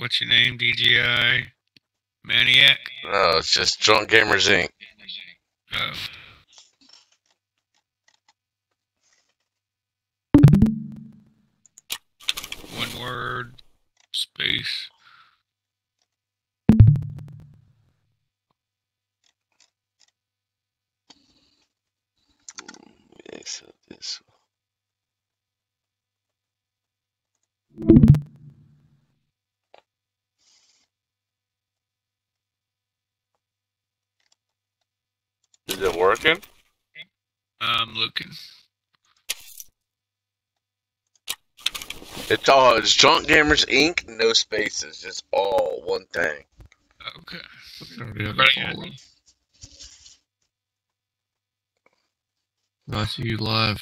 what's your name? DGI Maniac. No, it's just Drunk Gamers Inc. Oh. One word, space. Yeah, so this. Is it working? I'm looking. It's all it's Drunk Gamers Inc. No spaces, just all one thing. Okay. Already have Right. I see you live.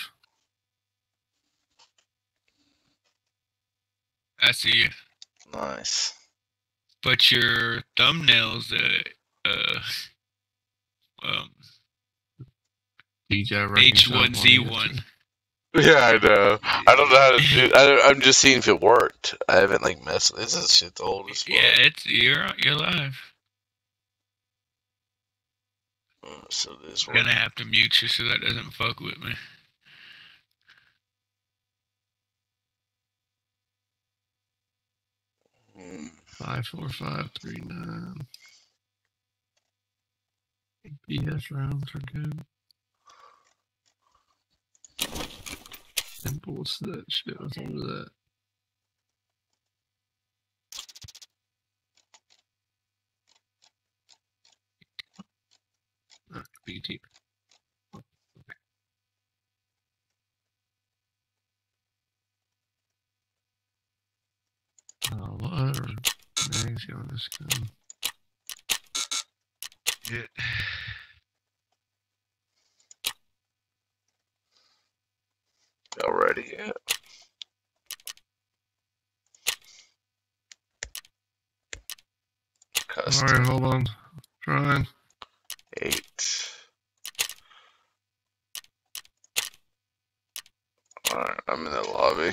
I see you. Nice. But your thumbnails, uh, uh, um, DJ H1Z1. Yeah, I know. I don't know how to do. I, I'm just seeing if it worked. I haven't like messed. This is shit's old as fuck. Yeah, it's you're you're live. Uh, So this I'm one. gonna have to mute you so that doesn't fuck with me. Hmm. Five four five three nine. PS rounds are good. Simple, that shit? What's under that? Ah, BT. Oh, what other names you on this gun? Y'all? Custom Alright, hold on. Trying. eight. Alright, I'm in the lobby.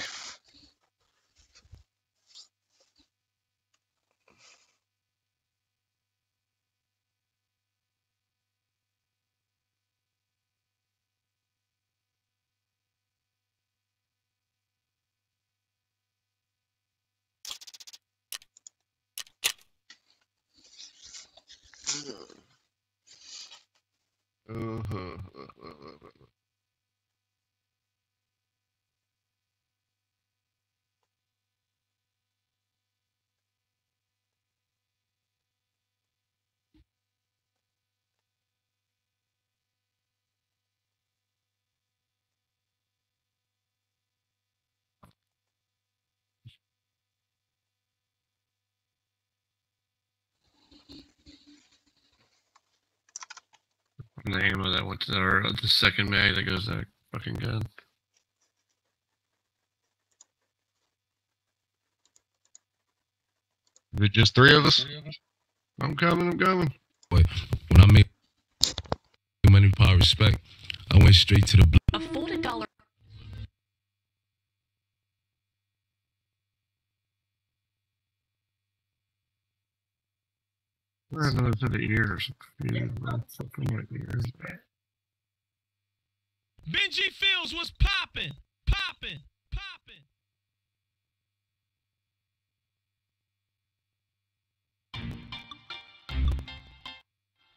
from the ammo that went to the, or the second mag that goes that fucking gun. Is it just three of us? I'm coming, I'm coming. Wait, when I made money power respect, I went straight to the. A $40 I know to the ears. Yeah, like the ears. Benji Fields was popping, popping, popping.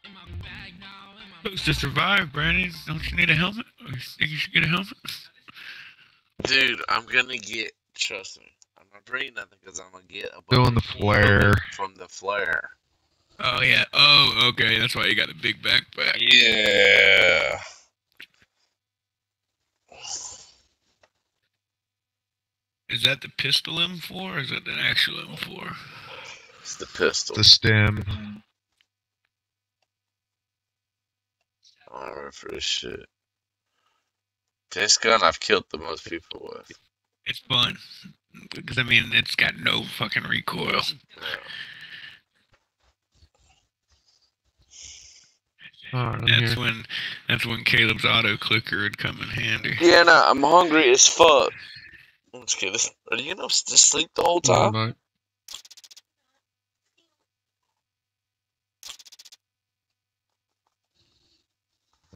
In my bag now, in my Supposed to survive, Brandon. Don't you need a helmet? Or you think you should get a helmet? Dude, I'm gonna get. Trust me, I'm not bringing nothing because I'm gonna get a bunch Doing the flare. from the flare. Oh yeah. Oh, okay. That's why you got a big backpack. Yeah. Is that the pistol M4 or is that an actual M4? It's the pistol. The stem. I'm for this shit. This gun I've killed the most people with. It's fun. Because I mean, it's got no fucking recoil. Alright, Oh, that's here. when that's when Caleb's auto clicker would come in handy. Yeah, no, I'm hungry as fuck. Let's get this. Are you gonna sleep the whole time? No,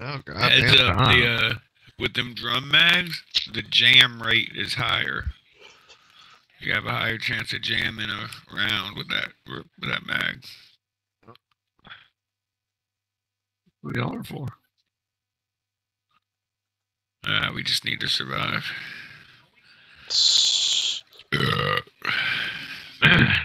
Oh god! Heads up, the uh, with them drum mags, the jam rate is higher. You have a higher chance of jamming a round with that with that mag. What y'all are for? Uh, we just need to survive. What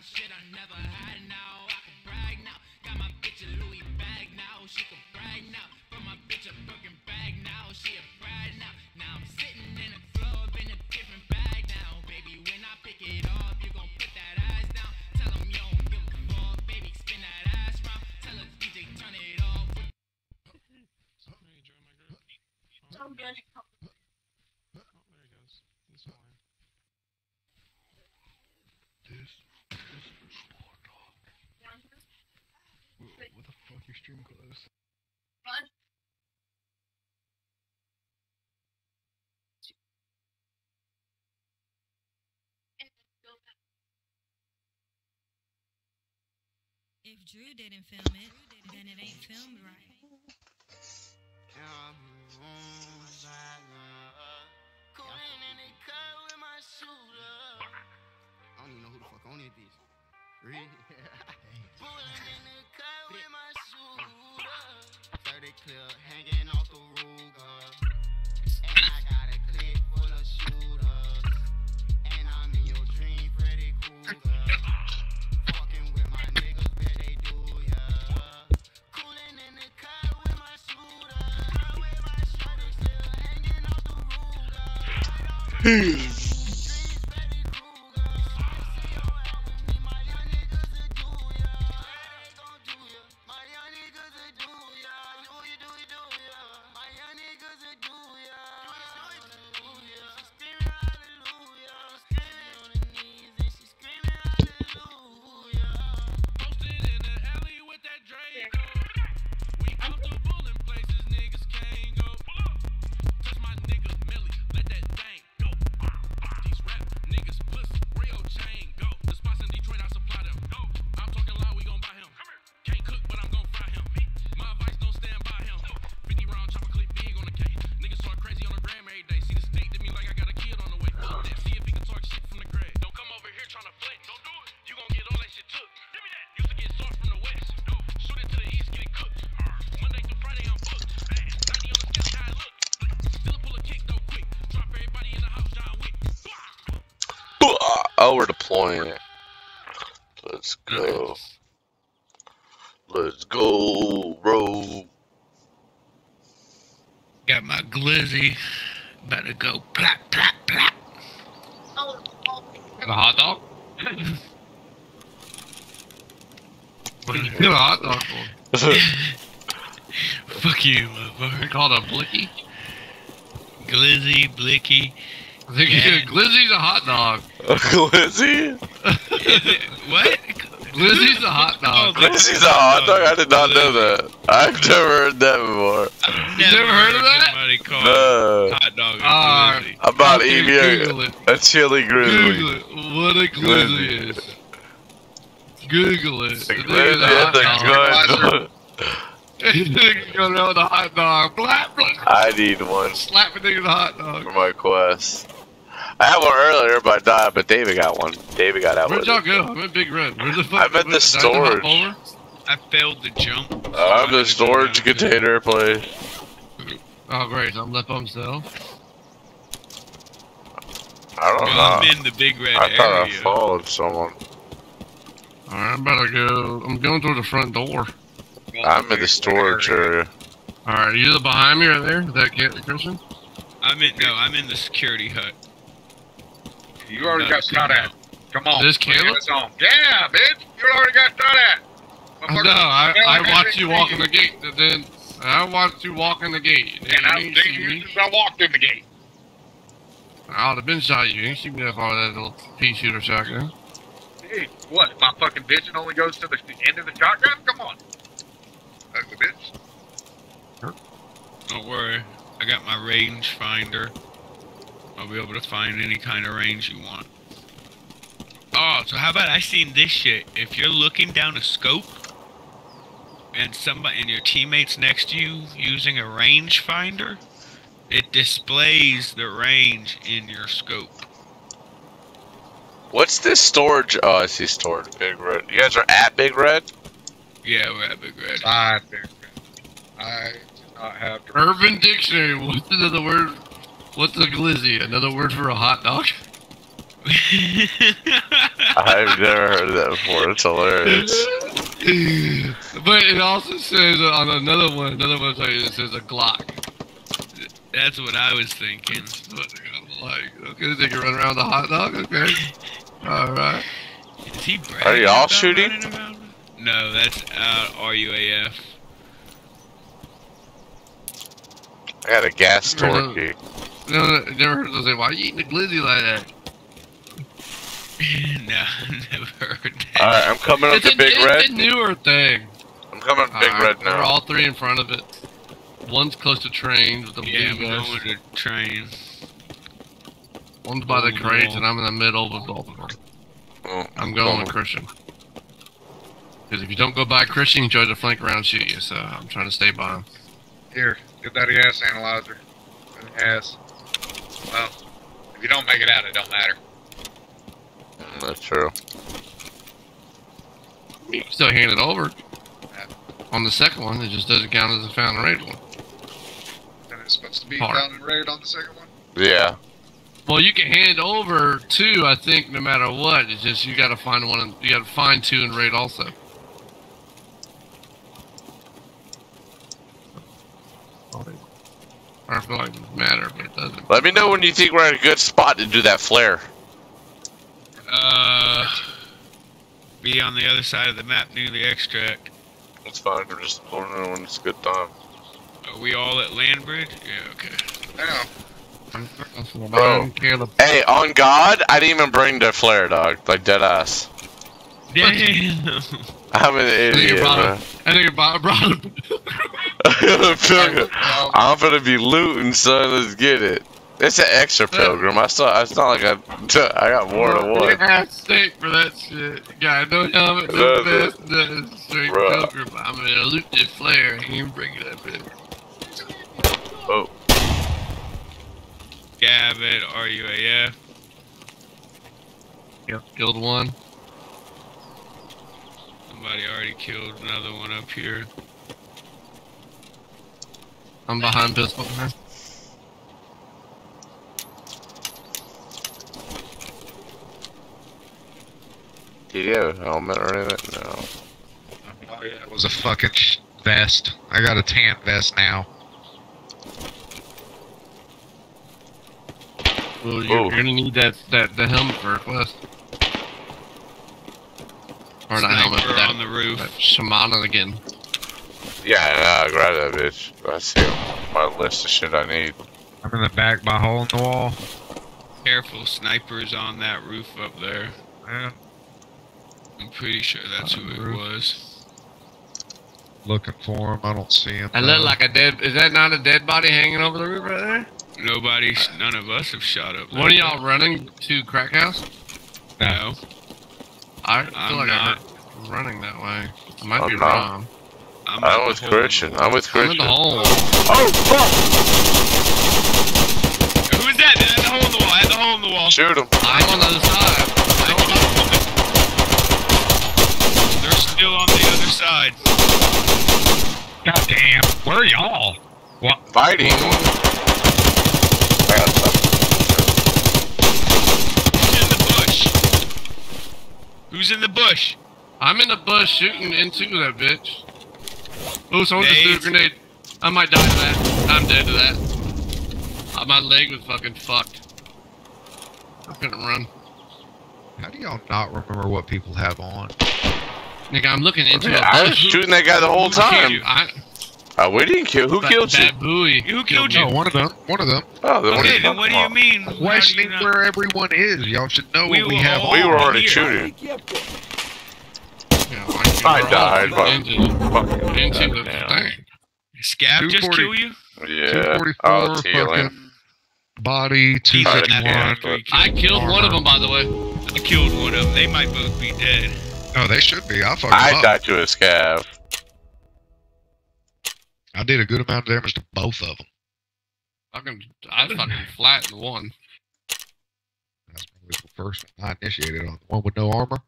down. I got shit I never had now. I can brag now. Got my bitch a Louis bag now. She can brag now. But my bitch a Birkin bag now. She a brag now. Now I'm sitting in a club in a different bag now. Baby, when I pick it up, you gon' put that ass down. Tell 'em you don't give a fuck. Baby, spin that ass round. Tell a DJ, turn it off. What the fuck? Your stream closed. If Drew didn't film it, then it ain't filmed right. Coolin' in the car with my shooter. I don't even know who the fuck on this bitch. Read. Pullin' in the car with my shooter. 30 clip hanging off the Ruger. And I got a clip full of shooters. And I'm in your dream, Freddy Krueger. Fucking with my niggas, bet they do, yeah. Coolin' in the car with my shooter. With my shooter still hanging off the Ruger. Got my glizzy. About to go plap plap plap. Have a hot dog? what did you get a hot dog for? Fuck you, motherfucker. Called a blicky? Glizzy, blicky. Yeah. Glizzy's a hot dog. Glizzy? what? Glizzy's a hot dog. Glizzy's a hot dog? I did not know that. I've never heard that before. Never, never heard of that? Somebody called No. hot dog a. Ah, I'm about Okay, eating a, a chili grizzly. Google it. What a glizzy is. Google it. The The thing is glizzy a hot is a dog. good You go around with a hot dog. Blah, blah. I need one Slap a nigga with a hot dog. for my quest. I had one earlier, but I died. But David got one. David got out Where'd y'all it. go? I'm at Big Red. Where's the fuck? I'm at the did I have to hop storage. over? I failed the jump. so Uh, I I'm the had to go storage down container place. Oh, great. I'm left by myself. I don't Well, I'm in the big red I thought I followed someone. Alright, I'm about to go. I'm going through the front door. I'm in the storage area. Alright, you the behind me right there? That kid, Christian? I'm in. No, I'm in the security hut. You already got shot come at. Come on. This Caleb? on. Yeah, bitch. You already got shot at. No, I, I watched you walk in the gate, and then I watched you walk in the gate. And I was ain't see me. since I walked in the gate. I would have been shot you. You ain't see me up all that little pea shooter shotgun. Hey, what? My fucking vision only goes to the end of the shotgun? Come on. Ugly bitch. Don't worry, I got my range finder. I'll be able to find any kind of range you want. Oh, so how about I seen this shit? If you're looking down a scope and somebody and your teammates next to you using a range finder, it displays the range in your scope. What's this storage? Oh, I see storage. Big Red. You guys are at Big Red? Yeah, we're at Big Red. I I do not have to. Urban Dictionary. What's another word? What's a glizzy? Another word for a hot dog? I've never heard that before. It's hilarious. but it also says on another one, another website, it says a Glock. That's what I was thinking. But I'm like, okay, they can run around the hot dog. Okay, all right. Is he Are y'all shooting? No, that's uh, RUAF. I got a gas Heard store of- key. No, no, never heard them say, why are you eating a glizzy like that? no, never heard that. Alright, I'm coming up It's to a, Big it's Red. a newer thing. I'm coming up to Big Alright, Red We're all three in front of it. One's close to trains with the yeah, blue I'm vest. going to train. One's by the Oh, crates, no. and I'm in the middle with both of them. Oh, I'm going with Christian. Because if you don't go by Christian, he tries to flank around and shoot you, so I'm trying to stay by him. Here, get that gas analyzer. Gas. Well, if you don't make it out, it don't matter. Mm, That's true. You can still hand it over. On the second one, it just doesn't count as a found in raid one. And it's supposed to be Hard. found in raid on the second one. Yeah. Well, you can hand over two, I think, no matter what. It's just you got to find one. And, you got to find two and raid also. I feel like it doesn't matter, but it doesn't. Let me know when you think we're at a good spot to do that flare. Uh, be on the other side of the map near the extract. That's fine. We're just learning when it's a good time. Are we all at Landbridge? Yeah, okay. Now, Bro. Hey, on God, I didn't even bring the flare, dog. Like dead ass. Damn. I'm an I you idiot, brought bro. him. I think you brought, him. I'm gonna be looting, son. Let's get it. It's an extra pilgrim. I saw. It's not like I. I got more than one. Ass steak for that shit. Guy, no helmet, no vest, no straight Bruh. pilgrim. I'm gonna loot this flare. Ain't bring it up here. Oh, Gavin, RUAF. Yep. Killed one. Somebody already killed another one up here. I'm behind pistol. man. did you have a helmet or anything? No. oh yeah, it was a fucking sh- vest. I got a tan vest now. Well, you're, Ooh. you're gonna need that that the helmet for a Quest. Or not helmet, but that, on the roof. that Shimano again. Yeah, nah, grab that bitch. I see my list of shit I need. I'm in the back by hole in the wall. Careful, snipers on that roof up there. Yeah, I'm pretty sure that's On who it roof. was. looking for him. I don't see him. I look like a dead. Is that not a dead body hanging over the roof right there? Nobody, none of us have shot up there. One of y'all running to crack house? No. I feel I'm like not. I heard running that way. I might I'm be not. wrong. I'm, I'm with the hole in the Christian. I'm with I'm in the hole. Oh fuck! Who is that? At the hole in the wall. At the hole in the wall. Shoot him! I'm on the other side. They're still on the other side. God damn, where are y'all? What? Fighting. I got stuff. Who's in the bush? Who's in the bush? I'm in the bush shooting into that bitch. Oh, someone just threw a grenade. I might die to that. I'm dead to that. Uh, my leg was fucking fucked. I couldn't run. How do y'all not remember what people have on? Nigga, I'm looking into Yeah, I was shooting that guy the whole Who killed time. you? I, Uh, we didn't kill. Who that, killed you? buoy. Who killed you? No, one of them. One of them. Oh, then what are Okay, you then what do you about? mean? How do you Questioning not- where everyone is. Y'all should know We what we have. We were already shooting. Yeah, like, I died, but- Into, Fucking into the thing. Scav just kill you? Yeah. 244 Oh, it's healing. fucking body, Piece 251. I kills. killed one of them, by the way. I killed one of them. They might both be dead. Oh, they should be. I fucked I died to a scav. I did a good amount of damage to both of them. Fucking, I fucking flattened one. That's probably the first one I initiated on. The one with no armor?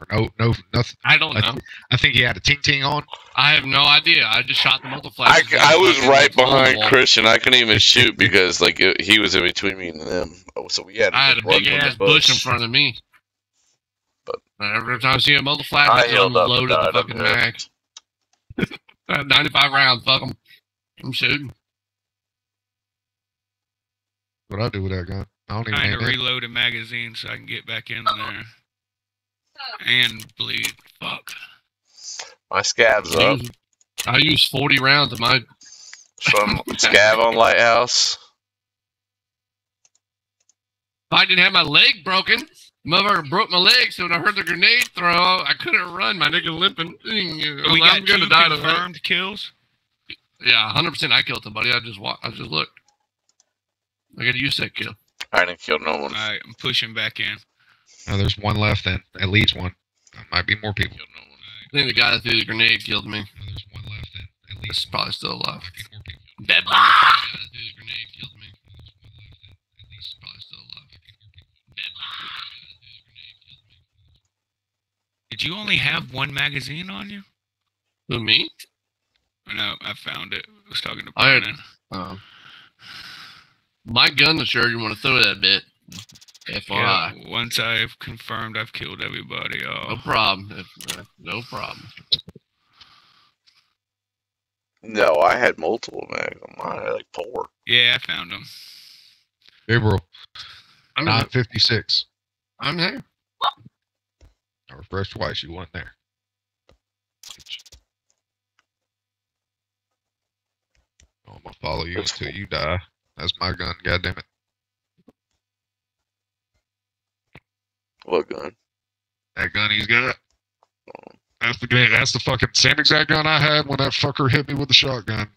Or no, no, nothing. I don't I, know. th- I think he had a ting ting on. I have no idea. I just shot the multiple I, flashes. I was right behind Wall. Christian. I couldn't even shoot because like it, he was in between me and them. Oh, so we had. I had a big ass bush in front of me. But- every time I see a multiple flash, I I just healed unloaded the died up fucking there. mag. I 95 rounds. Fuck them. I'm shooting. What I do with that gun? I don't even Trying to have it. reload a magazine so I can get back in there. And bleed. Fuck. My scav's I up. used, I use 40 rounds of my. Some scab on lighthouse. If I didn't have my leg broken, motherfucker broke my leg, so when I heard the grenade throw, I couldn't run. My nigga limping. So we I'm got gonna two die tonight. confirmed kills. Yeah, 100% I killed somebody. I just wa- I just looked. I got a USEC kill. I didn't kill no one. Alright, I'm pushing back in. No, there's one left then. At least one. There might be more people. I think the guy that threw the grenade killed me. No, there's one left then. At He's least probably still alive. might be more people. Bad boy. Ah! The guy that threw the grenade killed me. He's probably still alive. Bad boy. Did you only have one magazine on you? Who, me? No, I found it. I was talking to I had- Brandon. Um, my gun is sure you want to throw that bit. FYI. Yeah, once I've confirmed I've killed everybody. No Oh, problem. Uh, no problem. No, I had multiple mags on mine. I had like four. yeah, I found them. Gabriel, I'm, 956. I'm there. I refreshed twice. You weren't there. Oh, I'm gonna follow you That's until you die. That's my gun. God damn it. What gun? That gun he's got. Oh. That's the gun. That's the fucking same exact gun I had when that fucker hit me with the shotgun.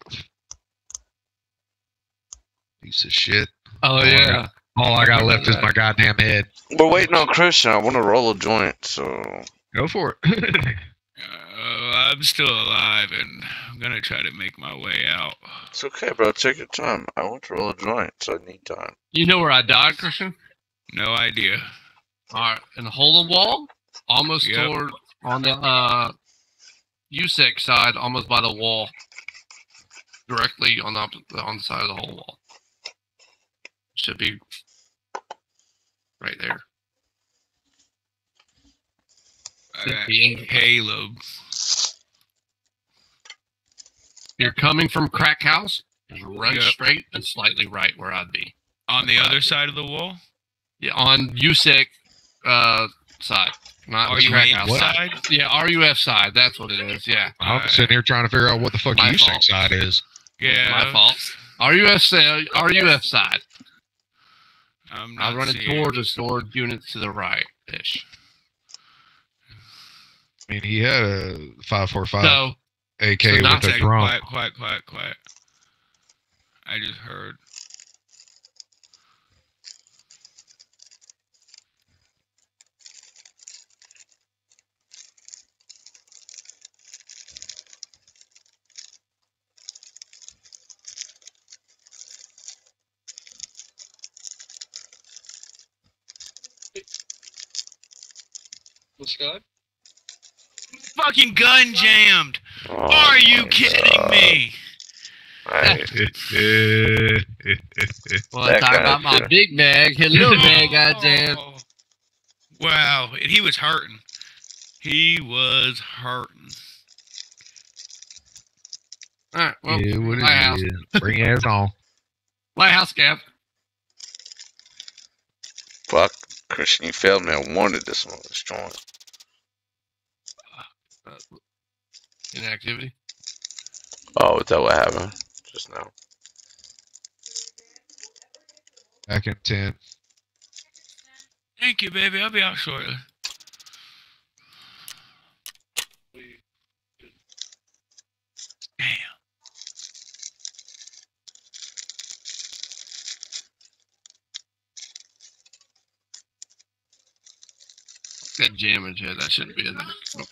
Piece of shit. Oh, yeah. All I got left is my goddamn head. We're waiting on Christian. I want to roll a joint, so Go for it. Uh, I'm still alive, and I'm gonna try to make my way out. it's okay, bro. Take your time. I want to roll a joint, so I need time. You know where I died, Christian? No idea. All right. In the hole in the wall, almost Yep. toward, on the uh, USEC side, almost by the wall. Directly on the, opposite- on the side of the whole wall. Should be right there. I got Yeah. Caleb. You're coming from Crack House, just run Yep. straight and slightly right where I'd be. On the other side of the wall? Yeah, on USEC uh, side. Not Are you Crack House inside? side. Yeah, RUF side. That's what it is. Yeah. I'm Alright. sitting here trying to figure out what the fuck My you fault. side is. Yeah. My fault. RUF side. RUF side. I'm I'm not running towards the stored units to the right ish. I mean, he had a 545 So AK so not with a Second, drum. Quiet, quiet, quiet, quiet. I just heard. What's good? Fucking gun jammed! Oh Are you my kidding God. me? Right. Well, That talk about my big bag. Hello, bag, goddamn. Oh. Wow, and he was hurting. He was hurting. All right, well, yeah, what lighthouse. it is. Bring your ass on. lighthouse cap. Fuck, Christian, you failed me. I wanted this one. This joint. Uh, inactivity. Oh, is that what happened just now? Back in 10. Thank you, baby. I'll be out shortly. Damn. Got jam in here. That shouldn't be in there.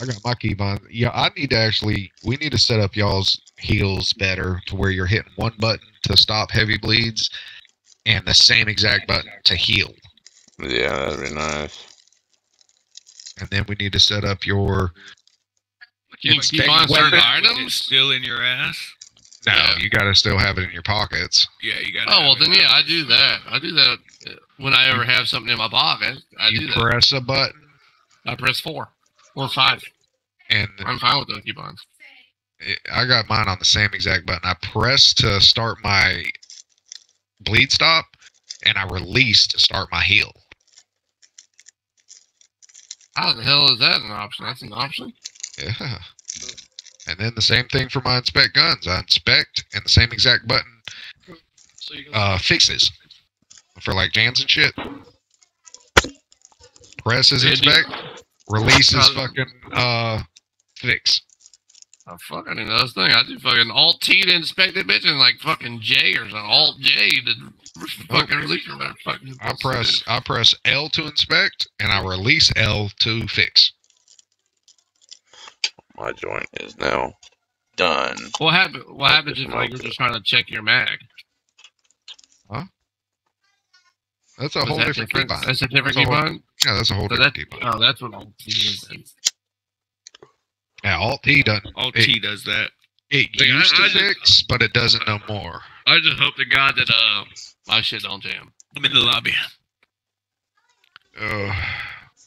I got my key on. Yeah, I need to actually. We need to set up y'all's heals better to where you're hitting one button to stop heavy bleeds, and the same exact button to heal. Yeah, that'd be nice. And then we need to set up your. You can keep on weapon. certain It's items. still in your ass. No, Yeah. you got to still have it in your pockets. Yeah, you got. to Oh well, then yeah, I do that. I do that uh, when I ever have something in my pocket. I do that. press a button, I press four or five. and I'm fine with those coupons. I got mine on the same exact button. I press to start my bleed stop, and I release to start my heal. How the hell is that an option? That's an option. Yeah. And then the same thing for my inspect guns. I inspect, and the same exact button so uh, fixes for like jams and shit. Presses Yeah, inspect, releases Uh, fucking uh, fix. Oh, fuck, I didn't know this thing. I do fucking Alt T to inspect it, bitch, and like fucking J or something. Alt J to fucking release or. Fucking I press I press L to inspect, and I release L to fix. My joint is now done. What happens? What happens if like you're just trying to check your mag? That's a Is whole that different different? keybind. That's a different That's a whole- coupon. Yeah, that's a whole So different that, keybind. oh, that's what Alt T is. then. Yeah, Alt T doesn't. Alt T does that. it Like, I- used to I just- fix, but it doesn't no more. I just hope to God that uh my shit don't jam. I'm in the lobby. Uh,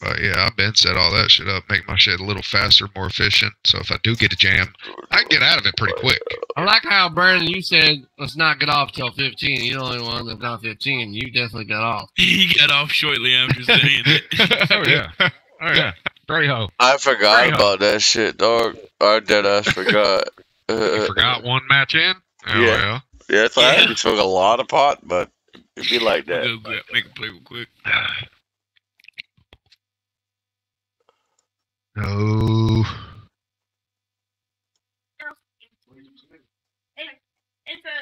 but yeah, I've been set all that shit up, make my shit a little faster, more efficient. So if I do get a jam, I can get out of it pretty quick. I like how Brandon, you said let's not get off till 15. You're the only one that's not 15. You definitely got off. He got off shortly after saying it. oh yeah, oh yeah, Straight. I forgot Right. about that shit, dog. I did. I forgot. You Uh, forgot one match in. Oh Yeah. well. yeah, it's like I smoke a lot of pot, but it'd be like that. Make a play real quick. No. It's a.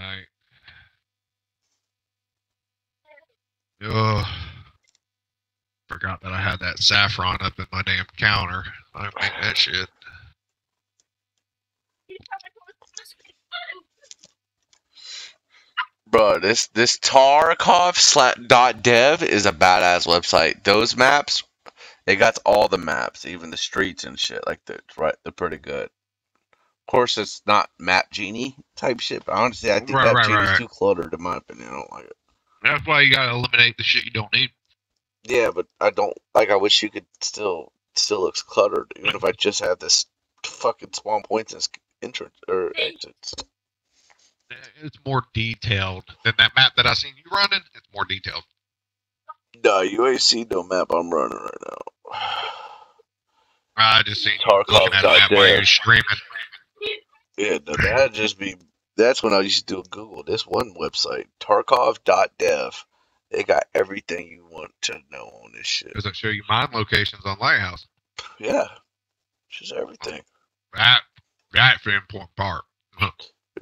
Alright. Ugh. Forgot that I had that saffron up in my damn counter. I made that shit. Bro, this this Tarkov sla- dot dev is a badass website. Those maps, it got all the maps, even the streets and shit. Like they're right, they're pretty good. Of course, it's not Map Genie type shit, but honestly, I think Right, Map right, Genie's right. too cluttered in my opinion. I don't like it. That's why you gotta eliminate the shit you don't need. Yeah, but I don't like. I wish you could still still looks cluttered, even if I just had this fucking spawn points as entrance or exits. It's more detailed than that map that I seen you running. It's more detailed. No, you ain't seen no map I'm running right now. I just seen you Tarkov looking at a map while you're streaming. Yeah, no, that'd just be. That's when I used to do Google. This one website, Tarkov.dev. They got everything you want to know on this shit. Does it show you mine locations on Lighthouse? Yeah, just everything. That that's the important part.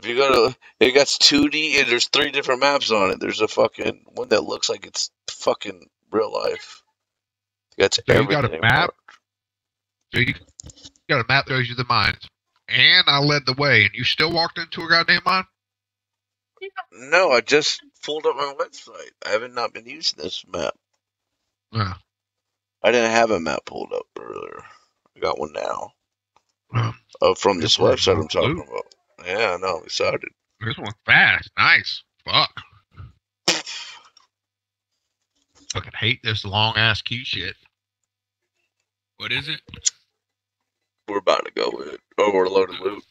If you go to, it got 2D and there's three different maps on it. There's a fucking one that looks like it's fucking real life. That's So you got a map? So you got a map that shows you the mines. And I led the way, and you still walked into a goddamn mine? No, I just pulled up my website. I haven't not been using this map. Yeah. I didn't have a map pulled up earlier. I got one now. Well, Oh, from this This website I'm blue. talking about. Yeah, I know. I'm excited. This one's fast. Nice. Fuck. Fucking hate this long ass key shit. What is it? We're about to go with overloaded loot.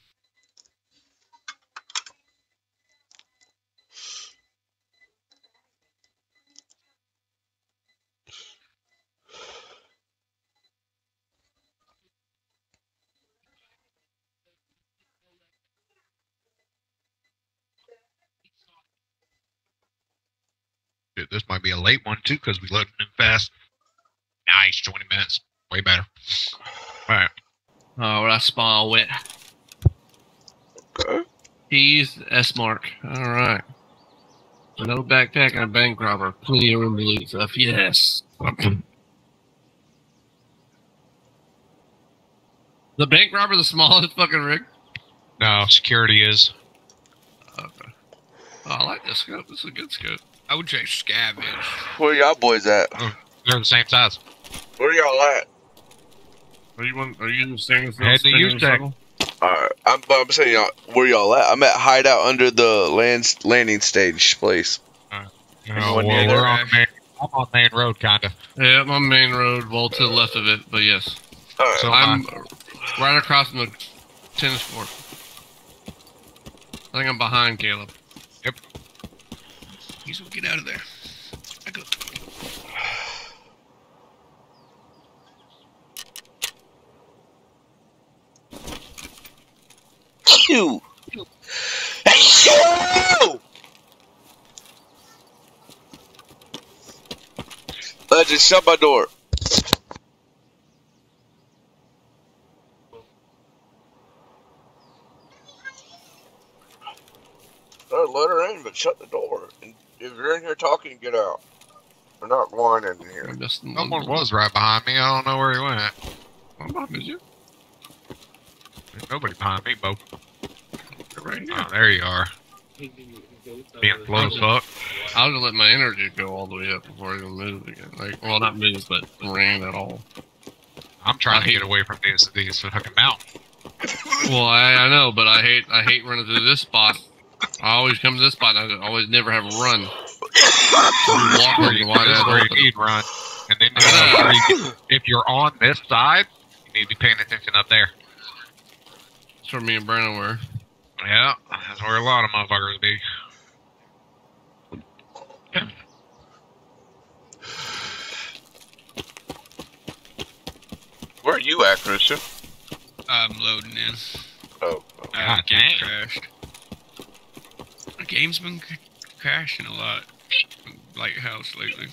This might be a late one too because we loaded in fast. Nice, 20 minutes. Way better. All right. Oh, what I spawn with. Okay. He's S mark. All right. No backpack and a bank robber. Plenty of room to loot stuff. Yes. the bank robber, the smallest fucking rig. No, security is. Okay. Oh, I like this scope. This is a good scope. I would say scavenge. Where y'all boys at? Oh, they're the same size. Where y'all at? Are you one? Are you in the same? Head to use tech. Alright, I'm, I'm saying y'all, where y'all at? I'm at hideout under the land landing stage place. No, well, we're there, on main, I'm on main road, kinda. Yeah, I'm on main road, well to the left of it, but yes. Alright, So I'm right across from the tennis court. I think I'm behind Caleb. He's gonna get out of there. I go. Phew. Phew. Legend, shut my door. Let her in, but shut the door. And if you're in here talking, get out. We're not going in here. I'm just Someone was right behind me. I don't know where he went. I'm behind you. There's nobody behind me, Bo. Right here. Oh, there you are. Being slow as fuck. I'll gonna let my energy go all the way up before I even move again. Like, well, not move, but ran at all. I'm trying I to get away from these these fucking mountains. Well, I, I know, but I hate I hate running through this spot. I always come to this spot. and I always never have a run. Walk Where where you, you wide this where you need run. And then you- if you're on this side, you need to be paying attention up there. That's where me and Brandon were. Yeah, that's where a lot of motherfuckers be. Where are you at, Christian? I'm loading in. Oh, Uh, God game damn. crashed. The game's been crashing a lot. Lighthouse lately.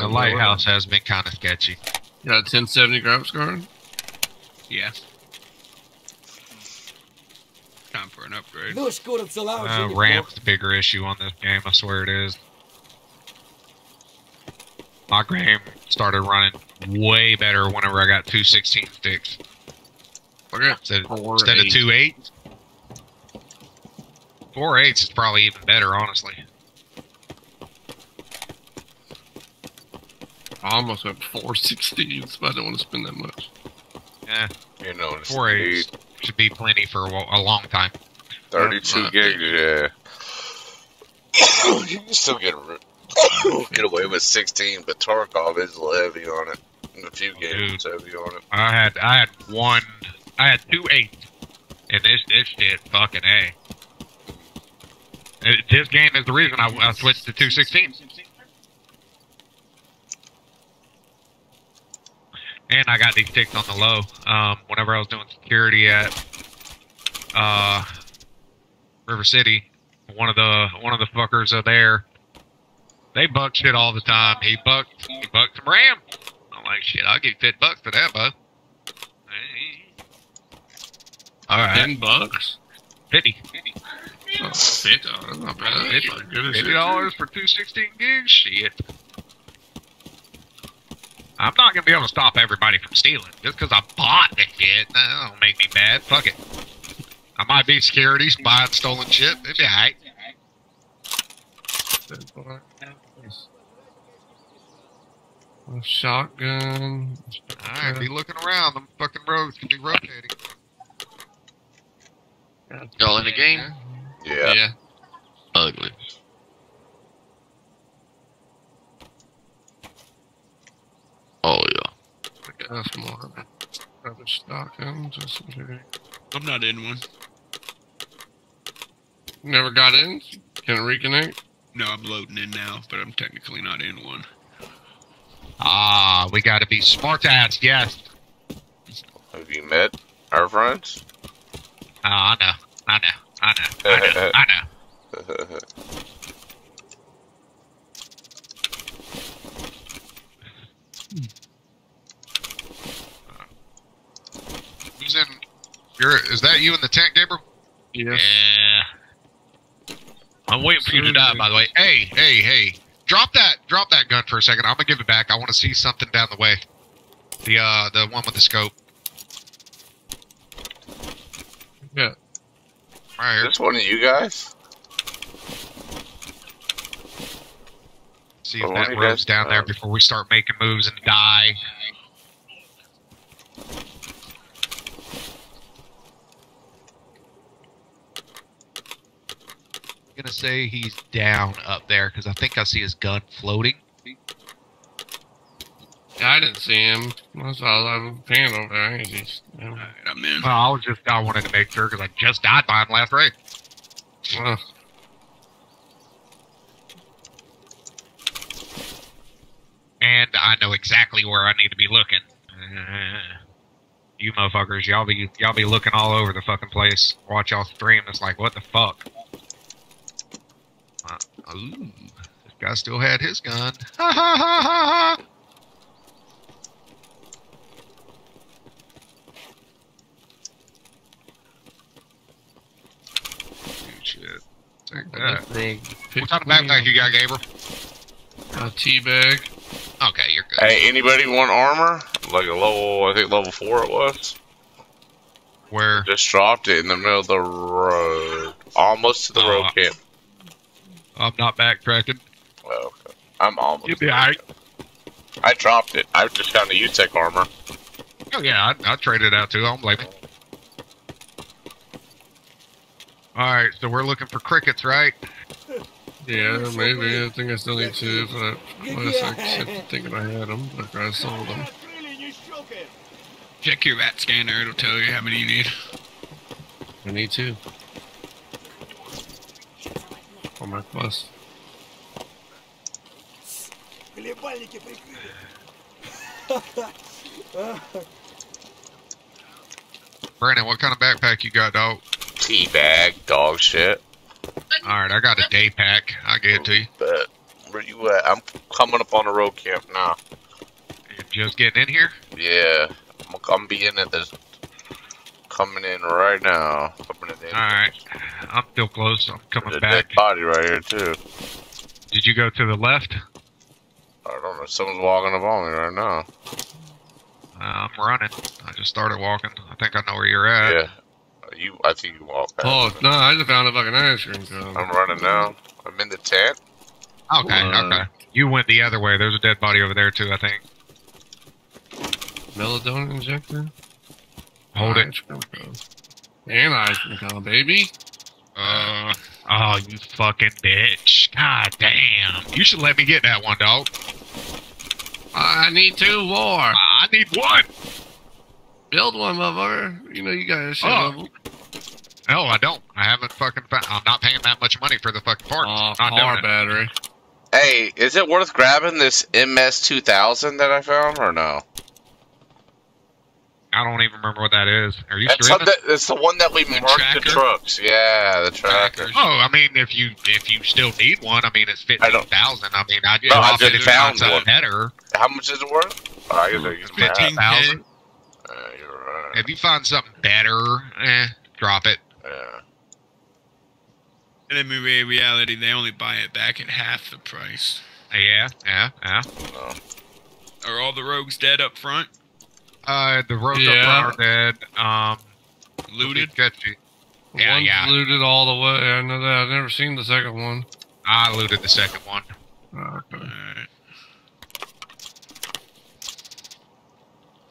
The lighthouse has been kind of sketchy. You got a 1070 graphics card? Yeah. Time for an upgrade. Uh, RAM's the bigger issue on this game, I swear it is. My game started running way better whenever I got two 16 sticks. Okay. Instead, instead of two eight, Four eights is probably even better, honestly. I almost went 416s, but I don't want to spend that much. Yeah, you know, it's four eights should be plenty for a, a long time. 32 Uh, gigs, yeah. you can still get get away with 16, but Tarkov is a little heavy on it. In a few games, it's heavy on it. I had I had one, I had two eights, and this this shit fucking a. This game is the reason I, I switched to two sixteen. And I got these sticks on the low. Um, whenever I was doing security at uh, River City, one of the one of the fuckers are there. They buck shit all the time. He bucked he bucked some ram. I'm like shit. I'll give you bucks for that, bud. All right, 10 bucks? fifty. Oh, 50. Oh, that's not bad. That's not good as Fifty shit. dollars for two sixteen gigs? Shit. I'm not gonna be able to stop everybody from stealing just because I bought the shit. That don't make me bad. Fuck it. I might be securities buying stolen shit. It'd be alright. A shotgun. Alright, be looking around. Them fucking roads could be rotating. Y'all in the game? Yeah. Yeah. Ugly. Oh yeah. That's more. Grab a shotgun. Just in case. I'm not in one. Never got in? Can it reconnect? No, I'm loading in now, but I'm technically not in one. Ah, we gotta be smart ass, yes. Have you met our friends? Ah, I know. I know. I know. I know. I know. Who's in? You're. Is that you in the tent, Gabriel? Yeah. yeah. I'm waiting for you to die. By the way, hey, hey, hey! Drop that, drop that gun for a second. I'm gonna give it back. I want to see something down the way. The uh, the one with the scope. Right here. This one of you guys? See if that road's down there uh, before we start making moves and die. I'm gonna say he's down up there because I think I see his gun floating. Yeah, I didn't see him. That's all I was paying over there. He's just, you know, I'm in. Well, I was just I wanted to make sure because I just died by him last raid. well, and I know exactly where I need to be looking. You motherfuckers, y'all be y'all be looking all over the fucking place. Watch y'all stream. It's like, what the fuck? Uh, ooh, this guy still had his gun. Ha ha ha ha ha! Dude, shit. Take that. big. What kind of backpack you got, Gabriel? A tea bag. Okay, you're good. Hey, anybody want armor? Like a level, I think level four it was. Where? Just dropped it in the middle of the road, almost to the road Oh. camp. I'm not backtracking. Well, okay. I'm almost. You'll be alright. I dropped it. I just found a UTEC armor. Oh yeah, I, I traded it out too. I don't blame you. All right, so we're looking for crickets, right? Yeah, maybe. I think I still need two, but I was thinking I had them, but I sold them. Check your rat scanner. It'll tell you how many you need. I need two. For my quest. Brandon, what kind of backpack you got, dog? Teabag, dog shit. All right, I got a day pack. I will get it to you. But where you at? I'm coming up on the road camp now. You're just getting in here. Yeah, I'm, I'm be in at this. Coming in right now. All right, I'm still close. I'm coming There's a back. dead body right here too. Did you go to the left? I don't know. Someone's walking up on me right now. Uh, I'm running. I just started walking. I think I know where you're at. Yeah. You, I think you walk. past Oh, no, I just found a fucking ice cream cone. I'm running now. I'm in the tent. Okay, Uh, okay. You went the other way. There's a dead body over there too. I think. Meldonin injector? Hold it. Ice cream cone. And ice cream cone, baby. Uh. Oh, you fucking bitch! God damn! You should let me get that one, dog. I need two more. I need one. Build one, motherfucker. You know you got a shit Oh. level. No, I don't. I haven't fucking. Found, I'm not paying that much money for the fucking parts. Oh, not car it. battery. Hey, is it worth grabbing this MS2000 that I found or no? I don't even remember what that is. Are you That's, streaming? the, it's the one that we marked the trucks. Yeah, the tracker. Trackers. Oh, I mean, if you if you still need one, I mean, it's I fifteen don't- I mean, I'd Bro, I just found one. better. How much is it worth? Oh, I gotta use my app. 15 thousand. You're right. If you find something better, eh, drop it. Yeah. And in re- reality, they only buy it back at half the price. Yeah, yeah, yeah. No. Are all the rogues dead up front? Uh, the rogues Yeah. up front are dead. Um, Looted? sketchy. Yeah, One's yeah. looted all the way. I know that. I've never seen the second one. I looted the second one. Okay.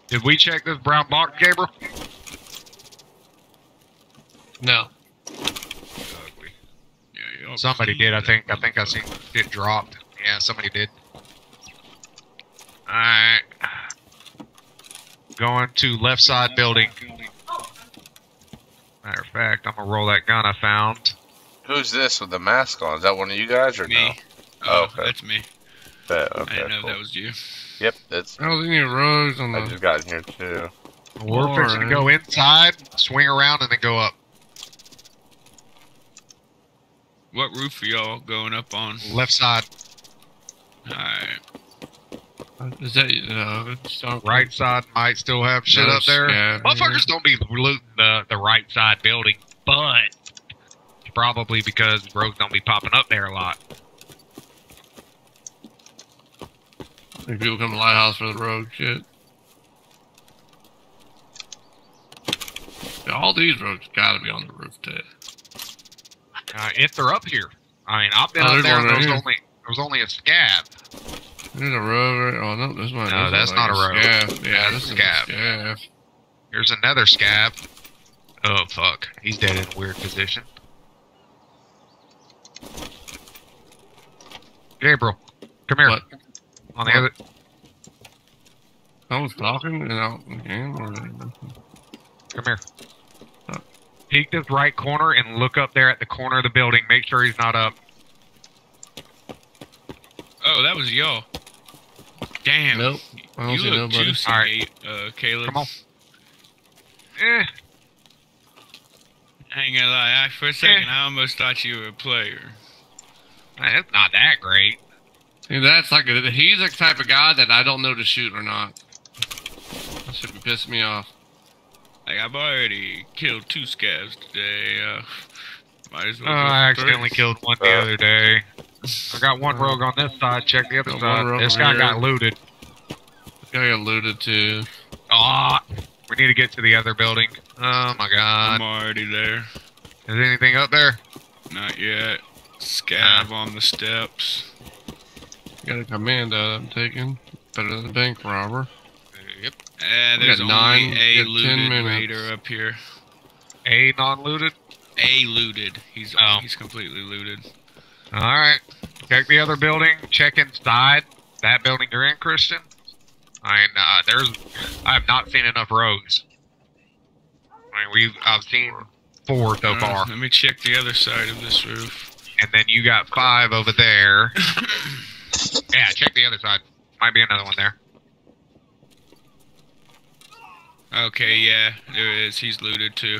Did we check this brown box, Gabriel? No. Yeah, Somebody did, I think. I think I seen it dropped. Yeah, somebody did. Alright. Going to left side building. Matter of fact, I'm gonna roll that gun I found. Who's this with the mask on? Is that one of you guys or Me. no? Uh, oh, okay. that's me. Bet, I didn't know cool. that was you. Yep, that's. I was in your roads on I just got in here too. We're fixing to go inside, swing around, and then go up. What roof are y'all going up on? Left side. Alright. Is that uh, it's Right side might still have shit No up there. scav Motherfuckers don't be looting the, the right side building, but it's probably because rogues don't be popping up there a lot. People come to Lighthouse for the rogue shit. Yeah, all these rogues gotta be on the roof too. Uh, if they're up here, I mean, I've been Oh, up there. there was here. only there was only a scav. There's a rogue right. Oh no, this one. No, that's is not like a rogue. Scav. Yeah, That's this a is scav. a scav. Here's another scav. Oh fuck, he's dead in a weird position. Gabriel, come here. What? On the other, I was talking and out again. Or... come here. Peek this right corner and look up there at the corner of the building. Make sure he's not up. Oh, that was y'all. Damn. Nope. I don't You see look nobody. juicy, All right. uh, Caleb. Come on. Eh, I ain't gonna lie. I, for a second, I almost thought you were a player. That's not that great. See, that's like a, he's the type of guy that I don't know to shoot or not. That should be pissing me off. Like I've already killed two scavs today. Uh, might as Oh, well. go I accidentally three. killed one the other day. I got one rogue on this side. Check the other Got side. This guy here. got looted. This guy got looted too. Ah, we need to get to the other building. Oh my god. I'm already there. Is anything up there? Not yet. Scav on the steps. Got a commando I'm taking. Better than a bank robber. Yep. Eh, We there's got only nine- we a got 10 looted minutes. raider up here. A non-looted. A looted. He's Oh. he's completely looted. All right. Check the other building. Check inside that building you're in, Christian. I mean, uh, there's. I have not seen enough rogues. I mean, we've. I've seen four so Uh, far, Let me check the other side of this roof. and then you got five over there. yeah, check the other side. Might be another one there. Okay, yeah, there is. He's looted too.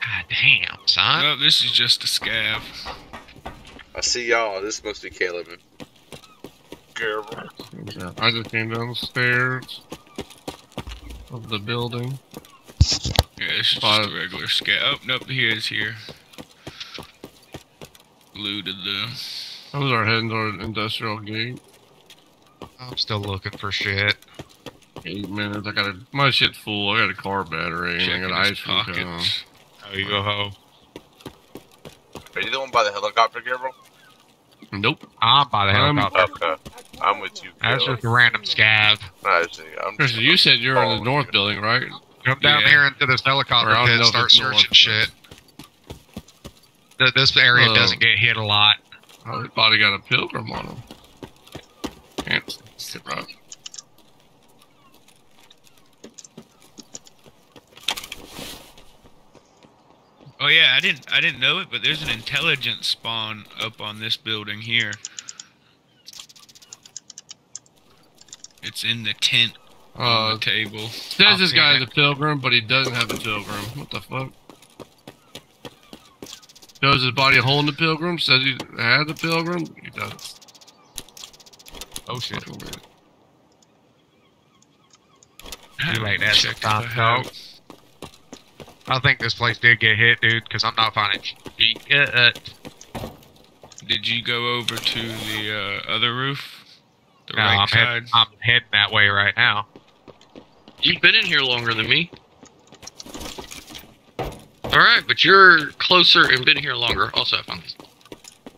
God damn, son. No, this is just a scav. I see y'all. This must be Caleb. I just came down the stairs of the building. Yeah, it's just Five. a regular scav. Oh, nope, he is here. Looted the. Those are heading toward industrial gate. I'm still looking for shit. Eight minutes. I got a my shit's full. I got a car battery. and I Checking got his ice cream cone. pockets. Oh, you go ho. Are you the one by the helicopter, Gabriel? Nope. I'm by the I'm- helicopter. Okay. I'm with you. That's Caleb. just a random scav. Nah, it's- I'm Christian, you said you're in the north building, right? Come down Yeah. here into this helicopter Or pit, know if start searching shit. This area Oh. doesn't get hit a lot. Oh, his body got a pilgrim on him. Can't sit right. Oh yeah, I didn't I didn't know it, but there's an intelligence spawn up on this building here. It's in the tent on Uh, the table. says this see guy that. is a pilgrim, but he doesn't have a pilgrim. What the fuck? Shows his body a hole in the pilgrim. Says he had the pilgrim. He doesn't. Oh shit. Fucking weird. Too late, that's Check time, the dog. I think this place did get hit, dude, because I'm not finding shit. Did you go over to the uh, other roof? The no, right I'm, head, I'm heading that way right now. You've been in here longer than me. Alright, but you're closer and been here longer. Also, I found this.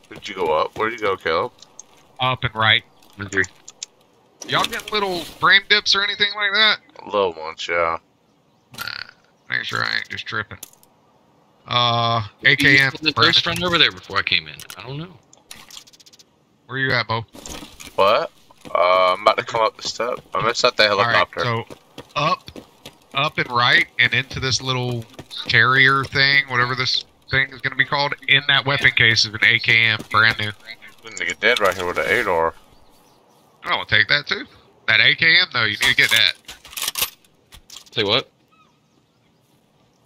Did you go up? Where did you go, Caleb? Up and right. Agree. Y'all get little frame dips or anything like that? Little ones, yeah. Nah, make sure I ain't just tripping. Uh, AKM, used to the first run over there before I came in. I don't know. where you at, Bo? What? Uh, I'm about to come up the step. I'm gonna set the All right, helicopter. so up, up and right, and into this little carrier thing, whatever this thing is going to be called. In that weapon case is an AKM, brand new. Nigga dead right here with an ADAR. I don't want to take that too. That AKM though, you need to get that. Say what?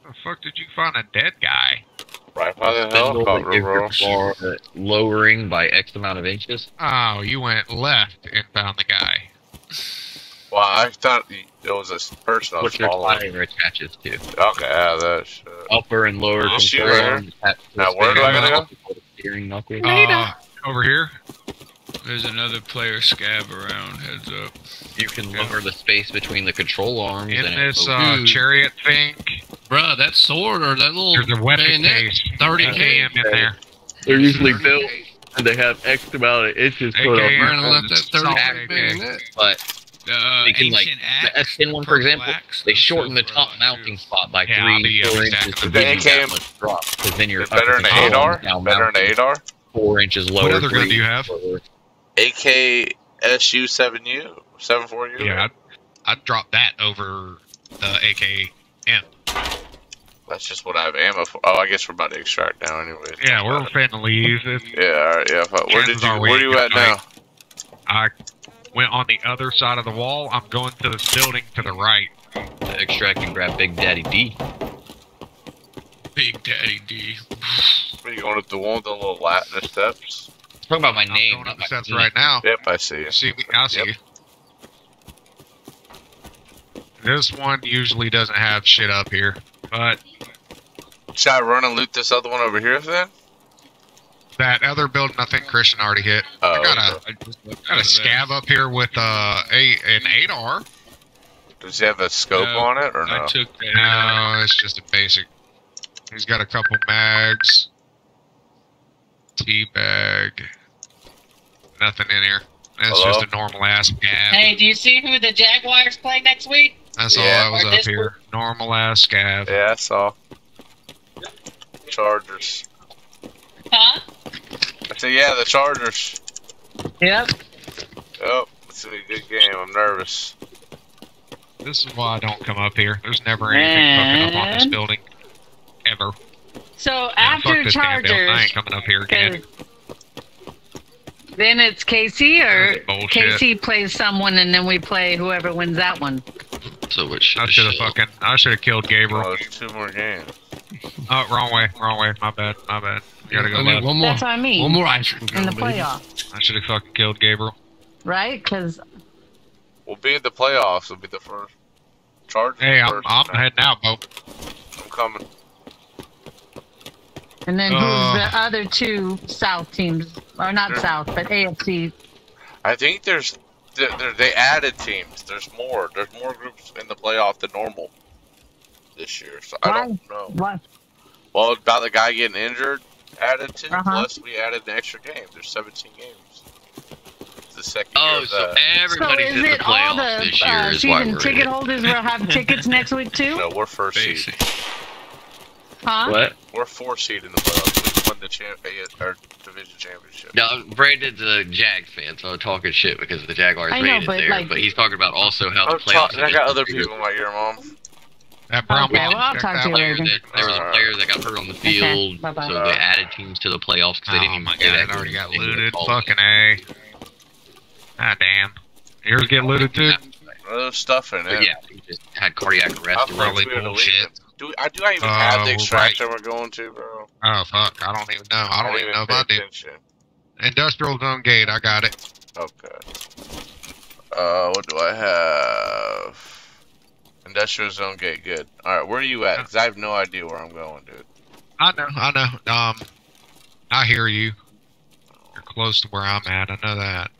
The fuck did you find a dead guy? Right by the Spindle helicopter, bro. your lowering by X amount of inches. Oh, you went left and found the guy. Well, I thought it was a s- person I was Which their following. tire attaches to. Okay, yeah, that shit. Upper and lower I'll control right here. arms attached to Now, where do I steering gotta knuckle, steering knuckle. Uh, over here. There's another player scav around. Heads up. You can lower the space between the control arms. In and this uh, chariot thing, Bruh, that sword or that little there's a weapon bayonet, case. 30 AKM K. in there. They're usually built and they have X amount of inches put AKM. on Burning left that 30 Solid K AK. bayonet. but The uh, They can, like, ancient the axe. S10 one, for example, axe, they shorten the sell for a top mounting too. spot by Yeah, three, four inches to The give you that much drop. Because then your It's better than upper an control ADAR? now Better than mounted an ADAR? Four inches lower. What other gun do you have? lower. AKSU 7U? 74U? Yeah, I'd, I'd drop that over the AKM. That's just what I have ammo for. Oh, I guess we're about to extract now, anyway. Yeah, we're finna leave. Yeah, alright, yeah. Where did you? are Where are you at now? I went on the other side of the wall, I'm going to this building to the right. To extract and grab Big Daddy D. Big Daddy D. Are you going up the one with the little Latin steps? Talking about my I'm name. going up the my steps penis. right now. Yep, I see you. You see me? I see Yep. you. This one usually doesn't have shit up here, but Should I run and loot this other one over here then? That other building, I think Christian already hit. Oh, I got a I got a at that. scav up here with uh, a an ADAR. Does he have a scope No, on it or I no? took that. No, it's just a basic. He's got a couple mags. Tea bag. Nothing in here. That's Hello? just a normal ass scav. Hey, do you see who the Jaguars play next week? That's all I was Or up here. Normal ass scav. Yeah, I saw. Chargers. Huh? I said, yeah, the Chargers. Yep. Oh, it's gonna be a good game. I'm nervous. This is why I don't come up here. There's never anything fucking up on this building. Ever. So Yeah, after fuck this. I Chargers, ain't coming up here again. 'cause then it's KC or That's bullshit. KC plays someone and then we play whoever wins that one. So it should I should have fucking. I should have killed Gabriel. Oh, there's two more games. Oh, wrong way. Wrong way. My bad. My bad. We gotta go I need left. one more. That's what I mean. One more ice cream in the baby. playoffs, I should have fucking killed Gabriel. right? Because We'll be in the playoffs. We'll be the first. Chargers. Hey, I'm, first. I'm heading out, Bo. I'm coming. and then Uh. who's the other two South teams, or not South, but AFC? I think there's they they- they added teams. There's more. There's more groups in the playoff than normal this year. So I don't know. What? Well, about the guy getting injured, added to. Uh-huh. Plus, we added an extra game. There's 17 games. It's the second year Oh, so that. everybody's so in the it playoffs the this year uh, is why we're in ticket it. holders will have tickets next week too? No, we're first seed. Huh? What? We're four seed in the playoffs. We won the champ or division championship. No, Brandon's a Jag fan, so I'm talking shit because the Jaguars I made know, it but, there. like- but he's talking about also how I'm the playoffs. talking. I got other people in my ear, mom. That brown Okay, ball. well, I'll talk to you one. Later. that, there was a Alright. player that got hurt on the field, bye-bye. so they added teams to the playoffs because they didn't Oh even my say god, that already got looted. Fucking A. Ah, damn. Yours get looted too? There's stuff in But it. yeah, he just had cardiac arrest. That's or probably we were bullshit. Do I do I even Uh, have the right. extraction we're going to, bro? Oh, fuck. I don't even know. I don't didn't even know if I do. Industrial Zone Gate, I got it. Okay. Uh, what do I have? Industrial zone gate, good. All right, where are you at? Because I have no idea where I'm going, dude. I know, I know. Um, I hear you. You're close to where I'm at. I know that.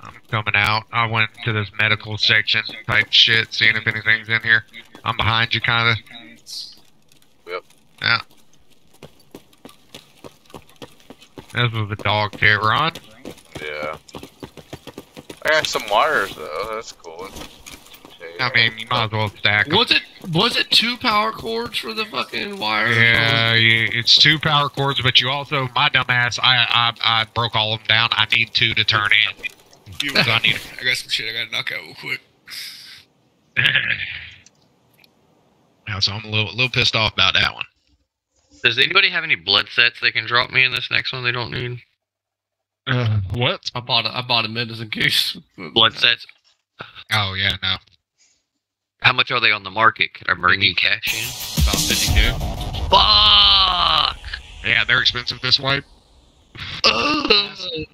I'm coming out. I went to this medical section type shit, seeing if anything's in here. I'm behind you, kind of. Yep. Yeah. This was a dog pit, Ron. Yeah. I got some wires though. That's cool. I mean, you might as well stack 'em. Was it was it two power cords for the fucking wire? Yeah, it's two power cords, but you also, my dumbass, I, I I broke all of them down. I need two to turn in. So I need. I got some shit I gotta knock out real quick. Yeah, so I'm a little little pissed off about that one. Does anybody have any blood sets they can drop me in this next one? They don't need Uh, what? I bought a, I bought a medicine case. blood sets. Oh yeah, no. How much are they on the market? Can I bring you cash in? About fifty-two. Fuck! Yeah, they're expensive this wipe.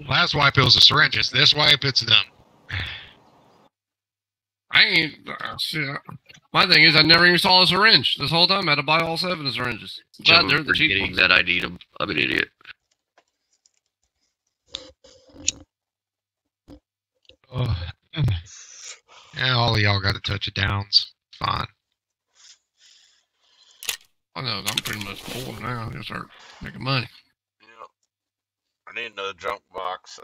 Last wipe it was the syringes. This wipe it's them. I ain't. Uh, shit. My thing is, I never even saw a syringe this whole time. I had to buy all seven syringes. Glad they're the cheap forgetting ones. that I need them. I'm an idiot. Oh. Yeah, all of y'all got a touch of downs. Fine. I know. I'm pretty much full now. I gotta start making money. Yep. I need another junk box.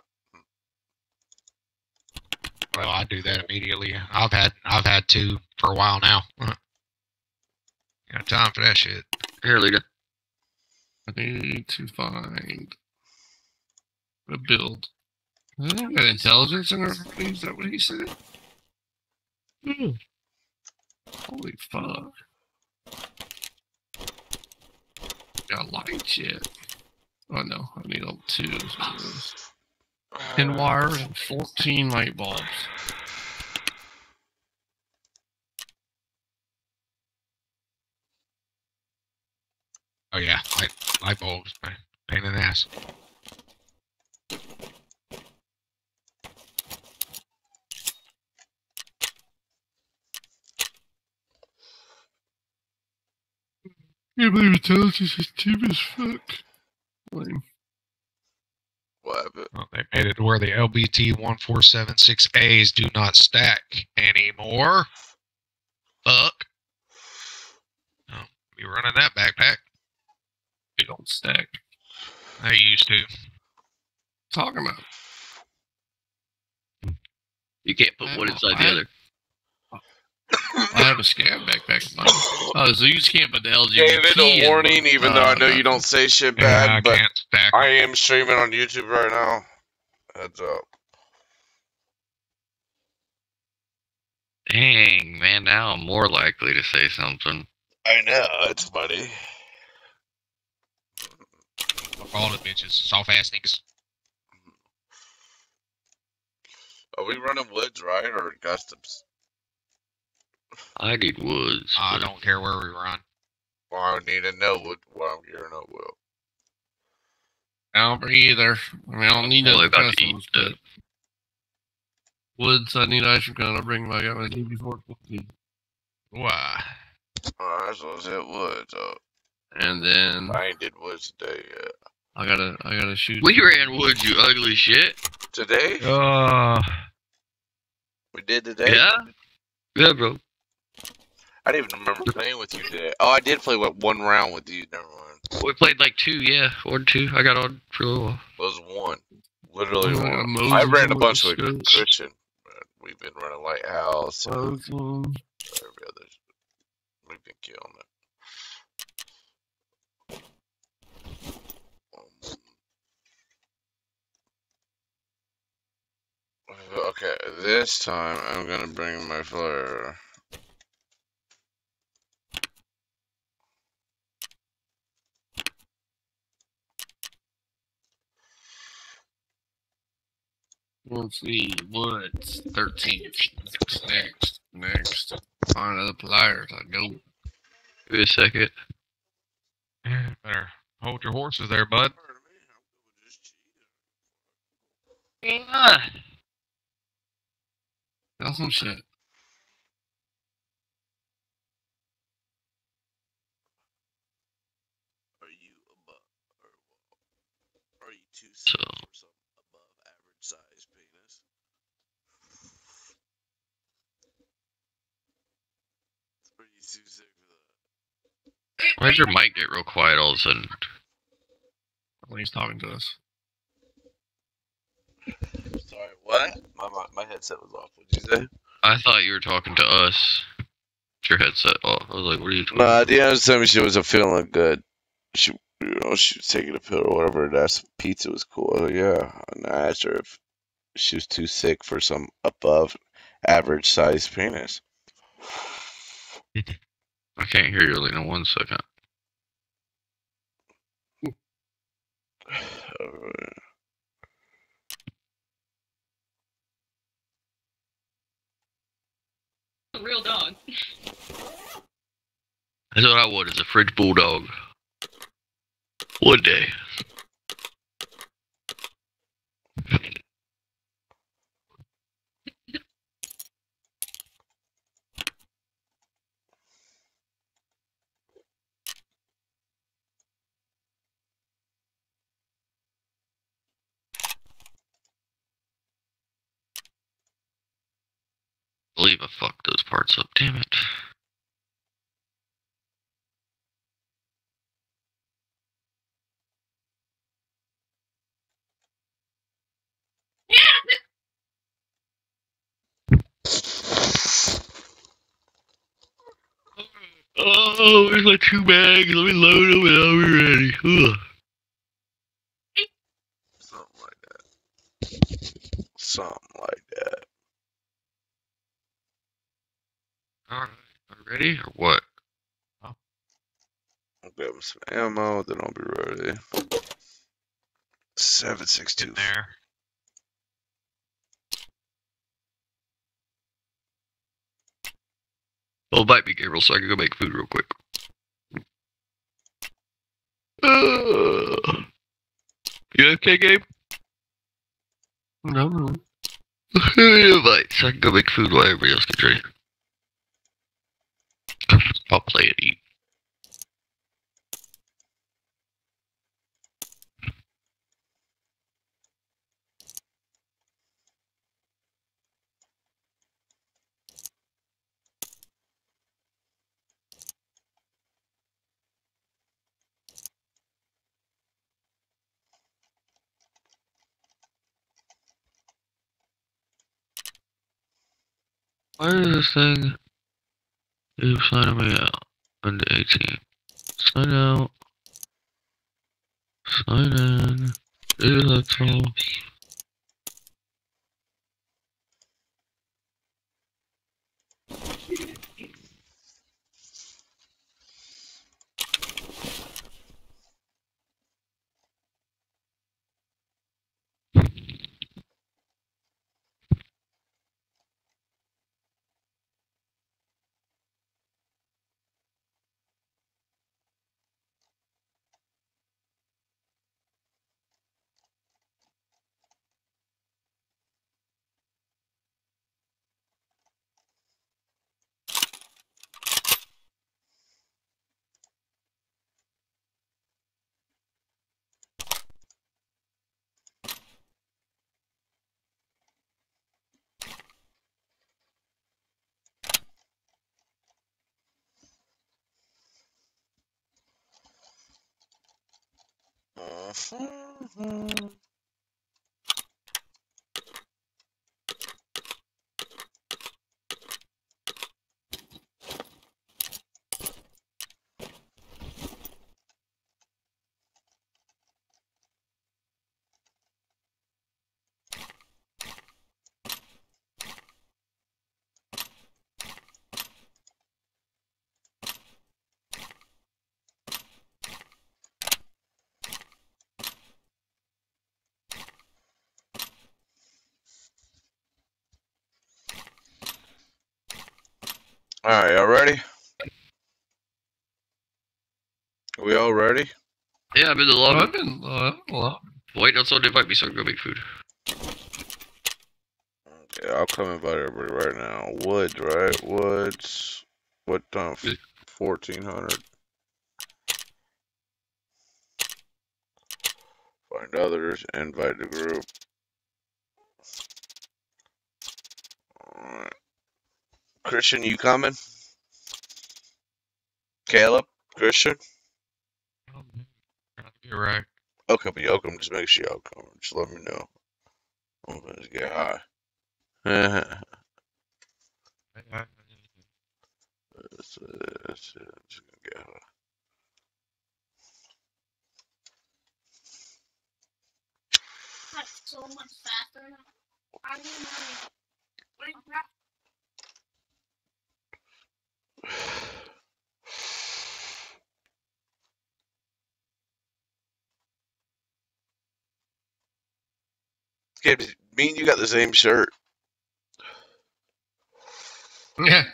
Well, I do that immediately. I've had I've had two for a while now. Got time for that shit. Here, Lita. I need to find a build. I think got intelligence in our Is that what he said? Hmm. Holy fuck. Got lights yet. Oh no, I need all two. is what it is. Ten wires and 14 light bulbs. Oh yeah, light light bulbs, man. Pain in the ass. Can't believe intelligence is cheap as fuck. Lame. What happened? Well, they made it to where the LBT 1476As do not stack anymore. Fuck. Oh, be running that backpack. They don't stack. I used to. Talking about. You can't put I one inside I- the other. I have a scav backpack. mine. Oh, so you just can't put the LGBT. Gave it a in warning, even though I Uh, know you don't say shit bad, I but. I am streaming on YouTube right now. Heads up. Dang, man, now I'm more likely to say something. I know, it's funny. Fuck all the bitches. Soft ass niggas. Are we running woods, right, or customs? I need woods. I but- don't care where we run. Well, I need to know what, what I'm gearing up with. I don't either. I mean, I don't need Well, no they about to customs, but woods. I need ice cream. I bring my got my DB450, Why? Alright, that's what I said woods. Uh, and then I ain't did woods today yet. I gotta I gotta shoot. We ran woods, you ugly shit. Today? Uh, We did today? Yeah? Yeah, bro. I didn't even remember playing with you today. Oh, I did play what, one round with you. Never mind. We played like two, yeah. One, two. I got on for a little while. It was one. Literally Oh, one. Moses I ran a bunch with good. Christian. We've been running Lighthouse and Um, every other. We've been killing it. Um, Okay, this time I'm gonna bring my flare. Let's see. Woods. 13th. Next. Next. Next. Find other pliers. I go. Give me a second. yeah, better hold your horses there, bud. Yeah. Got some shit. Are you above or are you too So- sick for some above average size penis? Are you too sick for that? Why'd your mic get real quiet all of a sudden? When he's talking to us. Sorry, what? My, my my headset was off. What'd you say? I thought you were talking to us. Your headset off. I was like, what are you talking Nah, Deanna was telling me she wasn't feeling good. She, you know, she was taking a pill or whatever. and That's pizza was cool. I was like, yeah, and I asked her if she was too sick for some above average size penis. I can't hear you, Lena. One second. A real dog. That's what I would is a French bulldog. One day. Believe I fucked those parts up. Damn it. Oh, where's my two bags? Let me load them and I'll be ready. Ugh. Something like that. Something like that. Alright, are we ready or what? I'll grab some ammo, then I'll be ready. Seven six two. There. Well, bite me, Gabriel, so I can go make food real quick. Uh, you okay, Gabe? No, no. Invite, so I can go make food while everybody else gets ready. Eat. Why is this thing keep signing me out under 18? Sign out. Sign in. Yeah, Mhm. All right, y'all ready? Are we all ready? Yeah, I'm in the lobby. I've been, uh, well, Wait, don't someone invite me so I can go make food. Okay, I'll come invite everybody right now. Woods, right? Woods. What time? Fourteen hundred. Find others. Invite the group. Alright. Christian, you coming? Caleb? Christian? you're right. Okay, but y'all come. Just make sure y'all come. Just let me know. I'm gonna get high. that's, that's. Gonna get high. That's so much faster. I. Gabe, me and you got the same shirt. Yeah.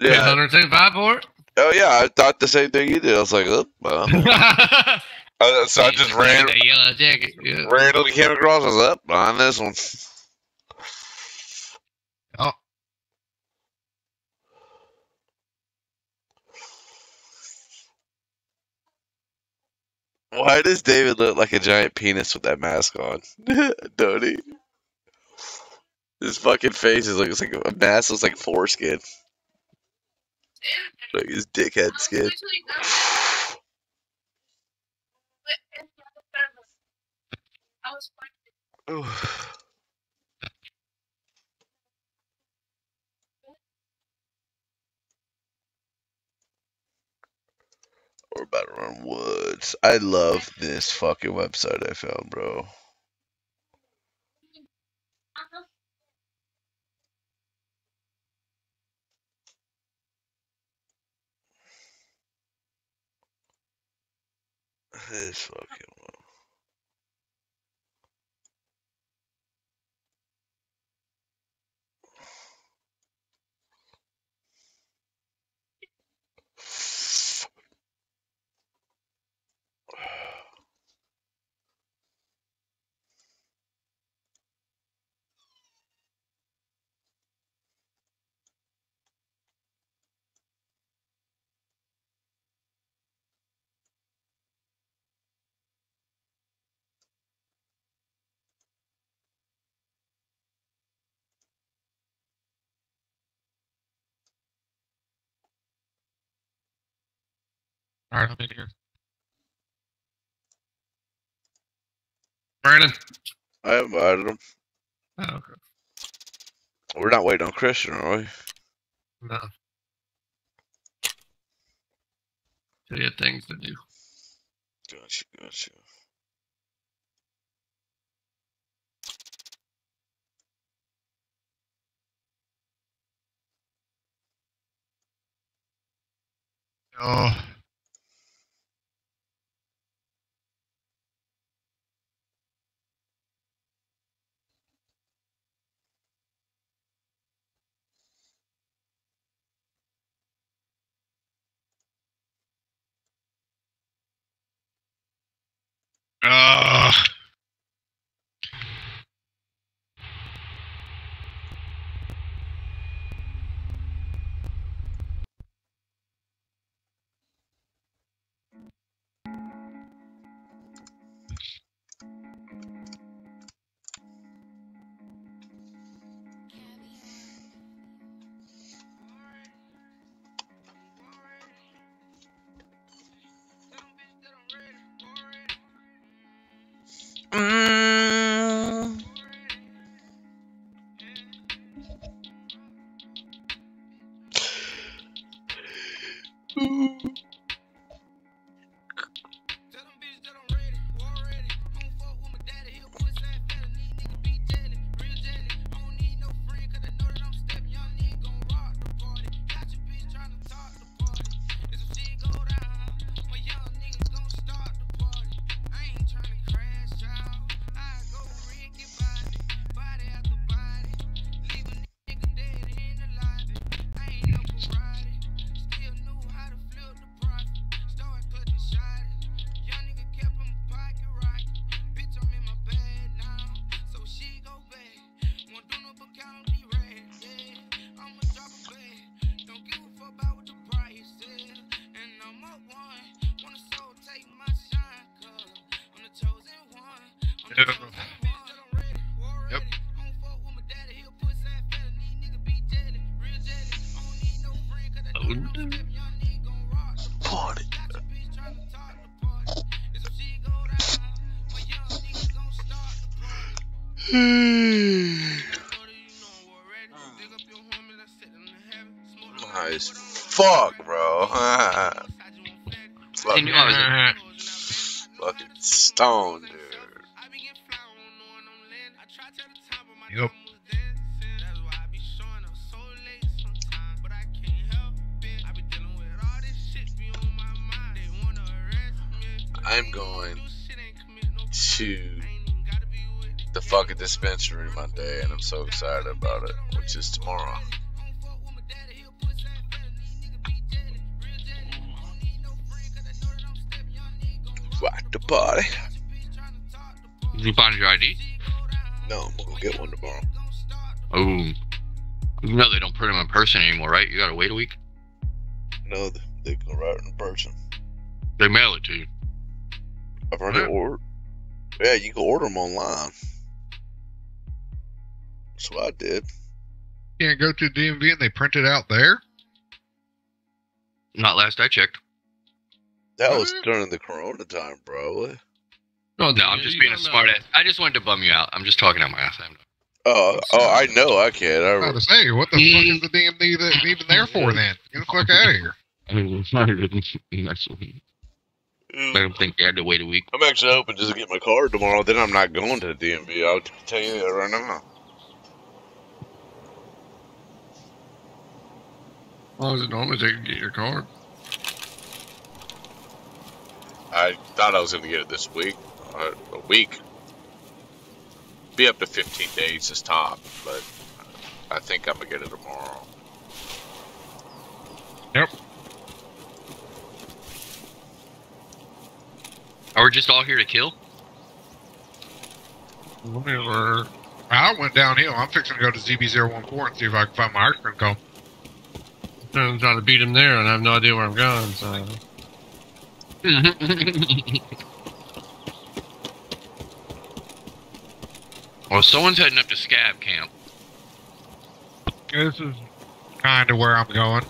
Yeah. 175 for it? Oh yeah, I thought the same thing you did. I was like, oh, well. Uh, so I just ran, yellow jacket. Yeah. randomly came across. I was up on this one. Why does David look like a giant penis with that mask on? Don't he? His fucking face is looks like a mask looks like foreskin. Like his dickhead skin. I We're about run woods. I love this fucking website I found, bro. This fucking All right, I'm in here. Brandon. I invited him. Oh, okay. We're not waiting on Christian, are we? No. He had things to do. Gotcha, gotcha. Oh, Ugh. Stone. Yep. I'm going to the fucking dispensary Monday, and I'm so excited about it, which is tomorrow. Rock the you find your ID? No, I'm gonna get one tomorrow. Oh. You know they don't print them in person anymore, right? You gotta wait a week. No, th- they can write it in person. They mail it to you. I've already Yeah. ordered. Yeah, you can order them online. That's what I did. Can't go to DMV and they print it out there. Not last I checked. That was during the Corona time, bro. Oh, No, I'm just being a smart ass. I just wanted to bum you out. I'm just talking out my ass. I'm Oh, oh, I know. I can't. I was I, about to say, what the fuck is the DMV that even there for then? Get the fuck out of here. I mean, it's not even. That's, I don't think they had to wait a week. I'm actually hoping just to get my card tomorrow. Then I'm not going to the DMV. I'll tell you that right now. How long does it normally take to get your card? I thought I was going to get it this week. Uh, a week. Be up to 15 days to top, but I think I'm going to get it tomorrow. Yep. Are we just all here to kill? Whatever. I went downhill. I'm fixing to go to ZB014 and see if I can find my ice cream cone. I'm trying to beat him there, and I have no idea where I'm going. So well, someone's heading up to Scav Camp. This is kind of where I'm going.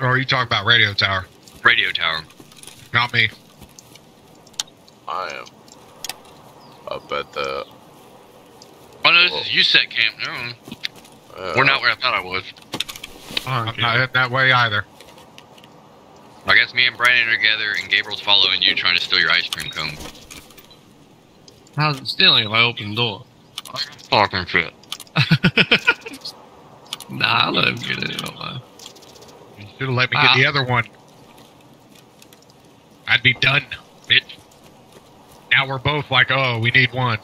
Or are you talking about radio tower? Radio tower. Not me. I am up at the. Oh no, this is USEC camp. No, Uh, we're not where I thought I was. I'm not heading that way either. I guess me and Brandon are together, and Gabriel's following you, trying to steal your ice cream cone. How's it stealing if I open the door? Fucking shit. Nah, I'll let him get it. Don't mind. You should have let me get Ah. the other one. I'd be done, bitch. Now we're both like, oh, we need one.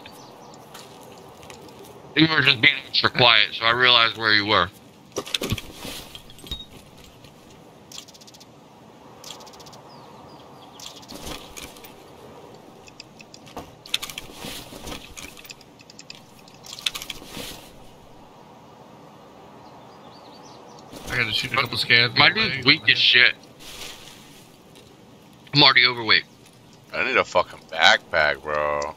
You were just being extra quiet, so I realized where you were. I got to shoot a couple scavs. My dude's weak as shit. I'm already overweight. I need a fucking backpack, bro.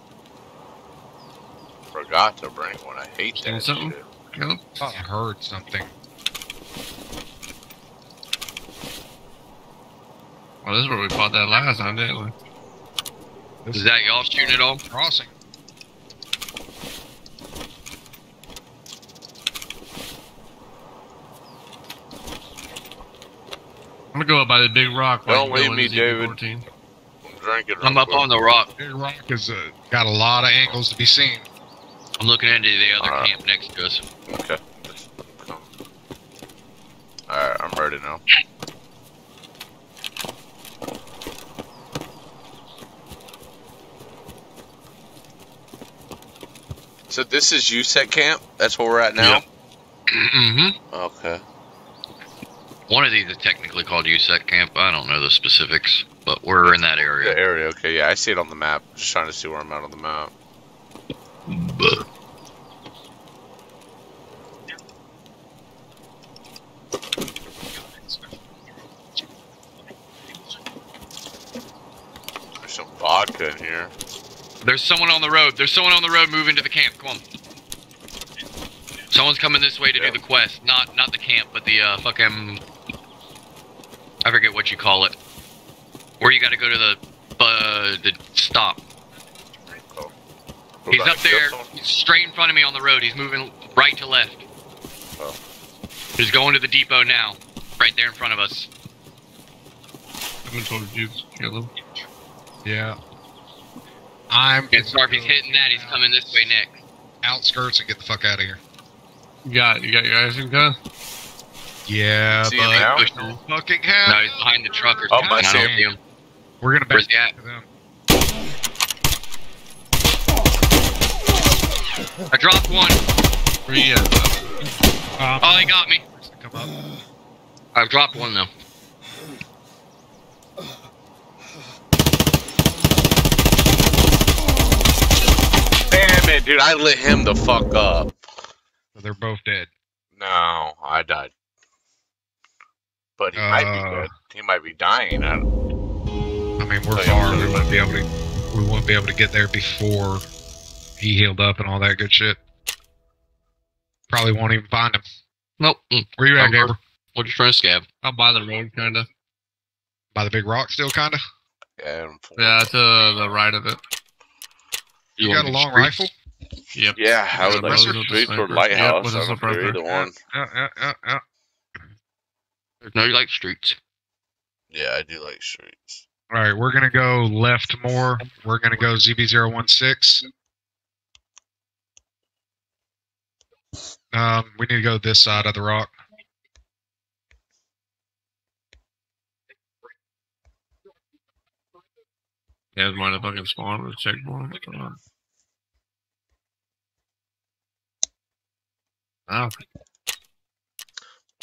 Forgot to bring one. I hate that something? shit. Caleb? I heard something. Well, this is where we fought that last time, didn't we? Is that y'all shooting it all? Crossing. I'm gonna go up by the big rock. Don't while you leave me, into David. ZB14. I'm drinking. I'm up quick. on the rock. Big Rock has uh, got a lot of angles to be seen. I'm looking into the other Alright. camp next to us. Okay. Alright, I'm ready now. So this is USEC camp? That's where we're at now? mm-hmm. Okay. One of these is technically called USEC camp. I don't know the specifics, but we're in that The area. area, okay, yeah, I see it on the map. Just trying to see where I'm at on the map. There's some vodka in here. There's someone on the road. There's someone on the road moving to the camp. Come on. Someone's coming this way to do the quest. Not not the camp, but the uh, fucking. I forget what you call it. Where you got to go to the uh, the stop. He's up there, he's straight in front of me on the road. He's moving right to left. Oh. He's going to the depot now, right there in front of us. Coming towards you, Caleb. Yeah. I'm And so if he's hitting that, he's coming this way next. outskirts and get the fuck out of here. You got you got your ice cream gun? Yeah, See but now? Push him. No, he's behind the truck or Oh, something. I I see don't him. see him. We're gonna Where's back he at? to them. I dropped one. Where you at? Oh, he got me. come up. I've dropped one though. Damn it, dude, I lit him the fuck up. So they're both dead. No, I died. But he might be Uh, good. He might be dying. I don't, I mean, we're far. we We won't be able to. We won't be able to get there before he healed up and all that good shit. Probably won't even find him. Nope. Mm. Where you at, I'm- Gabriel? We're just trying to scav. Out by the road, kind of. By the big rock, still kind of. Yeah. Yeah, to the right of it. You, got a long Streets? rifle? Yep. Yeah, I would Yeah, like those to are the street or snipers. lighthouse. Yep, with I a don't care suppressor. either one. Yeah, yeah, yeah, yeah. No, you like streets. Yeah, I do like streets. All right, we're gonna go left more. We're gonna go ZB016. Um, we need to go this side of the rock. Yeah, it's mine fucking spawn with a checkpoint. Come on. Oh,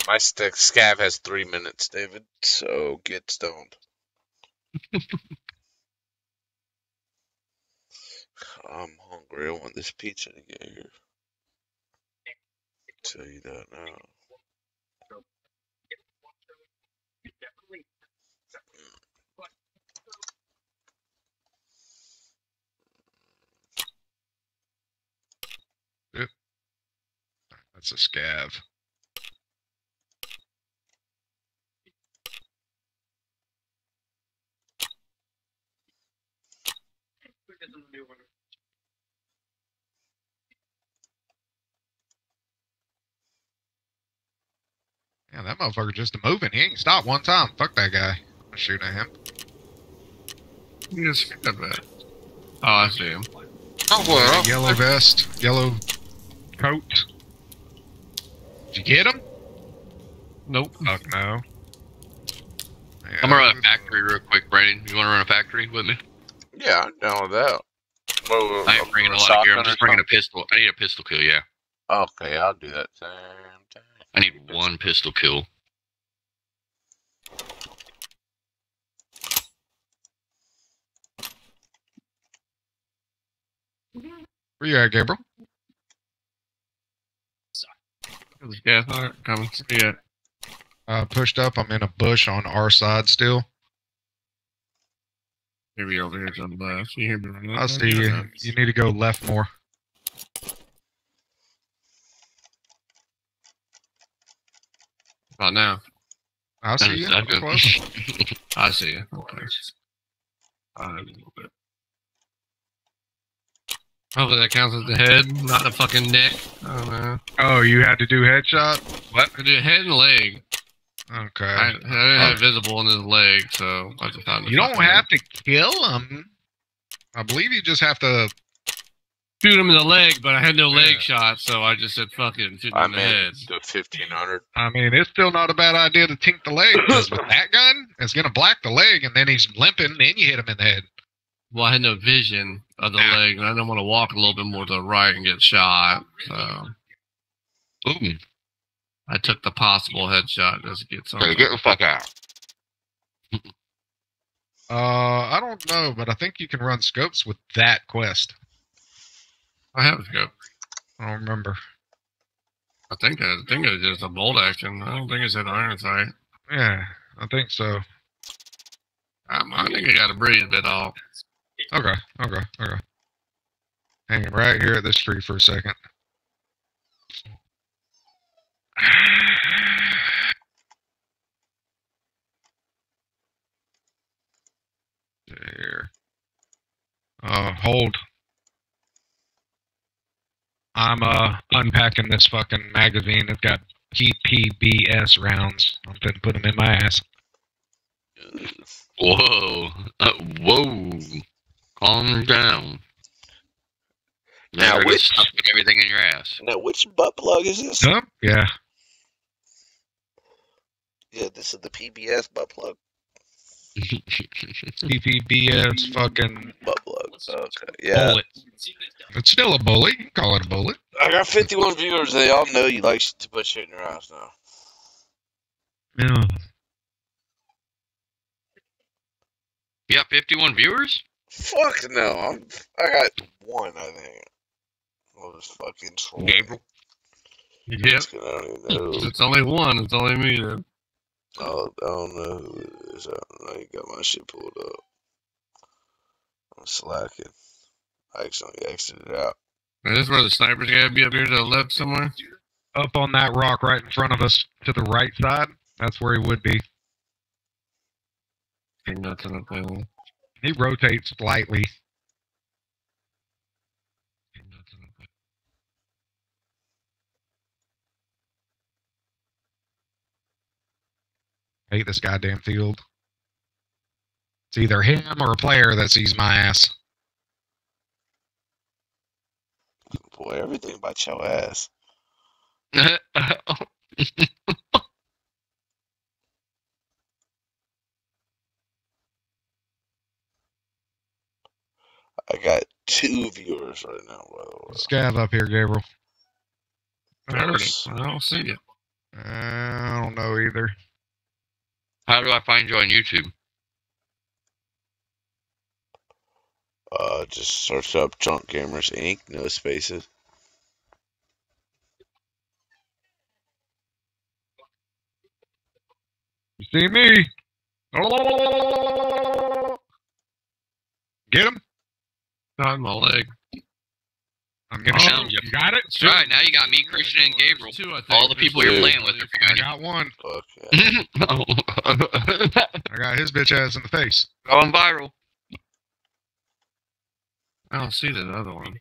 My stick scav has three minutes, David. So get stoned. I'm hungry. I want this pizza to get here. Tell you that now. Yep. That's a scav. Yeah, that motherfucker just a moving. He ain't stopped one time. Fuck that guy. I'm shooting at him. you just got that. Oh, I see him. Oh well. Yellow vest, yellow coat. Did you get him? Nope. Fuck no. I'm gonna run a factory real quick, Brandon. You wanna run a factory with me? Yeah, I'm down with that. Well, I ain't bringing a lot of gear. I'm just bringing a pistol. I need a pistol kill. Yeah, Okay, I'll do that same time. I need one pistol kill. Where you at, Gabriel? Yeah, gas fire coming. Yeah. Uh, pushed up. I'm in a bush on our side still. Maybe over here to the left. You hear me? running I up see you. You need to go left more. About now. I see you. That's We're good. close. I see you. Okay. Uh, a little bit. Hopefully that counts as the head, not the fucking neck. I don't know. Oh, you had to do headshot? What? I did head and leg. Okay. I, I didn't have oh. visible in his leg, so I just found You don't fucking- have to kill him. I believe you just have to. shoot him in the leg, but I had no leg shot, so I just said fuck it and shoot him I in the head. meant the 1500. I mean, it's still not a bad idea to tink the leg because with that gun, it's gonna black the leg, and then he's limping, and then you hit him in the head. Well, I had no vision of the leg, and I didn't want to walk a little bit more to the right and get shot. So Ooh. I took the possible headshot just to get something. Okay, get the fuck out. Uh, I don't know, but I think you can run scopes with that quest. I have a scope. I don't remember. I think I think it's just a bolt action. I don't think it's an iron sight. Yeah, I think so. Um, I think I got to breathe a bit off. Okay, okay, okay. Hanging right here at this tree for a second. There. Uh, hold. I'm uh unpacking this fucking magazine. It's got PPBS rounds. I'm gonna put them in my ass. Whoa. Uh, whoa. Calm down. Now, Now, get which- everything in your ass. Now, which butt plug is this? Huh? Yeah. Yeah, this is the PBS butt plug. PPBS fucking Butt plug. Okay, yeah. bullet. It's still a bullet. You can call it a bullet. I got 51 viewers. They all know you like to put shit in your ass now. Yeah. You got 51 viewers? Fuck no. I'm, I got one, I think. I was fucking trolling. Gabriel? Yep. I don't even know. It's only one. It's only me. Then. Oh, I don't know who it is. I don't know. You got my shit pulled up. I'm slacking. I accidentally exited out. Is this where the sniper's gotta be up here to the left somewhere? Up on that rock right in front of us to the right side. That's where he would be. Ain't nothing up there. He rotates slightly. Hate this goddamn field. It's either him or a player that sees my ass. Boy, everything about your ass. I got two viewers right now, by the way. Scav up here, Gabriel. I. I don't see it. Uh, I don't know either. How do I find you on YouTube? Uh, just search up Junk Gamers Inc. No spaces. You see me? Get him. Not my leg. I'm gonna Oh, show you. You got it? Right now you got me, Christian, and Gabriel. All the people you're playing with are I got one. Okay. I got his bitch ass in the face. Going viral. I don't see that other one.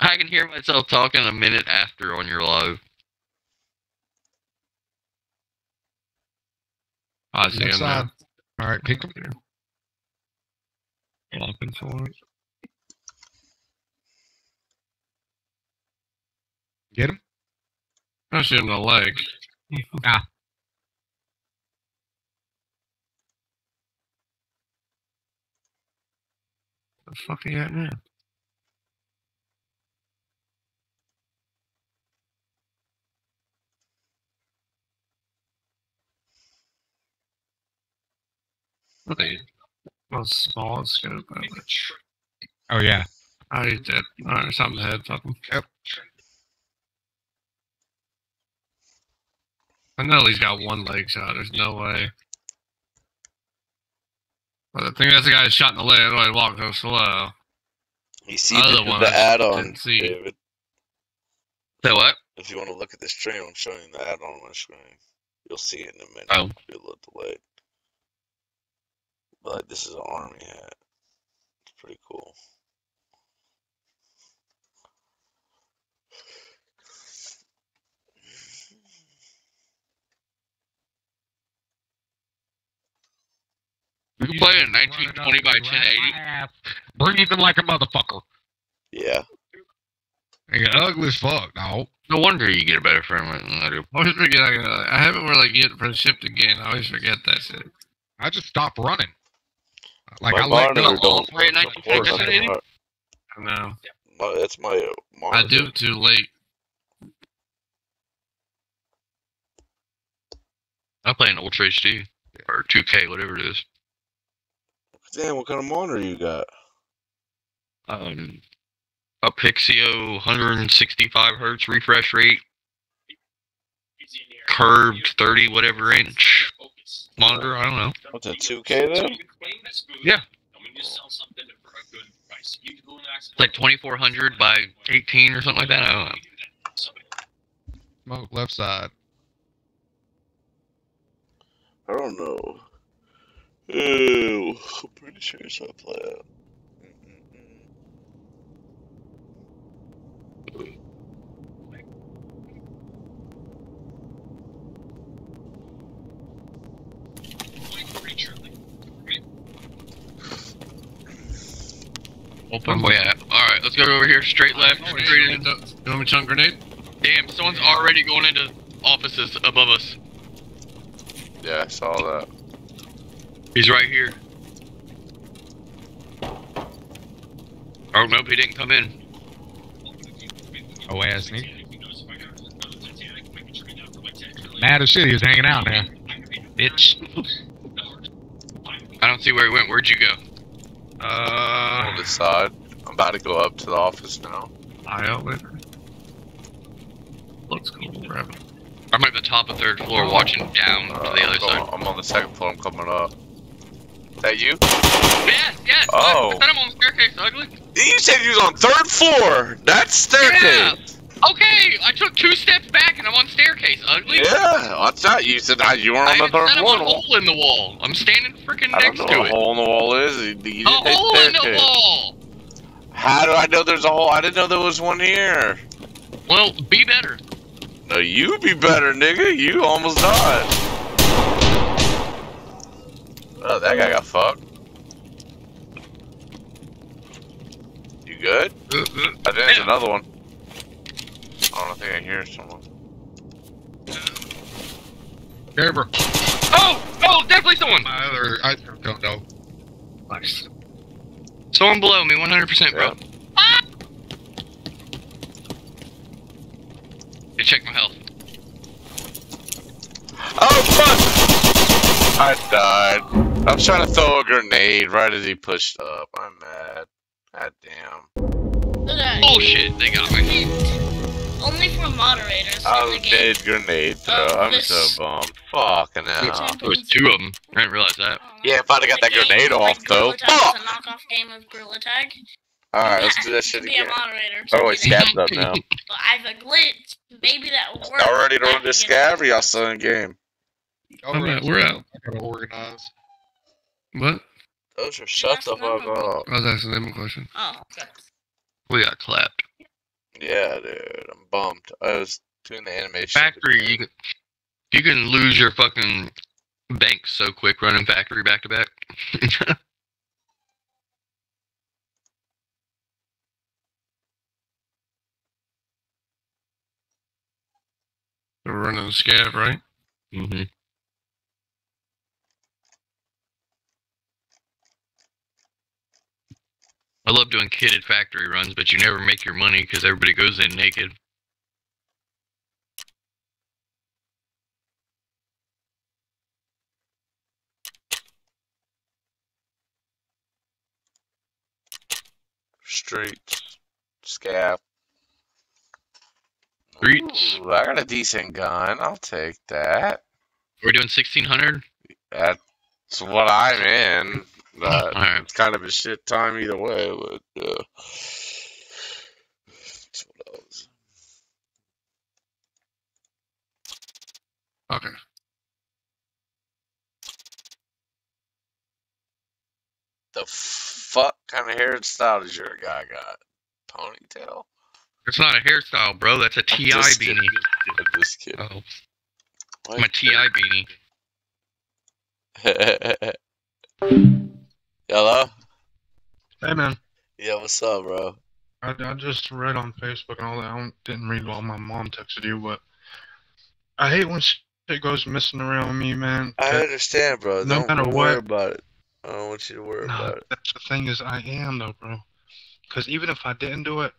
I can hear myself talking a minute after on your live. I see him All right, pick him. Looking for it. Get him. I see him in the leg. Ah. The fuck are you at now? What are you? Well, small scope. I think. Oh yeah. Oh, he's dead. Alright, something ahead. Fuck him. Yep. I know he's got one leg shot. There's no way. But I think that's the guy that shot in the leg. That's why he walked so slow. You see Other the, one the add-on. David. Say what? If you want to look at the stream, I'm showing the add-on on my screen. You'll see it in a minute. Oh. Be a little delayed. But this is an army hat. It's pretty cool. We can play in 1920 by 1080. Breathing like a motherfucker. Yeah. Nigga, ugly as fuck, dog. No wonder you get a better frame rate than I do. I always forget. I, gotta, I have it where like get for shift again. I always forget that shit. I just stopped running. Like my I let monitor go. don't Right, support 1920 that. I know. My, that's my uh, I do it too late. I play in Ultra HD or 2K, whatever it is. Damn, what kind of monitor you got? Um, a Pixio 165 hertz refresh rate, curved 30 whatever inch monitor. I don't know. What's a 2K then? Yeah. Like 2400 by 18 or something like that. I don't know. Smoke left side. I don't know. Ew, I'm pretty sure it's not play out. Open. Where we at? All right, let's go over here. Straight left. Oh, Straight in. You want me to chunk grenade? Damn, someone's already going into offices above us. Yeah, I saw that. He's right here. Oh nope, he didn't come in. Oh ass nigga. Mad as shit he was hanging out now. Bitch. I don't see where he went. Where'd you go? Uh. On the side. I'm about to go up to the office now. I outlater. Looks cool. Grab it. I'm at the top of third floor, watching down to the other I'm, side. going- I'm on the second floor. I'm coming up. That you? Yeah, yeah. look, Oh. I said I'm on the staircase, ugly. You said you was on third floor. That's staircase. Yeah. Okay, I took two steps back and I'm on staircase, ugly. Yeah, watch out. You said that you weren't I on the third I'm floor. a hole in the wall. I'm standing freaking I don't next know to it. hole in the wall is. You, A hole in the wall. How do I know there's a hole? I didn't know there was one here. Well, be better. No, you be better, nigga. You almost died. Oh, that guy got fucked. You good? I think there's another one. I don't think I hear someone. Gerber. Oh, oh, definitely someone. My other, I don't know. Nice. Someone below me, 100%, bro. Ah! Hey, check my health. Oh fuck! I died. I was trying to throw a grenade right as he pushed up. I'm mad. God damn. Look at. Bullshit, they got me. Only for moderators. I in the was game. dead grenade throw. Oh, I'm so bummed. Fucking hell. There was two of them. I didn't realize that. Oh, yeah, if I'd have got that grenade off though. Gorilla Fuck! a knockoff game of Gorilla Tag. Alright, let's do that shit Be a again. moderator. Oh, wait, do that. scav's up now. But I have a glitch. Maybe that will work. Y'all ready to I run can this get scav or y'all still in game? I'm out. We're out. I gotta organize. What? Those are shut the fuck up. I was asking them a question. Oh, okay. We got clapped. Yeah, dude, I'm bummed. I was doing the animation. Factory, you can, you can lose your fucking bank so quick running factory back to back. They're running the scav, right? Mm-hmm. I love doing kitted factory runs, but you never make your money because everybody goes in naked. Streets. Scav. Streets. Ooh, I got a decent gun. I'll take that. We're doing 1600. That's what I'm in. But Alright. it's kind of a shit time either way. But uh. Okay. The fuck kind of hairstyle does your guy got? Ponytail? It's not a hairstyle, bro. That's a TI beanie. just kidding. Oh, my TI beanie. Hello? Hey man, Yeah, what's up, bro? I, I just read on Facebook and all that. I don't- didn't read while my mom texted you, but I hate when shit goes missing around with me, man. I understand, bro. no don't matter worry what- about it. I don't want you to worry Nah, about it. that's the thing is I am though, bro. Because even if I didn't do it,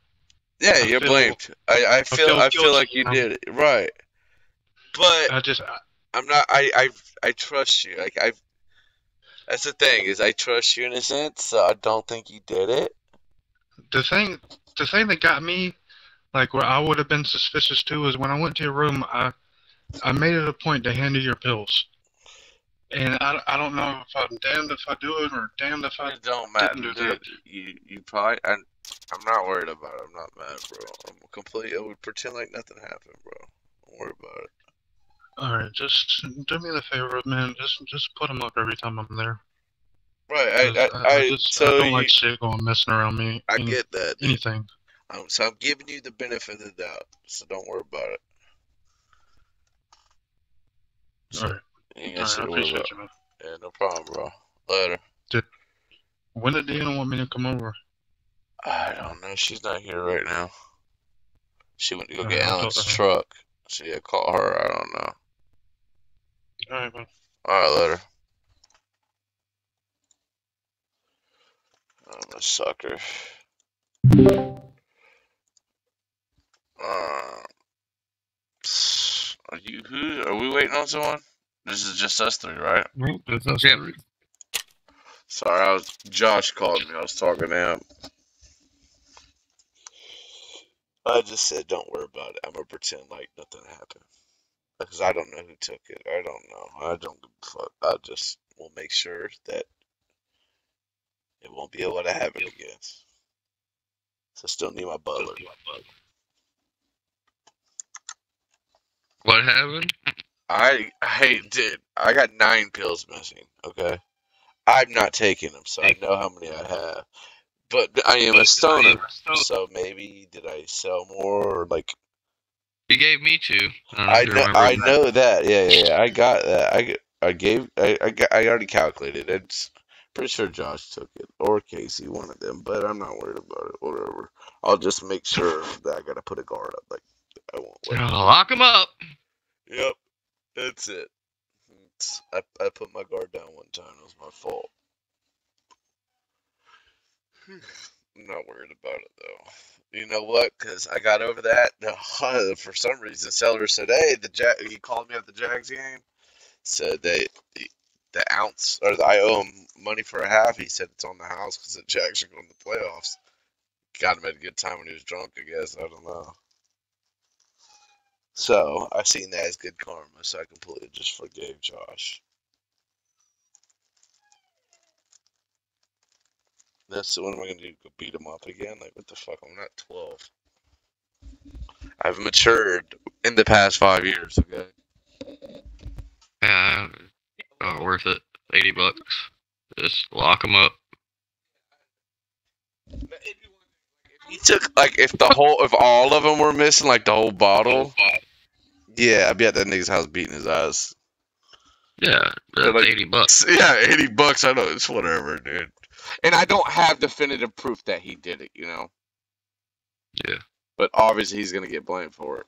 Yeah, I you're feel- blamed. I, I feel feel I feel like you did it. Right. But I just I, I'm not I I I trust you. Like I That's the thing is I trust you in a sense, so I don't think you did it. the thing the thing that got me like where I would have been suspicious too is when I went to your room I I made it a point to hand you your pills. And I, I don't know if I'm damned if I do it or damned if I It don't matter. didn't do dude. You you probably I, I'm not worried about it. I'm not mad, bro. I'm complete. I would pretend like nothing happened, bro. Don't worry about it. All right, just do me the favor, man. Just just put them up every time I'm there. Right. I 'Cause I, I, just so I don't you, like shit going messing around me. I any- get that. dude. anything. Um, so I'm giving you the benefit of the doubt. So don't worry about it. All right. You All right, I appreciate you, man. Yeah, no problem, bro. Later. Did when did Deanna want me to come over? I don't know. She's not here right now. She went to go All get right, Alan's truck. So yeah, call her. I don't know. All right, man. All right, later. I'm a sucker. Uh, are you who? Are we waiting on someone? This is just us three, right? Nope, that's us Yeah. three. Sorry, I was. Josh called me. I was talking to him. I just said, don't worry about it. I'm gonna pretend like nothing happened because I don't know who took it. I don't know. I don't give a fuck. I just will make sure that it won't be able to happen again. So still need my butler. What happened? I I did. I got nine pills missing. Okay, I'm not taking them, so I know how many I have. But I am a stoner, so maybe did I sell more? Or like You gave me two. I, I know, I that. know that. Yeah, yeah, yeah. I got that. I, I gave. I I, got, I already calculated. It's pretty sure Josh took it or Casey, one of them. But I'm not worried about it. Whatever. I'll just make sure that I gotta put a guard up. Like I won't. Let Lock him up. Yep, that's it. It's, I I put my guard down one time. It was my fault. I'm not worried about it though. You know what? Because I got over that. For some reason, Seller said, "Hey, the Jag." He called me at the Jags game. Said they the, the ounce or the, I owe him money for a half. He said it's on the house because the Jags are going to the playoffs. Got him at a good time when he was drunk. I guess I don't know. So I seen that as good karma. So I completely just forgave Josh. That's what am I gonna do? Go beat him up again? Like what the fuck? I'm not 12. I've matured in the past five years. Okay. Yeah, not worth it. Eighty bucks. Just lock him up. He took like if the whole if all of them were missing like the whole bottle. Yeah, I'd be at that nigga's house beating his ass. Yeah, like- eighty bucks. Yeah, eighty bucks. I know it's whatever, dude. And I don't have definitive proof that he did it. You know. Yeah. But obviously he's gonna get blamed for it.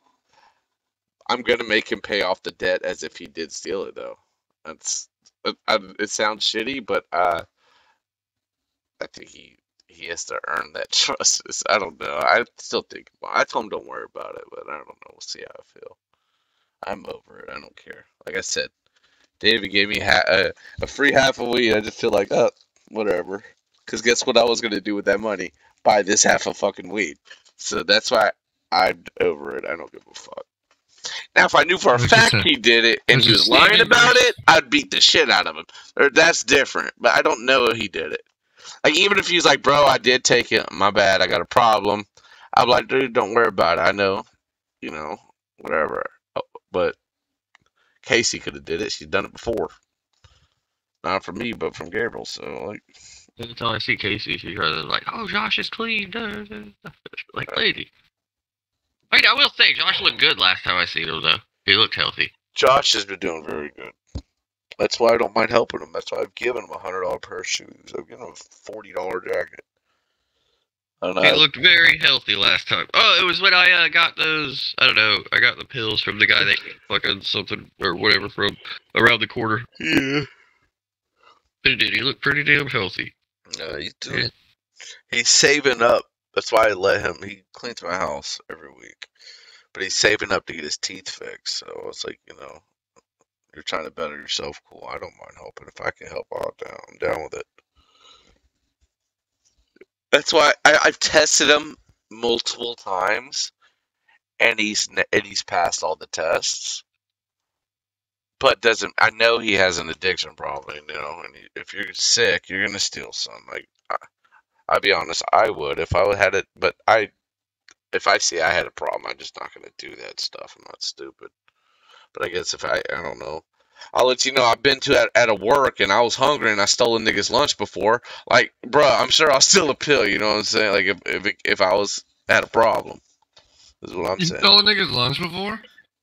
I'm gonna make him pay off the debt as if he did steal it, though. That's it, it sounds shitty, but uh, I think he he has to earn that trust. I don't know. I still think I told him don't worry about it, but I don't know. We'll see how I feel. I'm over it. I don't care. Like I said, David gave me ha- a, a free half a weed. I just feel like, uh, whatever. Because guess what I was gonna do with that money? Buy this half of fucking weed. So that's why I'm over it. I don't give a fuck. Now, if I knew for a fact he did it and he was lying about it, I'd beat the shit out of him. Or that's different. But I don't know he did it. Like even if he's like, bro, I did take it. My bad. I got a problem. I'm like, dude, don't worry about it. I know, you know, whatever. Oh, But Casey could have did it. She's done it before. Not from me, but from Gabriel. So like, Every time I see Casey, she's rather like, "Oh, Josh is clean." duh, duh, duh." Like, lady. Wait, I will say, Josh looked good last time I seen him, though. He looked healthy. Josh has been doing very good. That's why I don't mind helping him. That's why I've given him a hundred dollar pair of shoes. I've given him a forty dollar jacket. And He I, looked very healthy last time. Oh, it was when I uh, got those. I don't know. I got the pills from the guy that fucking something or whatever from around the corner. yeah. He did. He looked pretty damn healthy. No, he's doing. He's saving up. That's why I let him. He cleans my house every week, but he's saving up to get his teeth fixed. So it's like you know, you're trying to better yourself. Cool. I don't mind helping. If I can help out, down. I'm down with it. That's why I, I've tested him multiple times, and he's and he's passed all the tests. But doesn't I know he has an addiction problem? You know, and if you're sick, you're gonna steal some. Like I, I'll be honest, I would if I had it. But I, if I see I had a problem, I'm just not gonna do that stuff. I'm not stupid. But I guess if I, I don't know. I'll let you know. I've been to at, at a work and I was hungry and I stole a nigga's lunch before. Like, bruh, I'm sure I'll steal a pill. You know what I'm saying? Like, if if, if I was had a problem, is what I'm You saying. stole a nigga's lunch before?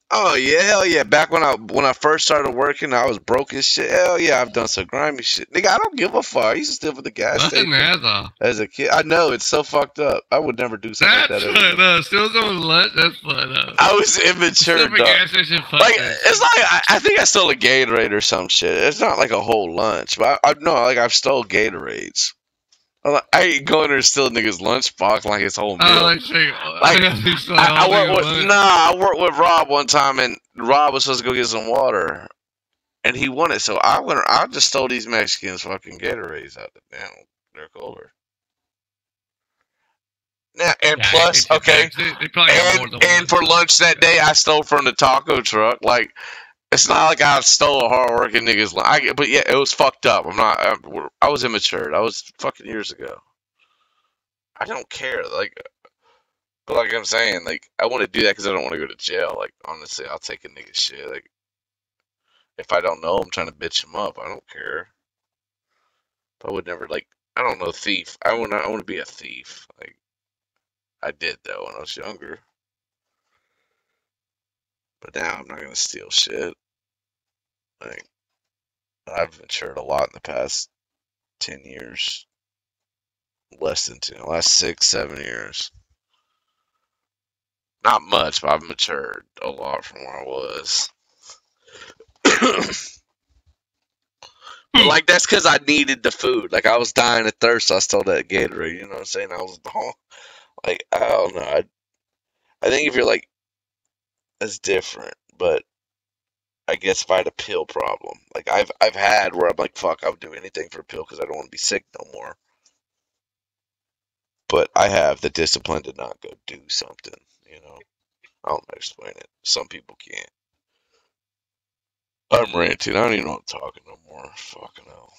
Oh yeah, hell yeah! Back when I when I first started working, I was broke as shit. Hell yeah, I've done some grimy shit, nigga. I don't give a fuck. I used to steal from the gas Nothing station though. as a kid. I know it's so fucked up. I would never do something That's like that. Ever. though. Steal someone's lunch? That's fun, though. I was immature. Gas station, Like it's like I, I think I stole a Gatorade or some shit. It's not like a whole lunch, but I, I no, like I've stole Gatorades. I ain't going there to steal a nigga's lunchbox like his whole meal. Like, say, Like, I, I, I worked with lunch. nah, I worked with Rob one time, and Rob was supposed to go get some water, and he wanted. So I went. I just stole these Mexicans fucking Gatorades out of damn their cooler. Now and Yeah, plus, okay, they- they probably got more and and for lunch that day, I stole from the taco truck. Like It's not like I stole a hardworking nigga's line. I, but yeah, it was fucked up. I'm not. I, I was immature. That was fucking years ago. I don't care. Like, but like I'm saying, like I want to do that because I don't want to go to jail. Like honestly, I'll take a nigga shit. Like if I don't know, I'm trying to bitch him up. I don't care. But I would never like. I don't know thief. I want. I want to be a thief. Like I did though when I was younger. But now I'm not gonna steal shit. Like I've matured a lot in the past ten years. Less than ten, last six, seven years. Not much, but I've matured a lot from where I was. Hmm. Like that's because I needed the food. Like I was dying of thirst. So I stole that Gatorade. You know what I'm saying? I was like, I don't know. I, I think if you're like, that's different. But I guess if I had a pill problem, like I've I've had where I'm like, fuck, I would do anything for a pill because I don't want to be sick no more. But I have the discipline to not go do something. You know, I don't explain it. Some people can't. I'm ranting. I don't even know what I'm talking no more. Fucking hell.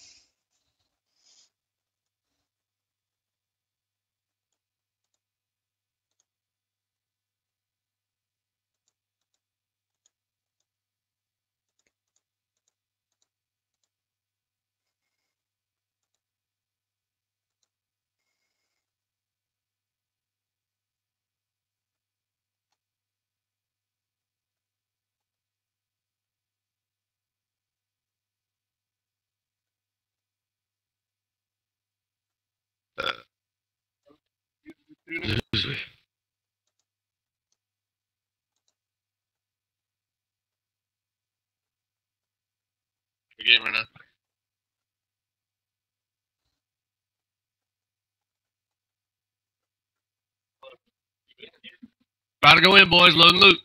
Forget me now. About to go in, boys. Load and loot.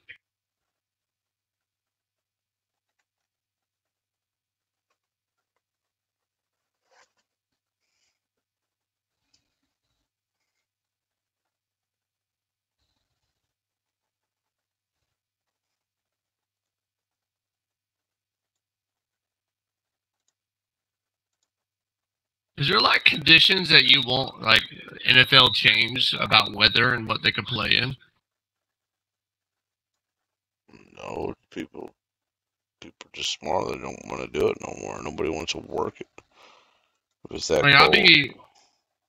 Is there like conditions that you want like NFL change about weather and what they can play in? No, people, people are just smart. They don't want to do it no more. Nobody wants to work it. It's that Like I'll be,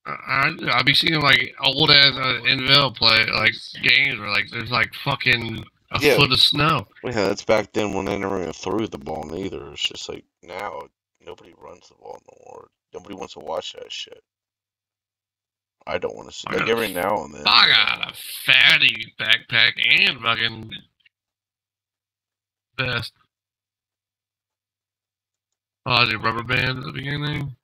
I I'll be seeing like old ass uh, NFL play like games where like there's like fucking a Yeah. foot of snow. Well, yeah, that's back then when they never even threw the ball neither. It's just like now nobody runs the ball no more. Nobody wants to watch that shit. I don't want to see I like every now and then. I got a fatty backpack and fucking vest. Oh, the rubber band at the beginning.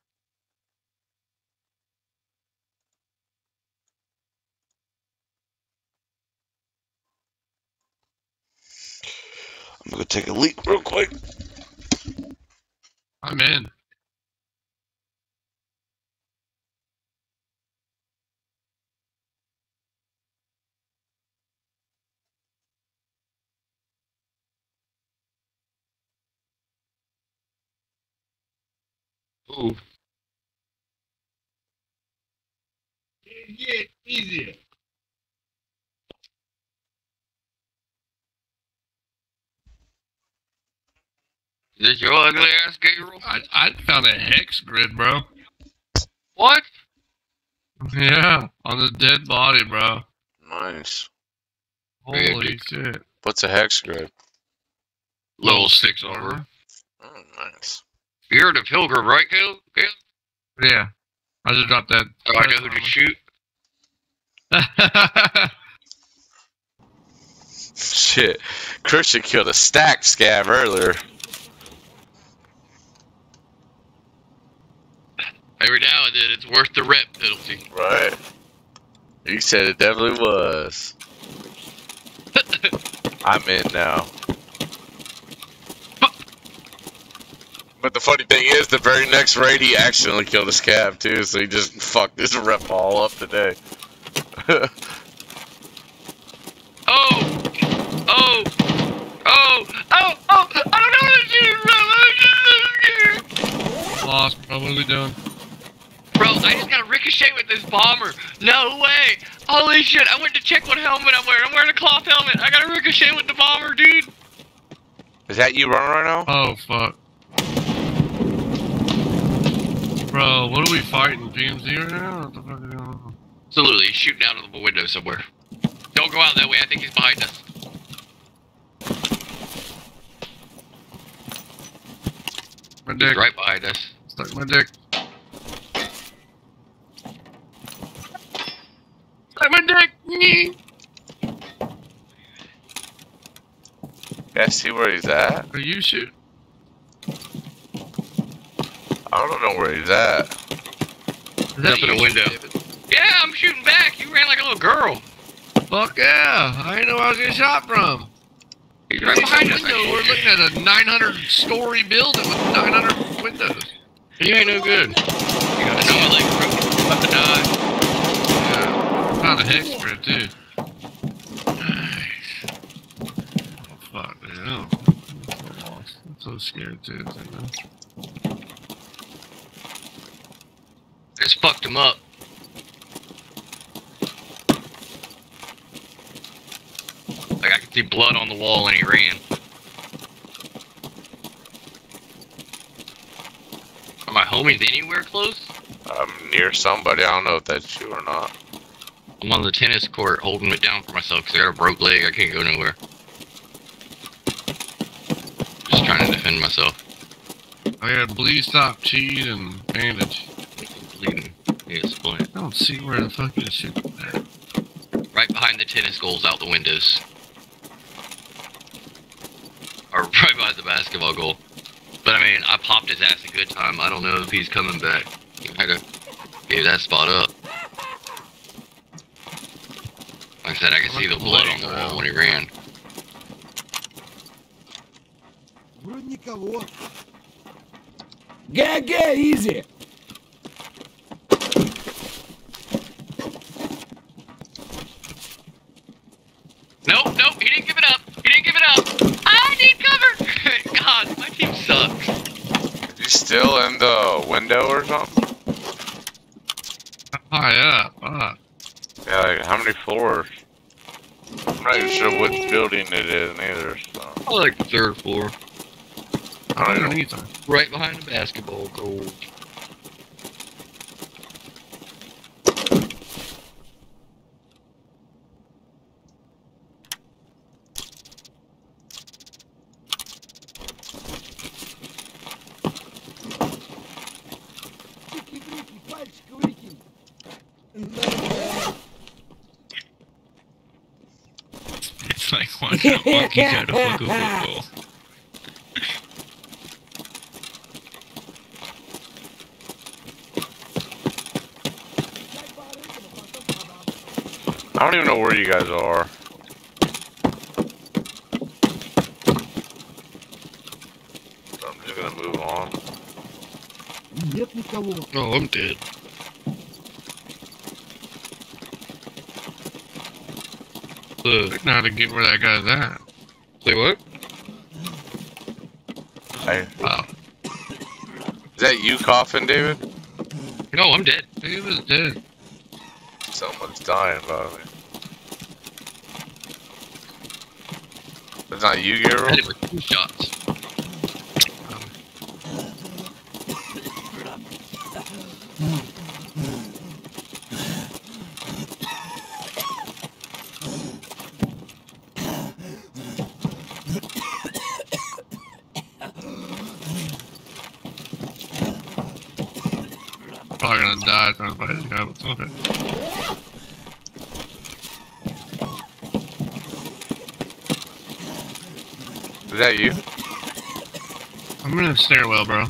I'm gonna take a leak real quick. I'm in. Ooh. Yeah, easier. Is this your ugly ass Gabriel? I I found a hex grid, bro. What? Yeah, on the dead body, bro. Nice. Holy shit. What's a hex grid? Level six armor. Oh, nice. You heard of Pilgrim, right, Caleb? Caleb? Yeah. I just dropped that. Oh, I know who to shoot. Shit, Christian killed a stacked scav earlier. Every now and then, it's worth the rep penalty. Right. He said it definitely was. I'm in now. But the funny thing is, the very next raid, he accidentally killed his cab too, so he just fucked his rep all up today. oh! Oh! Oh! Oh! Oh! I don't know what to do, bro! I just Lost, bro. What are we doing? Bro, I just got a ricochet with this bomber. No way! Holy shit, I went to check what helmet I'm wearing. I'm wearing a cloth helmet. I got a ricochet with the bomber, dude. Is that you, Ron, right now? Oh, fuck. Bro, what are we fighting? DMZ right now? What the fuck is going on? Absolutely. He's shooting out of the window somewhere. Don't go out that way. I think he's behind us. My He's dick. right behind us. Stuck my dick. Stuck my dick. Nyeh. Yeah, I see where he's at. Are you shoot? I don't know where he's at. Is Up in a window. Yeah, I'm shooting back. You ran like a little girl. Fuck yeah! I didn't know where I was getting shot from. He's right behind us. Window. We're looking at a 900 story building with 900 windows. You ain't no good. You got no leg, bro. About to die. Yeah. Found a hex script too. Nice. Oh, fuck, man. I don't- I'm so lost. I'm so scared too. Just fucked him up. Like I could see blood on the wall and he ran. Are my homies anywhere close? I'm near somebody. I don't know if that's you or not. I'm on the tennis court holding it down for myself because I got a broke leg. I can't go nowhere. Just trying to defend myself. I got a bleed stop, cheese, and bandage. I don't see where the fuck is shit. Right behind the tennis goals out the windows. Or right by the basketball goal. But I mean, I popped his ass a good time. I don't know if he's coming back. He might have gave that spot up. Like I said, I could see the blood on the wall when he ran. Get, get easy! God, my team sucks. You still in the window or something? Oh, High up. Fuck. Yeah, like how many floors? I'm not even sure which building it is either. So I like the third floor. I don't know. Anything. Right behind the basketball goal. fuck. I don't even know where you guys are. I'm just gonna move on. Oh, I'm dead. I know how to get where that guy's at. Say what? Hey, oh. Wow. is that you coughing, David? No, I'm dead. He was dead. Someone's dying, by the way. It's not you, I Gabriel? hit him with two shots. Probably gonna die trying to fight this guy, but it's okay. Is that you? I'm in the stairwell, bro.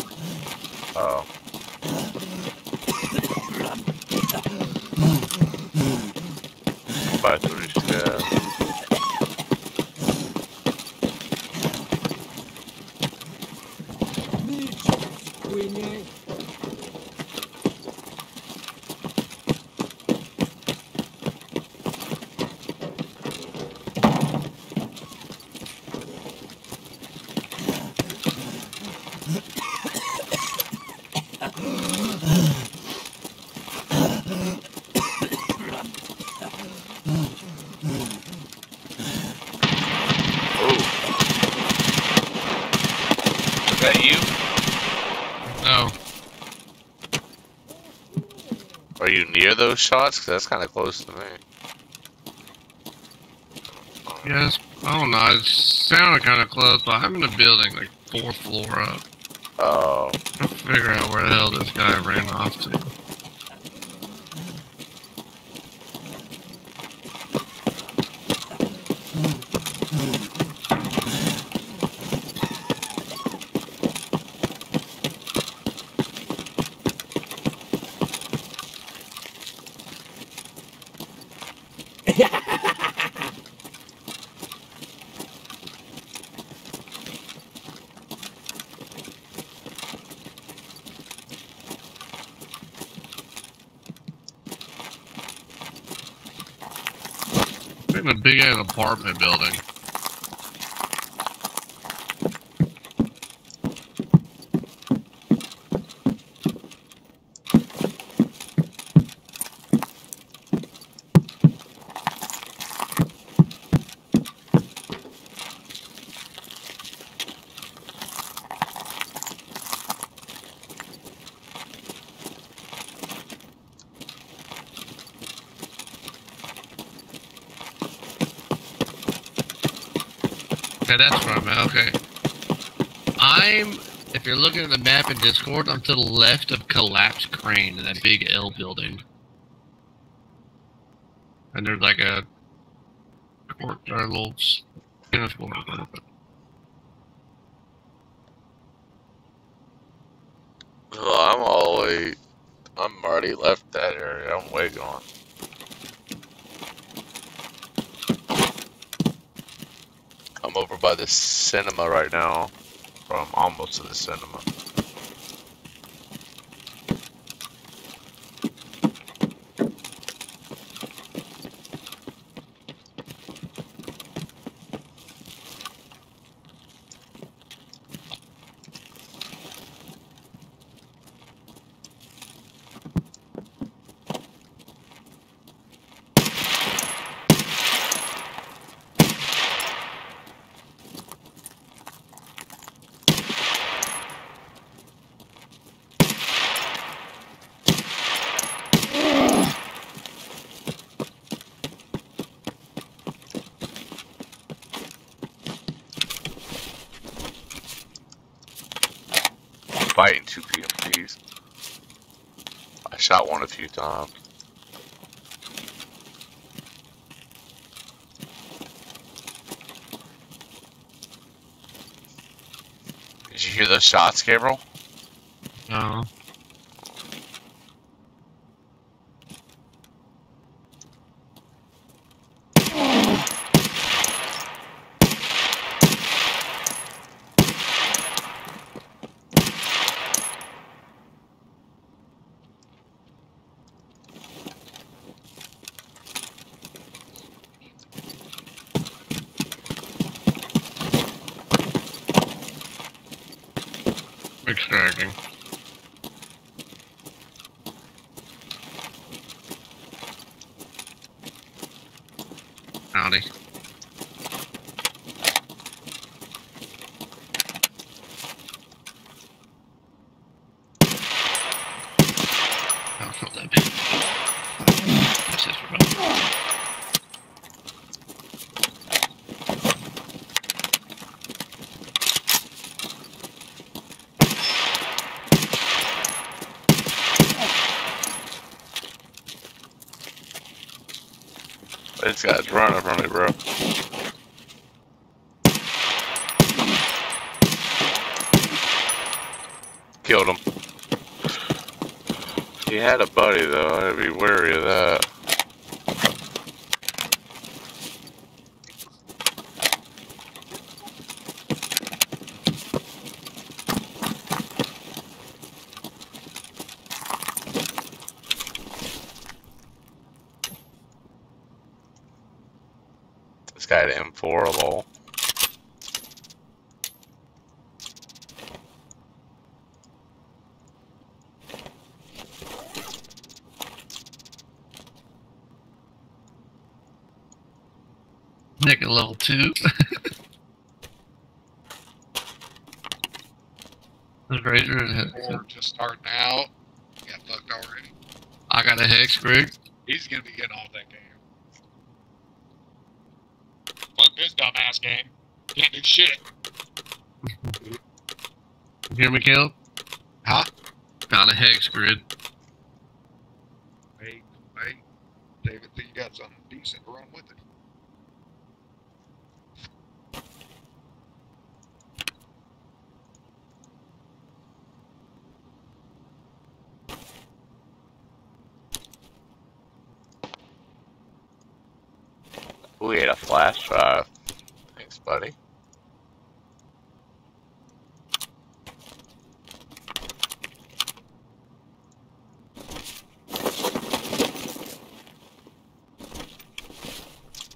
Those shots? 'Cause that's kind of close to me. Yes. I don't know. It sounded kind of close, but I'm in a building like fourth floor up. Oh. I'll figure out where the hell this guy ran off to. in a big ass apartment building. Okay, that's where I'm at. Okay. I'm, if you're looking at the map in Discord, I'm to the left of Collapse Crane that big L building. And there's like a court, or a little tennis court. Oh, I'm. I'm already left that area. I'm way gone. I'm over by the cinema right now. Or I'm almost to the cinema. Fighting two PMCs. I times. Did you hear those shots, Gabriel? No. Extracting. Howdy. Oh, it's not that big. That's just right. This guy's running from me, bro. Killed him. He had a buddy though. I'd be wary of that. This guy had M4 of all. Nick at level two. the Razor and hex. Just starting out. Got fucked already. I got a hex grid. He's gonna be getting off that game. Fuck this dumbass game. Can't do shit. You hear me, Caleb? Huh? Found a hex grid. Wait, wait. David, think you got something decent to run with it. We ate a flash drive. Thanks, buddy.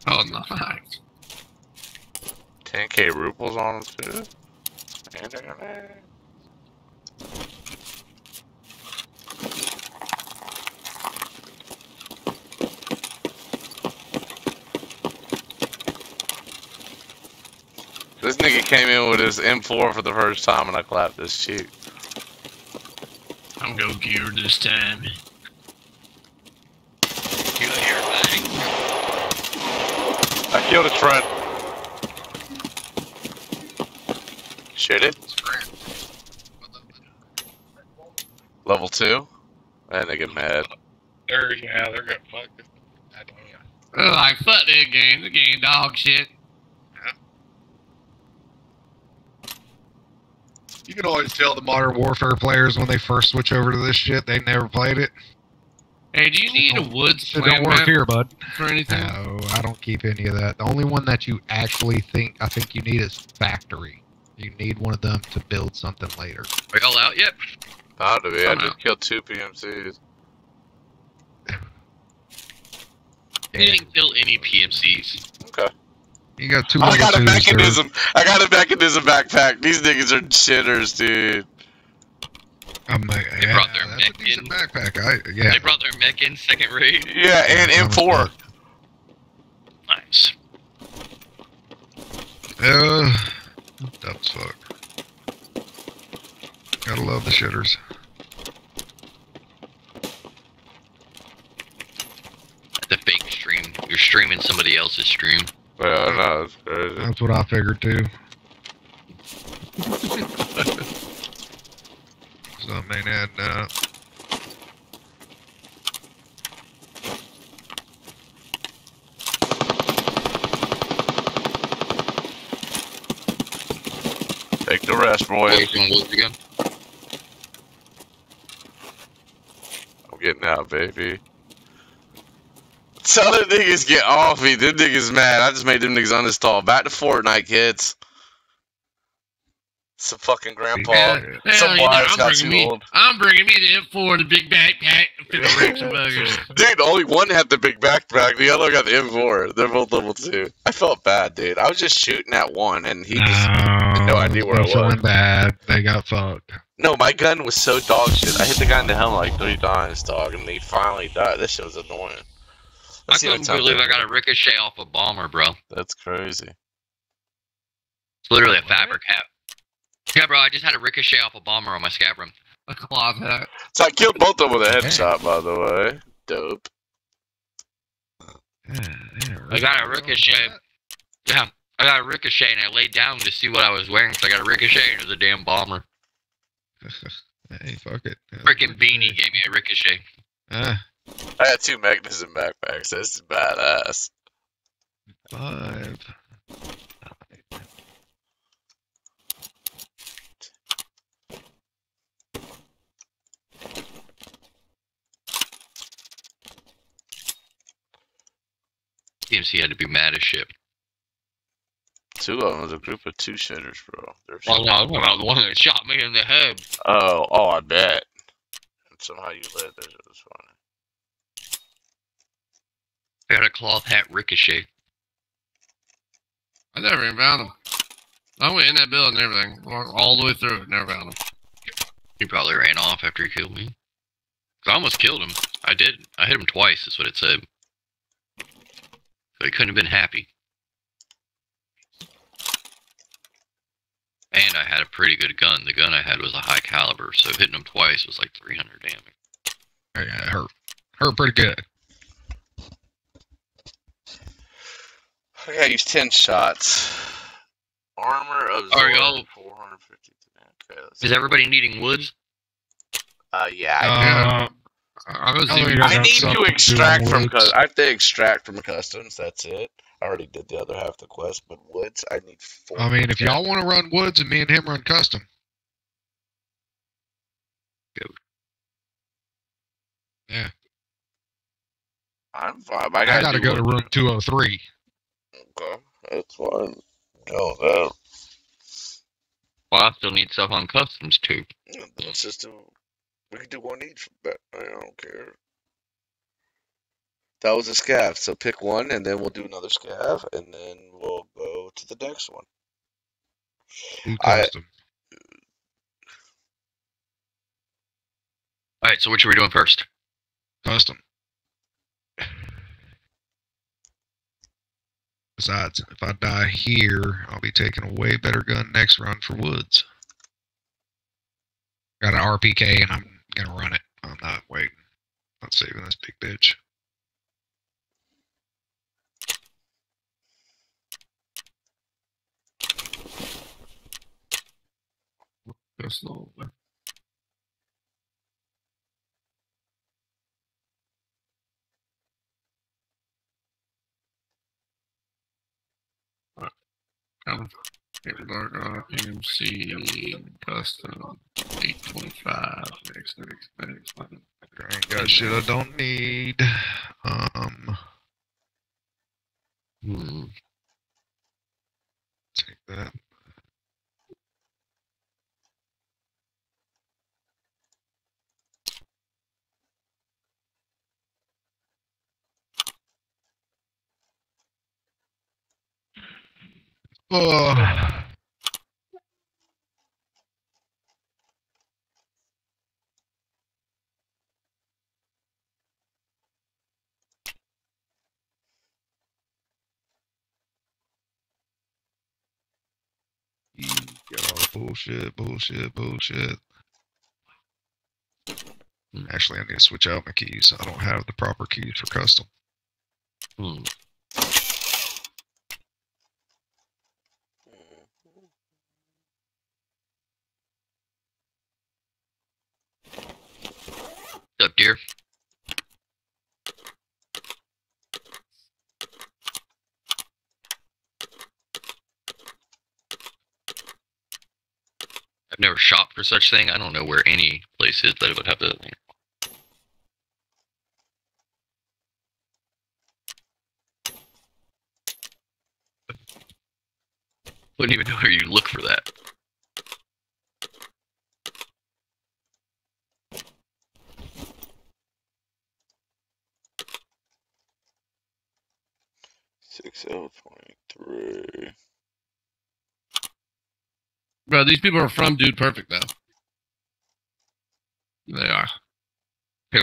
Oh, nice. 10k rubles on them too. Internet. This nigga came in with his M4 for the first time and I clapped this shoot. I'm go gear this time. Hear bang? I killed his friend. Shoot it. Level two. That nigga mad. They're, yeah, they're gonna fuck. I don't know. Like, fuck that game. The game dog shit. You can always tell the Modern Warfare players when they first switch over to this shit, they never played it. Hey, do you need a woods Shit plan don't work map here, bud. for anything? No, I don't keep any of that. The only one that you actually think I think you need is factory. You need one of them to build something later. Are y'all out yet? About to be. I I'm just killed two PMCs. You didn't kill any PMCs. Okay. You got two I got a twos, sir. mechanism. I got a mechanism backpack. These niggas are shitters, dude. I'm like, They yeah, brought their that's a mech decent in. backpack. I yeah. They brought their mech in second raid. Yeah, and M4. Nice. Uh, dumb as fuck. Gotta love the shitters. The fake stream. You're streaming somebody else's stream. Yeah, no, it's crazy. That's what I figured too. Something ain't adding up. Take the rest, boy. Wait, you wanna look again? I'm getting out, baby. Tell them niggas get off me. Them niggas mad. I just made them niggas uninstall. Back to Fortnite, kids. Some fucking grandpa. Hell, Some you know, wives I'm got bringing too me, old. I'm bringing me the M4, and the big backpack, for the wrecks and buggers. Dude, only one had the big backpack. The other got the M4. They're both level two. I felt bad, dude. I was just shooting at one, and he just had no idea where They're was. feeling bad. They got fucked. No, my gun was so dog shit. I hit the guy in the helmet like three times, dog, and he finally died. This shit was annoying. I Let's see couldn't believe. I got a ricochet off a bomber, bro. That's crazy. It's literally a fabric hat. Yeah, bro, I just had a ricochet off a bomber on my scav run. A cloth hat. So I killed both of them with a headshot, by the way. Dope. I got a ricochet. Yeah, I got a ricochet and I laid down to see what I was wearing. So I got a ricochet and it was a damn bomber. Hey, fuck it. Freaking beanie gave me a ricochet. Ah, I got two mechanism backpacks. This is badass. five. TMC had to be mad as shit. Two of them was a group of two shitters, bro. They're Oh, no, what about the one that shot me in the head? Oh, oh, I bet. And somehow you lived. That shit was funny. I got a cloth hat ricochet. I never even found him. I went in that building and everything. All the way through it. Never found him. He probably ran off after he killed me. I almost killed him. I did. I hit him twice, is what it said. But he couldn't have been happy. And I had a pretty good gun. The gun I had was a high caliber, so hitting him twice was like 300 damage. Yeah, it hurt. Hurt pretty good. I gotta use 10 shots. Armor of Are y'all- 450. Okay, let's Is everybody needing woods? Uh, yeah. I, do. I was I even need to to extract from. woods. I have to extract from customs. That's it. I already did the other half of the quest, but woods, I need four. I mean, if y'all want to run woods and me and him run custom, yeah, I'm fine. I I gotta, got to do go to wood. room 203. Okay, that's fine. Go that. Well, I still need stuff on customs too. Let's just do. We can do one each. But I don't care. That was a scav. So pick one, and then we'll do another scav, and then we'll go to the next one. Do I- custom. All right, so which are we doing first? Custom. Besides, if I die here, I'll be taking a way better gun next run for woods. Got an RPK and I'm gonna run it. I'm not waiting. Not saving this big bitch. Go slow. Come. Dark uh, PMC custom 825 next next next. I ain't got shit I don't need. Um, Hmm. take that. Bullshit, bullshit, bullshit. Actually, I need to switch out my keys. I don't have the proper keys for custom. Hmm. What's up, dear? I've never shopped for such thing. I don't know where any place is that it would have a Wouldn't even know where you look for that. Six L twenty three. Bro, these people are from Dude Perfect though. They are. Who?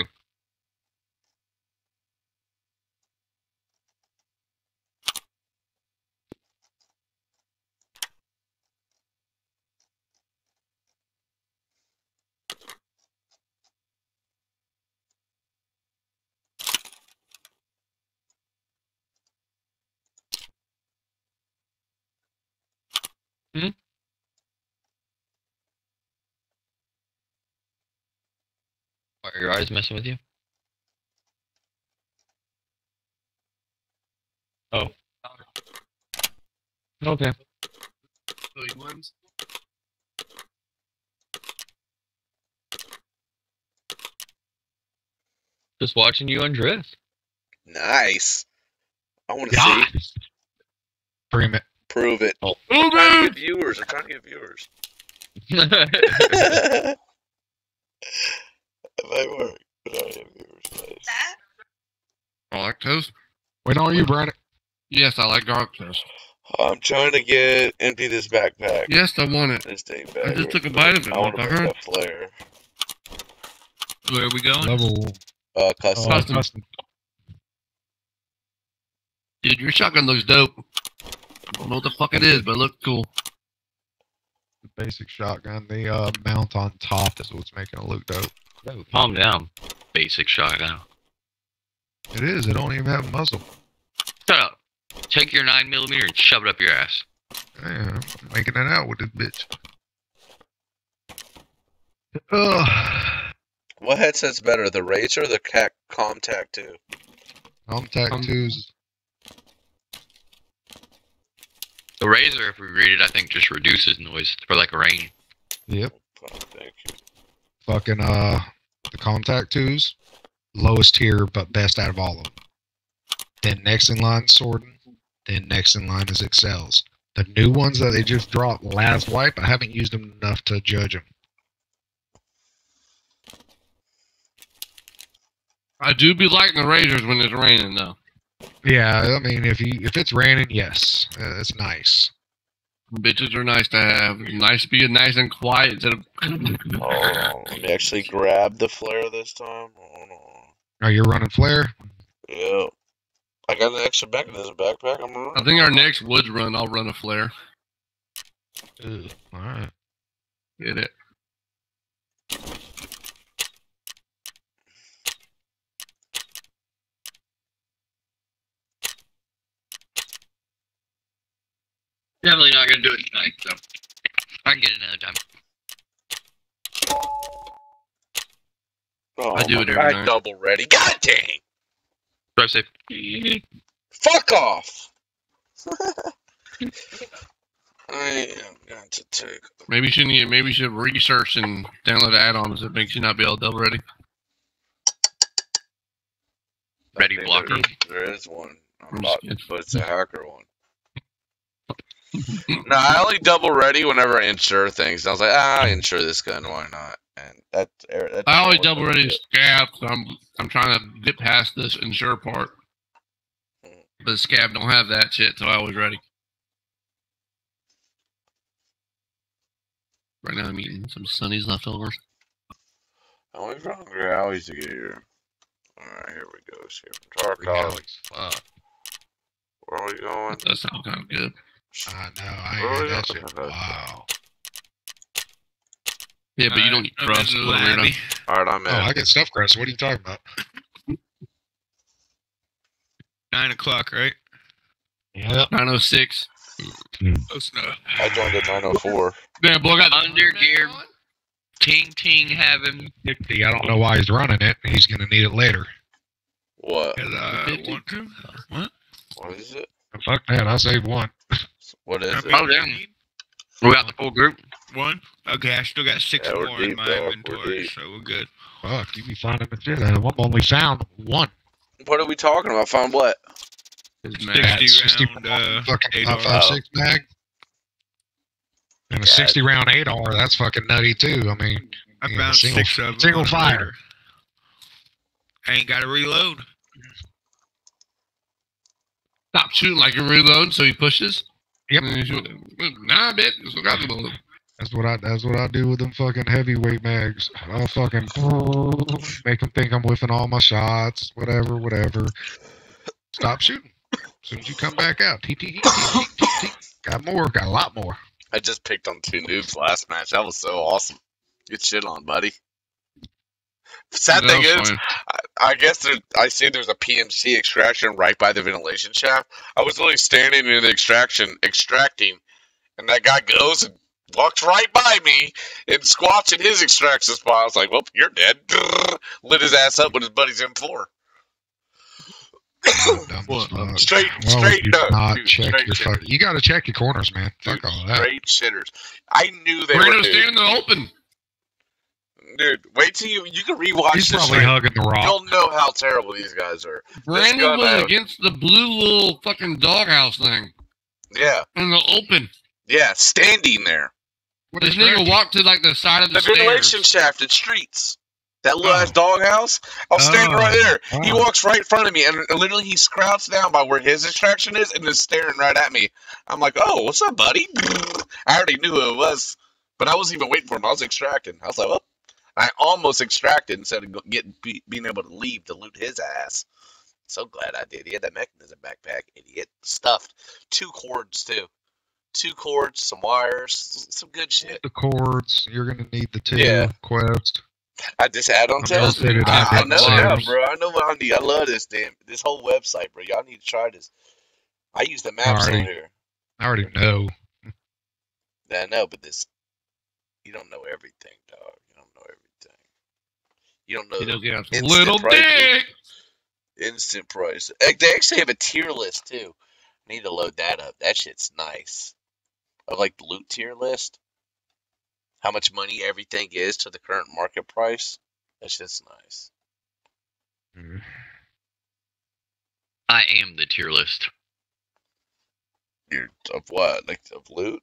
Hmm? Why are your eyes messing with you? Oh. Okay. Just watching you undress. Nice. I want to Yeah. see. Prove it. Prove it. Oh. I'm trying to get viewers. I'm trying to get viewers. it might work. But I don't have viewers. Nice. I like toast. Wait on you, Brandon. Yes, I like garlic toast. I'm trying to get empty this backpack. Yes, I want it. This day I just took a bite of it, I want to motherfucker. make a flare. Where are we going? Level Uh, custom. uh, custom. Dude, your shotgun looks dope. I don't know what the fuck it is, but it looks cool. The basic shotgun. The uh, mount on top is what's making it look dope. Calm down. Basic shotgun. It is. It don't even have a muzzle. Shut up. Take your nine millimeter and shove it up your ass. Yeah, I'm making it out with this bitch. Ugh. What headset's better, the Razor or the Cat Comtac 2? Comtac um, twos. The razor, if we read it, I think just reduces noise for like a rain. Yep. Thank you. Fucking uh, the Comtac twos, lowest tier but best out of all of them. Then next in line Sordin. Then next in line is Excels. The new ones that they just dropped last wipe, I haven't used them enough to judge them. I do be liking the razors when it's raining though. Yeah, I mean, if you if it's raining, yes, uh, it's nice. Bitches are nice to have. Nice to be nice and quiet instead of. Oh, let me actually grab the flare this time. Oh, Hold on. Are you running flare? Yeah. I got an extra back in this backpack. I'm running. I think our next woods run, I'll run a flare. All right. Get it. Definitely not gonna do it tonight, so I can get it another time. Oh, I do it every God, night. double ready. God dang! Drive safe. Fuck off! I am going to take. Maybe you should need, maybe you should research and download add-ons that makes you not be able to double ready. Ready blocker. There, there is one. I'm I'm about, but it's a hacker one. no, I only double ready whenever I insure things. I was like, ah, I insure this gun. Why not? And that. that I always double ready scav. So I'm I'm trying to get past this insure part, but scav don't have that shit, so I always ready. Right now I'm eating some Sunny's leftovers. Only from hungry. I always get here. Alright, here we go. From Tarkov. Fuck. Where are we going? That sounds kind of good. I know. I oh, Where are ain't that shit. Wow. Yeah, but you don't eat I'm crust. little weirdo. Alright, I'm in. Oh, I get stuffed crust. What are you talking about? Nine o'clock, right? Yeah. 906. Hmm. Close enough. I joined at 904. Damn, boy, I got Under gear. Ting ting having. Fifty. I don't know why he's running it. He's gonna need it later. What? Cause I 50? want to. What? What is it? Fuck that. I saved one. What is it? Oh, damn. We got the full group. One. Okay, I still got six Yeah, we're more in my dog. We're inventory, so we're good. Fuck, you be finding the shit out of them. I've only found one. What are we talking about? Found what? It's That 60 60 round uh, fucking eight five R. five six mag. And a God. sixty round eight R. That's fucking nutty too. I mean, I yeah, found single- six of them. single on fire. I ain't got to reload. stop shooting like you're reloading, so he pushes. Yep. And then you. Nah, bitch. Still got the bullet. That's what I. That's what I do with them fucking heavyweight mags. I'll fucking make them think I'm whiffing all my shots. Whatever, whatever. Stop shooting. As soon as you come back out, T T T T T T. Got more. Got a lot more. I just picked on two noobs last match. That was so awesome. Good shit on, buddy. Sad That thing is, funny. I, I guess there, I see there's a PMC extraction right by the ventilation shaft. I was literally standing in the extraction, extracting, and that guy goes and walks right by me and squats in his extraction spot. I was like, well, you're dead. Lit his ass up with his buddy's M4. Oh, dumb as fuck. Straight, Why would straight, you no, not dude, check straight your fuck. You got to check your corners, man. Fuck all that. Straight shitters. I knew they We're were gonna dude. stand in the open. Dude, wait till you you can rewatch He's this. probably stream. hugging the rock. You'll know how terrible these guys are. Brandon gun was out. against the blue little fucking doghouse thing Yeah, in the open. yeah, standing there. What This nigga walked to like the side of the, street. The ventilation stairs. shaft at streets. That little Oh. ass doghouse. I was oh, standing Oh, right there. He walks right in front of me, and literally he scrouts down by where his extraction is, and is staring right at me. I'm like, "Oh, what's up, buddy?" I already knew who it was, but I wasn't even waiting for him. I was extracting. I was like, "Well," I almost extracted instead of getting be, being able to leave to loot his ass. So glad I did. He had that mechanism backpack, idiot. Stuffed. Two cords too. two cords, some wires, some good shit. The cords. You're gonna need the two Yeah. quest. I just add on tells me. I, I know, yeah, bro. I know what I need. I love this damn this whole website, bro. Y'all need to try this. I use the maps Alrighty. here. I already know. Yeah, I know, but this you don't know everything, dog. You don't know everything. You don't know. Have instant little prices. dick. Instant price. They actually have a tier list too. I need to load that up. That shit's nice. Of like the loot tier list. How much money everything is to the current market price. That shit's nice. Mm-hmm. I am the tier list. You're of what? Like of loot?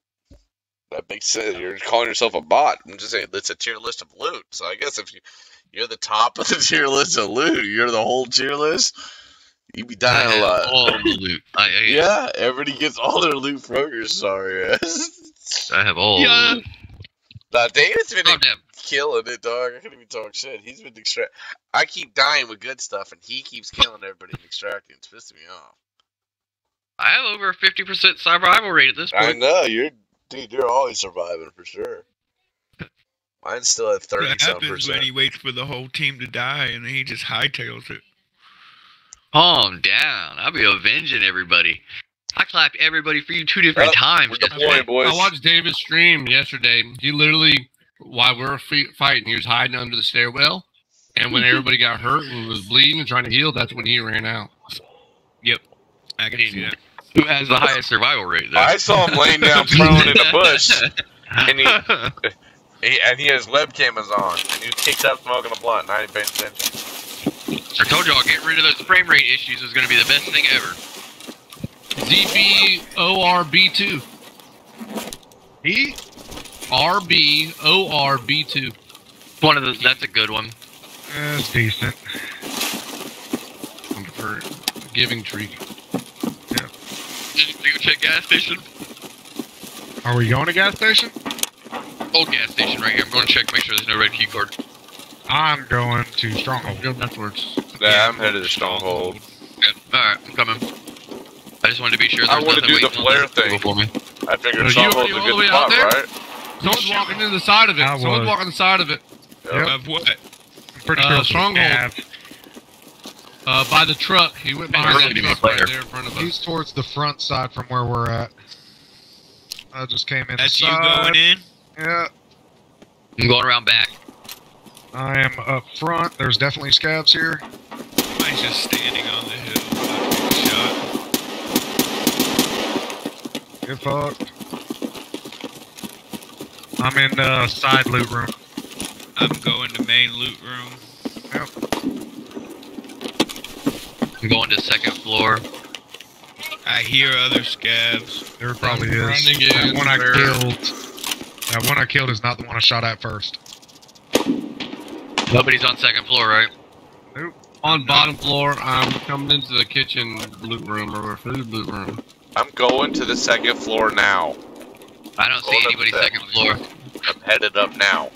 That makes sense. You're calling yourself a bot. I'm just saying it's a tier list of loot. So I guess if you you're the top of the tier list of loot, you're the whole tier list. You'd be dying a lot. all the loot. I, I, Yeah, everybody gets all their loot from your sorry ass. I have all. Yeah. the loot. Nah, David's been Oh, damn. killing it, dog. I can't even talk shit. He's been extract. I keep dying with good stuff, and he keeps killing everybody and extracting. It's pissing me off. I have over a 50% survival rate at this point. I know you're, dude. You're always surviving for sure. Mine's still at thirty What some happens when he waits for the whole team to die and then he just hightails it? Calm down. I'll be avenging everybody. I clapped everybody for you two different Oh, times. we're deploying, boys. I watched David stream yesterday. He literally, while we were fi- fighting, he was hiding under the stairwell. And when everybody got hurt and was bleeding and trying to heal, that's when he ran out. Yep, I can see that. Who has the highest survival rate, though? I saw him laying down prone in a bush, and he, he and he has webcam is on, and he kicked up smoking a blunt, not even paying attention. I told y'all, getting rid of those frame rate issues is going to be the best thing ever. ZBORB2. He? RBORB2. One of the. That's a good one. That's decent. I For Giving Tree. Did you go check gas station? Are we going to gas station? Old gas station right here. I'm going to check, make sure there's no red key card. I'm going to Stronghold. Go backwards. Yeah, I'm headed to Stronghold. Okay. Alright, I'm coming. I just wanted to be sure I there's want to nothing do the waiting on flare the table thing. for me. I figured Are you Stronghold's a already all the good spot, there? right? Someone's walking in the side of it. I Someone's was. walking the side of it. Of what? I'm pretty Uh, sure it's Stronghold. Nav. Uh, by the truck. He went behind really that truck right there in front of us. He's towards the front side from where we're at. I just came in. That's you going in? Yeah, I'm going around back. I am up front. There's definitely scavs here. Mine's just standing on the hill. Shot. Get fucked. I'm in the side loot room. I'm going to main loot room. Yep. I'm going to second floor. I hear other scavs. There probably I'm is. running That one I where- killed. That one I killed is not the one I shot at first. Nobody's on second floor, right? Nope. On bottom floor, I'm coming into the kitchen loot room or food loot room. I'm going to the second floor now. I don't see anybody a second floor. I'm headed up now.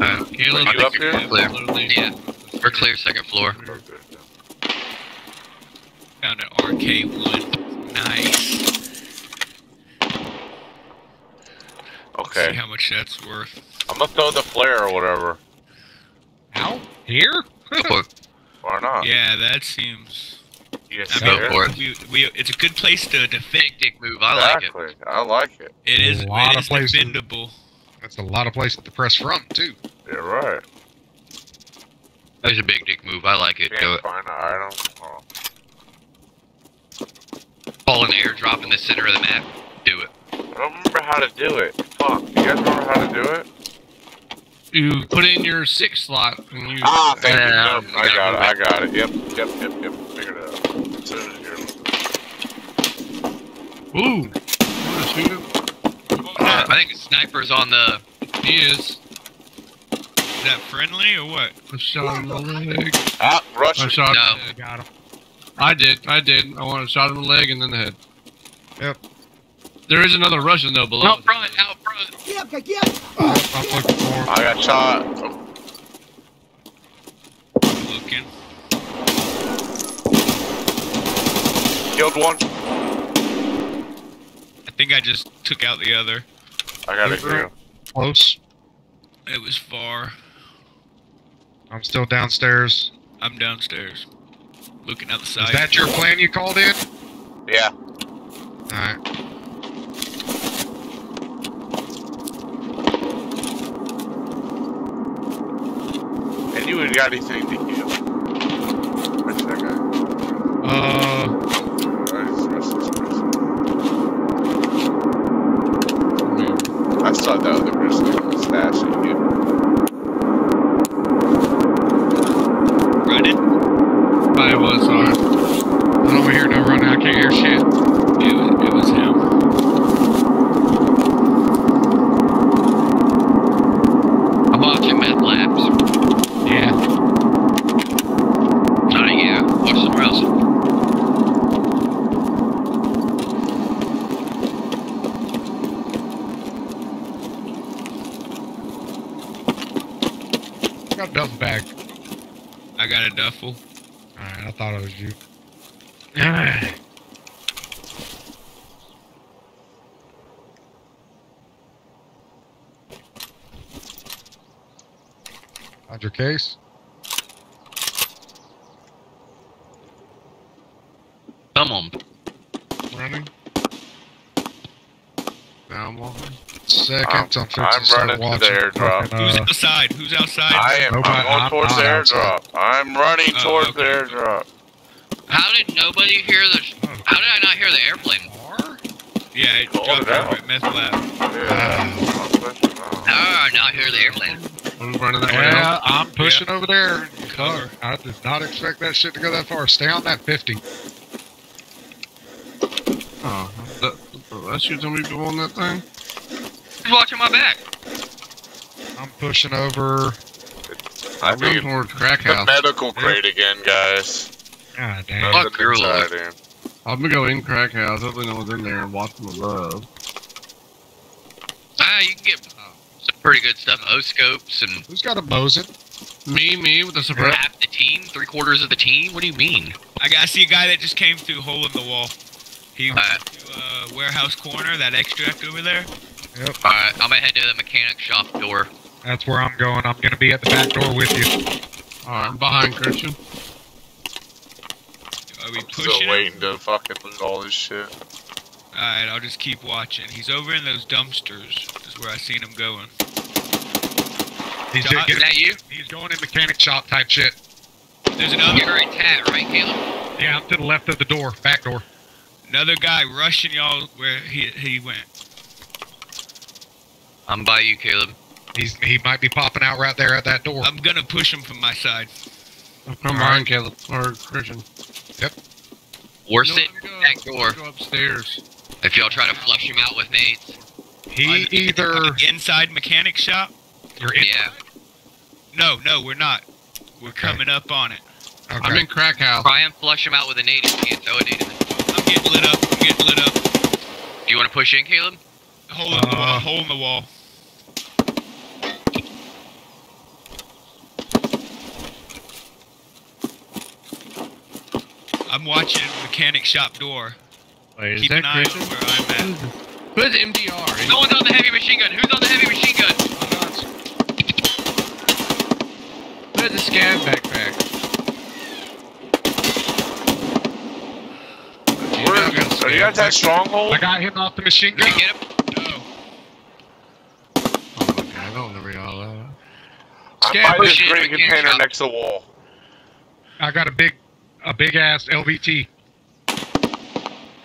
Uh, Caleb, Are you up here? clear. Yeah, we're clear second floor. Found an RK1. Nice. Okay. See how much that's worth. I'm gonna throw the flare or whatever. How? Here? Go. Why not? Yeah, that seems. You guys I see Go for it. We, we, it's a good place to defend. Dick move. I like it. Exactly. I like it. It is, A lot it of is places. defendable. That's a lot of places to press from, too. You're right. That's a big dick move. I like it. Do Can't it. find an item. Oh. Fall in the airdrop in the center of the map. Do it. I don't remember how to do it. Fuck. You guys remember how to do it? You put in your six slot and you. Ah, thank you. Yeah, Yep, I got gotta it. I got it. Yep, yep, yep, yep. Figured it out. As soon as you're- Ooh. You wanna shoot him? I think sniper's on the. He is. Is that friendly or what? I shot him in the leg. Ah, rush I shot No. him in the head. Got him. I did. I did. I wanted to shot him in the leg and then the head. Yep. There is another Russian though below. Out front, out front. Get up, get up. I. I got shot. Looking. Killed one. I think I just took out the other. I got it. Go. Close. It was far. I'm still downstairs. I'm downstairs. Looking outside. the side. Is that your plan you called in? Yeah. Alright. Anyone got anything to heal? Where's that guy? Uh, I saw that other person was stashing you. Running? I was, sorry. I don't hear no running. I can't hear shit. It was, it was him. I'm watching meth labs. Yeah. Oh yeah, watch somewhere else. Got a duffel bag. I got a duffel. Alright, I thought it was you. How's your case? Come on. Running. Now I'm walking. Seconds, I'm, I'm running to the airdrop. fucking, Who's uh, outside? Who's outside? I am Nobody- I'm going I'm towards the not outside. airdrop. I'm running Oh, towards okay. the airdrop. How did nobody hear the? How did I not hear the airplane? Yeah, it Call dropped it out. over at Meth Lab. Yeah. How did I not hear the airplane? I'm running that way. Yeah, I'm pushing over there. Cover. I did not expect that shit to go that far. Stay on that 50. Oh, that, that's you somebody go on that thing? Who's watching my back? I'm pushing over. I I'm going think towards crack the house. medical crate again, guys. God damn. Fuck your inside in. I'm gonna go in crack house. Hopefully no one's in there and watch them above. Ah, you can get some pretty good stuff. O scopes and Who's got a Mosin? Me, me with the suppress. half the team, three quarters of the team. What do you mean? I got I see a guy that just came through hole in the wall. He went Uh, to uh, warehouse corner, that extract over there. Yep. Alright, I'm gonna head to the mechanic shop door. That's where I'm going. I'm going to be at the back door with you. Alright, I'm behind Christian. Are we Still pushing him? waiting to fucking loot all this shit. Alright, I'll just keep watching. He's over in those dumpsters. Is where I seen him going. He's, John, just Is that you? he's going in mechanic shop type shit. There's another You're in tat, right, Caleb? Yeah, I'm to the left of the door, back door. another guy rushing y'all where he he went. I'm by you, Caleb. He's he might be popping out right there at that door. I'm gonna push him from my side. I'm behind Caleb or Christian. Yep. We're No, sitting let me go- back door. Go upstairs. If y'all try to flush him out with nades. He I'm either inside mechanic shop. you're in. Yeah. No, no, we're not. We're Okay. coming up on it. Okay. I'm in crack house. Try and flush him out with a nade if you can't throw a nade in the I'm getting lit up. I'm getting lit up. Do you want to push in, Caleb? Hole in the wall. Uh, Hole in the wall. I'm watching mechanic shop door. Wait, is Keep that an eye on where I'm at. Who's MDR? No one's on the heavy machine gun. Who's on the heavy machine gun? Who has a scav backpack? Where, are you guys at Stronghold? I got him off the machine Did gun. you get him? No. Oh, okay, I don't remember all that. I'm by this green container shop. next to the wall. I got a big a big ass LVT.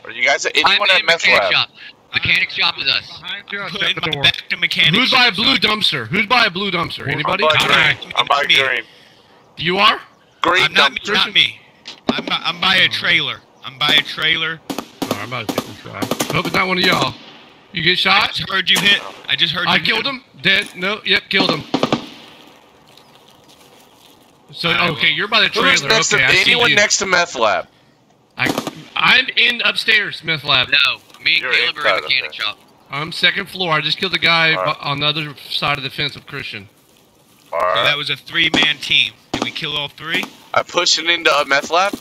Are you guys I'm anyone at in Meth mechanic Lab? shop. Mechanic shop is us. Behind you, I Putting shut the door. back to mechanic Who's by a blue dumpster? Who's by a blue dumpster? Anybody? I'm by Alright. green. I'm by green. You are? Green I'm not, dumpster. not me. I'm, not, I'm by a oh. trailer. I'm by a trailer. Oh, I'm about to take a try. Hope it's not one of y'all. You get I just heard you hit. I just heard I you killed hit. him. Dead. No. Yep. Killed him. So I okay, you're by the Who's trailer. next Okay, to I see anyone you. next to Meth Lab? I, I'm in upstairs, meth Lab. No, me and You're Caleb are inside, in mechanic okay. shop. I'm second floor. I just killed the guy Alright. bu- on the other side of the fence of Christian. All right. So that was a three-man team. Did we kill all three? I pushed pushing into a Meth Lab.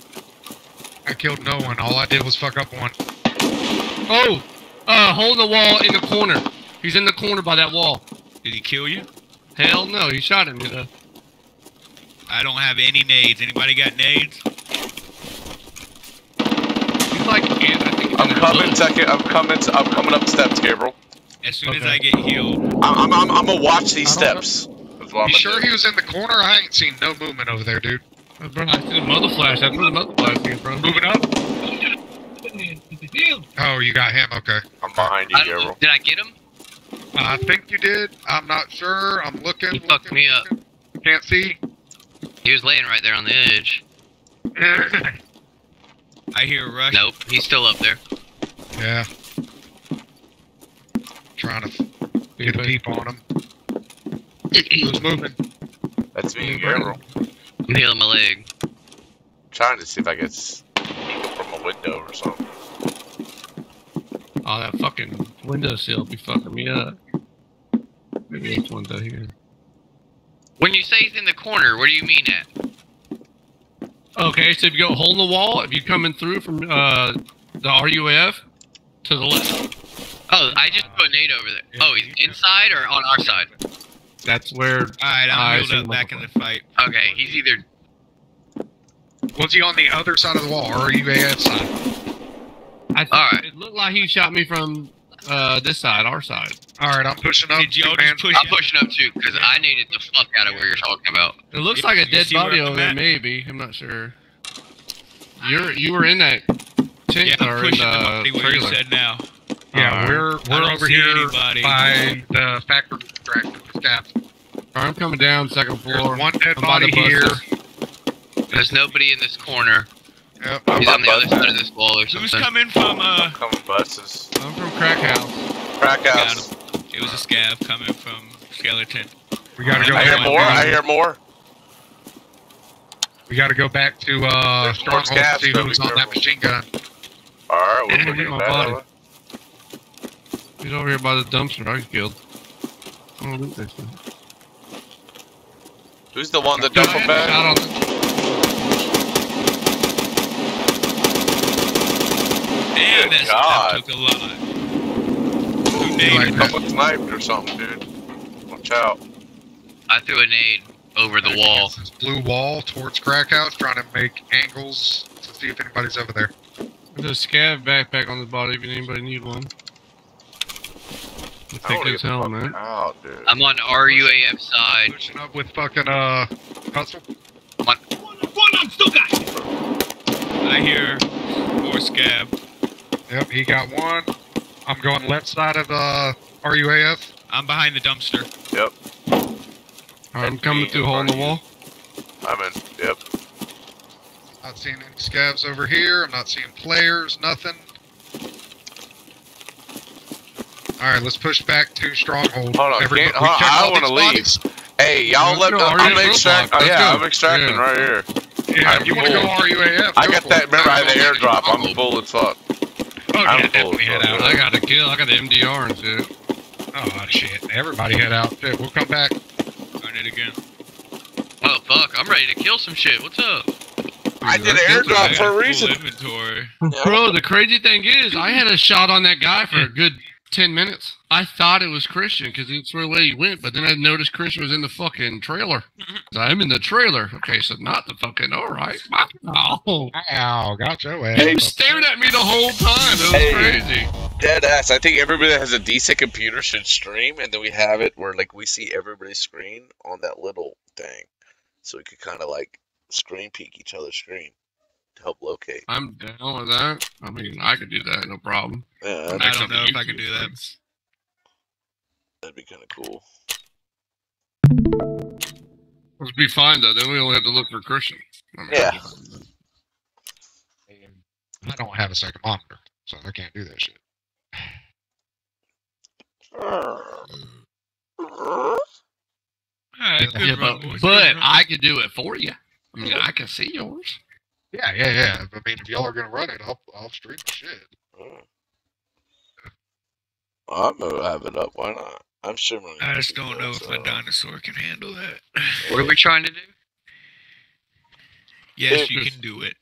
I killed no one. All I did was fuck up one. Oh, Uh, holding the wall in the corner. He's in the corner by that wall. Did he kill you? Hell no, he shot at me though. I don't have any nades. Anybody got nades? He's like, in, I think. I'm coming second. I'm coming. I'm coming up steps, Gabriel. As soon as I get healed, I'm. I'm. I'm, I'm gonna watch these steps. That's what I'm You sure do. he was in the corner? I ain't seen no movement over there, dude. Uh, Bro, I see the mother flash. That's where the mother flash came from. Moving up. Oh, you got him. Okay. I'm behind you, I don't know, Gabriel. did I get him? I think you did. I'm not sure. I'm looking. He fucked looking, me up. looking. Can't see. He was laying right there on the edge. I hear a rush. Nope, he's still up there. Yeah. Trying to get a peep on him. Who's moving? That's me, Gabriel. I'm healing my leg. Trying to see if I can s- from a window or something. Oh, that fucking windowsill be fucking me up. Maybe this window here. When you say he's in the corner, what do you mean at? Okay, so if you go hole in the wall, if you're coming through from uh, the RUAF to the left, Oh, I just put a nade over there. Oh, he's inside or on our side? that's where. All right, I I'm healed up back in the fight. Okay, he's either. Was he on the other side of the wall or UAF side? I th- Alright. It looked like he shot me from uh, this side, our side. All right, I'm pushing up. Did y'all just push I'm pushing up too because I needed the fuck out of where you're talking about. It looks Yeah, like a dead body over there, maybe. I'm not sure. You're you were in that tent Yeah, I'm or in pushing the the body where you said now. Yeah, Alright. we're we're over here anybody. by the factory tractor staff. I'm coming down second There's floor. one dead I'm by the body here. There's nobody in this corner. Yep. He's on the other side of this wall or something. Who's coming from? Uh, Coming buses. I'm from Crack House. Crack house. It was a scav coming from skeleton. We gotta go. I hear back- more. I hear more. We gotta go back to uh There's more Stronghold to see so who was on that machine gun. All right, we're gonna get looking my at body. that. He's over here by the dumpster I killed. I don't think that's him. Who's the one that Shot duffel bag? Damn, Good that God. stuff took a lot. Who named Like him? that. Someone sniped or something, dude. Watch out. I threw a nade over the wall. This blue wall towards Crack trying to make angles to see if anybody's over there. There's a scav backpack on the body if anybody need one. I'll I take don't his get helmet. out, dude. I'm on RUAF side. Pushing up with fucking uh hustle. Come on. I hear more scav. Yep, he got one. I'm going left side of uh, the RUAF. I'm behind the dumpster. Yep, I'm coming through hole in the wall. I'm in. Yep. Not seeing any scavs over here. I'm not seeing players. Nothing. All right, let's push back to stronghold. Hold on, Everybody- can't- hold on, I wanna leave. bodies. Hey, y'all let me. let go, the, RUAF I'm extracting. Oh, yeah. I'm extracting Yeah. right here. Yeah, I'm if you want to go RUAF, I got that. it. Remember, I had the airdrop. I'm full as fuck. Oh, I'm yeah, full definitely head out. I got a kill. I got the MDR and shit. Oh shit! Everybody head out. Shit, we'll come back. Run it again. Oh fuck, I'm ready to kill some shit. What's up? I did an I airdrop for a reason. Inventory. Bro, the crazy thing is, I had a shot on that guy for a good 10 minutes. I thought it was Christian because it's where he went, but then I noticed Christian was in the fucking trailer. So I'm in the trailer. Okay, so not the fucking, all right. Oh. Ow, got your ass. He was staring at me the whole time. It was Hey. crazy. Dead ass. I think everybody that has a decent computer should stream, and then we have it where like we see everybody's screen on that little thing, so we could kind of like screen peek each other's screen to help locate. I'm down with that. I mean, I could do that, no problem. Yeah, I don't know if I can do that. That'd be kind of cool. It'd be fine though. Then we only have to look for Christian. I mean, Yeah. I don't have a second monitor, so I can't do that shit. Ah, Alright, good Yeah, but, but I can do it for you. I mean, I can see yours. Yeah, yeah, yeah. I mean, if y'all are gonna run it, I'll I'll stream the shit. Mm. I'm gonna have it up. Why not? I'm streaming. I just don't know if my dinosaur can handle that. What are we trying to do? Yes, you can do it.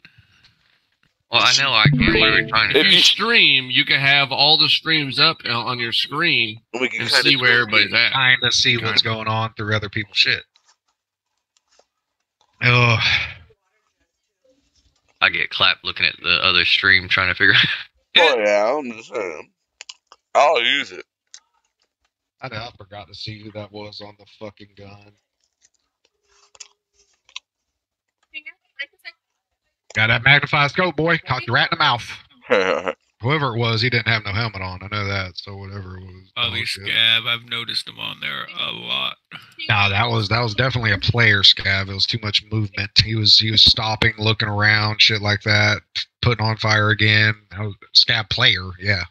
Well, Well, I know I can't literally find If it. you stream, you can have all the streams up on on your screen We can and see where do it. everybody's at. Kind of see what's going on through other people's shit. Oh, I get clapped looking at the other stream trying to figure out. Oh yeah, I'm just saying. I'll use it. I, know, I forgot to see who that was on the fucking gun. Got that magnified scope, boy. Cock you rat in the mouth. Whoever it was, he didn't have no helmet on. I know that. So whatever it was. Oh, dog scav. I've noticed them on there a lot. Nah, that was that was definitely a player scav. It was too much movement. He was he was stopping, looking around, shit like that, putting on fire again. That was scav player, yeah.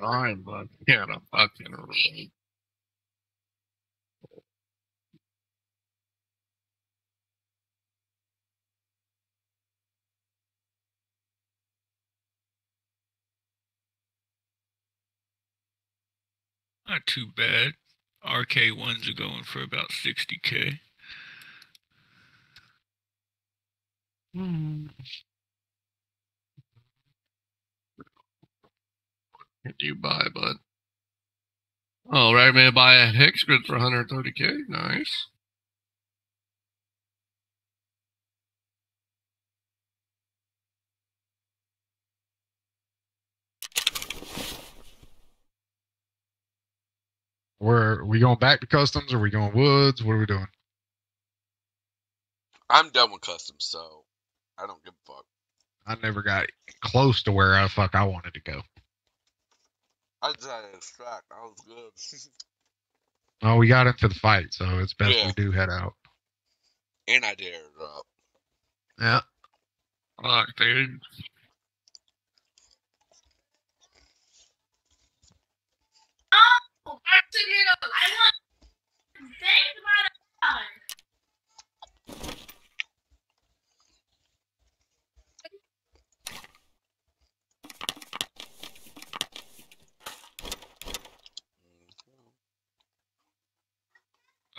Fine, but yeah, the fucking room. Not too bad. RK ones are going for about 60k. What do you buy, bud? Oh, recommend buy a hex grid for 130k. Nice. Where we going back to customs? Or are we going woods? What are we doing? I'm done with customs, so I don't give a fuck. I never got close to where I fuck I wanted to go. I just had to extract. I was good. Oh, we got into the fight, so it's best Yeah. we do head out. and I dare drop. Yeah. Fuck, dude. Oh, actually, I want. Thank my God.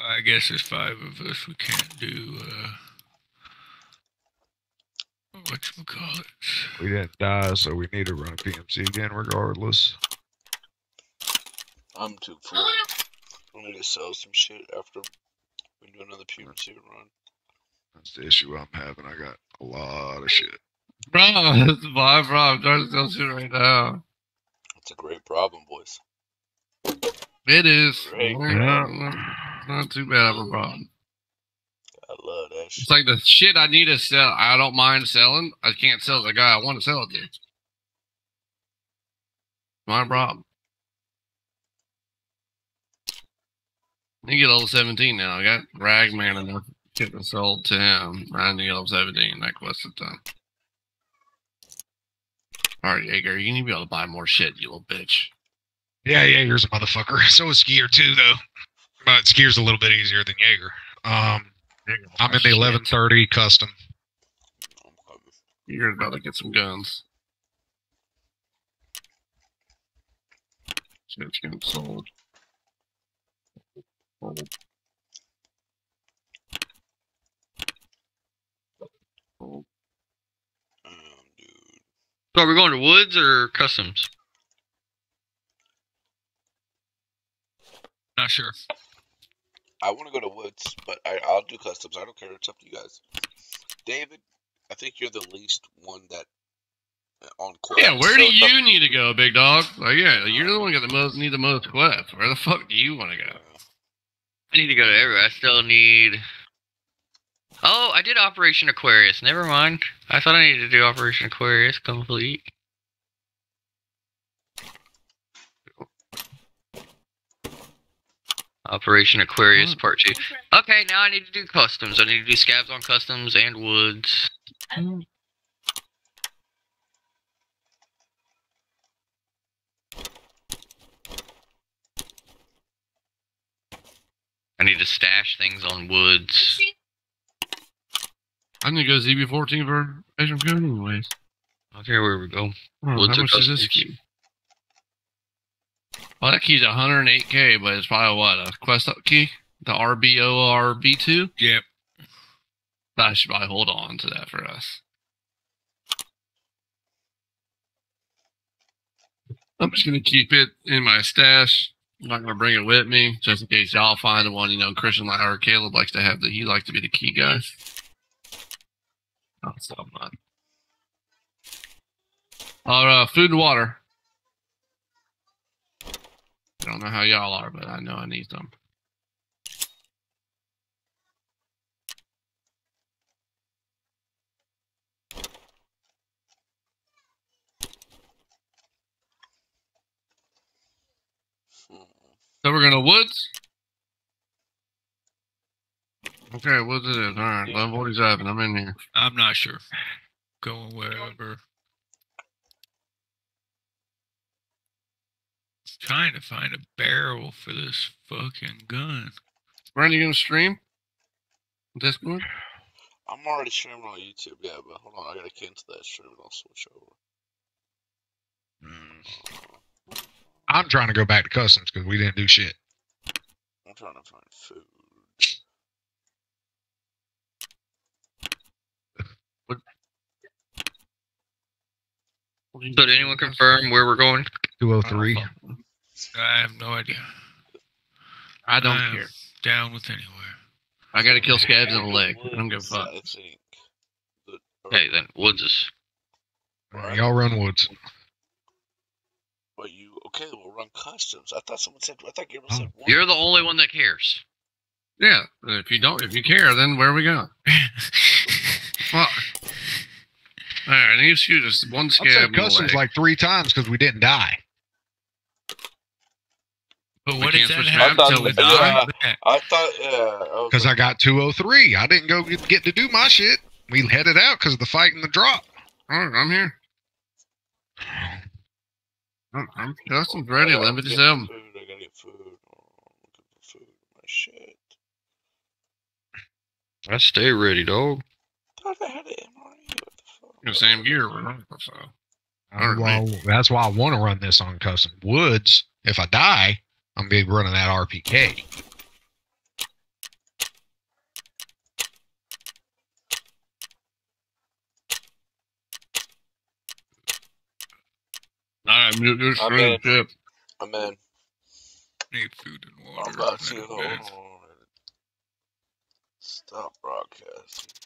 I guess there's five of us. We can't do uh what call it. We didn't die, so we need to run a PMC again regardless. I'm too full. I need to sell some shit after we do another PMC run. That's the issue I'm having. I got a lot of shit. Bro, that's my problem. Trying to sell shit right now. It's a great problem, boys. It is. Great. Yeah, not, not too bad of a problem. I love that shit. It's like the shit I need to sell. I don't mind selling. I can't sell the guy I want to sell it to. My problem. You get level 17 now. I got Ragman enough to get it sold to him. I need level 17. That quest is done. Alright, Jaeger, you need to be able to buy more shit, you little bitch. Yeah, Jaeger's a motherfucker. So is Skier too, though. But Skier's a little bit easier than Jaeger. Um, I'm in the 1130 custom. You're about to get some guns. Shit's getting sold. Sold. Sold. So are we going to woods or customs? Not sure. I want to go to woods, but I, I'll do customs. I don't care. It's up to you guys. David, I think you're the least one that uh, on quest. Yeah, where so do you need to go, big dog? Like, yeah, you're the one got the most need the most quests. Where the fuck do you want to go? I need to go to everywhere. I still need. Oh, I did Operation Aquarius. Never mind. I thought I needed to do Operation Aquarius complete. Operation Aquarius mm. Part 2. Okay, now I need to do customs. I need to do scavs on customs and woods. Mm. I need to stash things on woods. I'm gonna go ZB14 for Asian Code anyways. Okay, where we go. Oh, Woods how or much is this customs? key? Well, that key's 108k, but it's probably what a quest up key. The RBORB two. Yep. I should probably hold on to that for us. I'm just gonna keep it in my stash. I'm not gonna bring it with me just in case y'all find the one. You know, Christian like or Caleb likes to have the. He likes to be the key guy. Oh, so I'm not. All right, uh, food and water. I don't know how y'all are, but I know I need them. So we're gonna woods. Okay, woods it is. All right, eleven forty-seven. I'm in here. I'm not sure. Going wherever. Trying to find a barrel for this fucking gun. Brandon, you gonna stream? Discord? I'm already streaming on YouTube, yeah, but hold on, I gotta cancel that stream and I'll switch over. Mm. I'm trying to go back to customs because we didn't do shit. I'm trying to find food. So did anyone confirm where we're going? 203. I have no idea. I don't I care. Down with anywhere. I gotta kill scavs in the leg. I don't give a fuck. Hey, then woods is. Y'all run woods. But you okay? We'll run customs. I thought someone said. I thought Gabriel Oh. said one. You're the only one that cares. Yeah, if you don't, if you care, then where are we going? Fuck. All right, and need to shoot us one I've said in the customs leg. like three times because we didn't die. But what can't does that have back. to with I thought- that? I thought, yeah. Because I got 203. I didn't go get, get to do my shit. We headed out because of the fight and the drop. All right, I'm here. I'm, I'm customs ready. I gotta Eleven get seven. I gotta get food. Oh, I'm food. My shit. I stay ready, dog. thought I had an MRE. The same gear, we're so. Uh, well, that's why I want to run this on custom woods. If I die, I'm gonna be running that RPK. I'm just I'm in. ship. I'm in. Need food and water. I'm about to. man. Hold on. Stop broadcasting.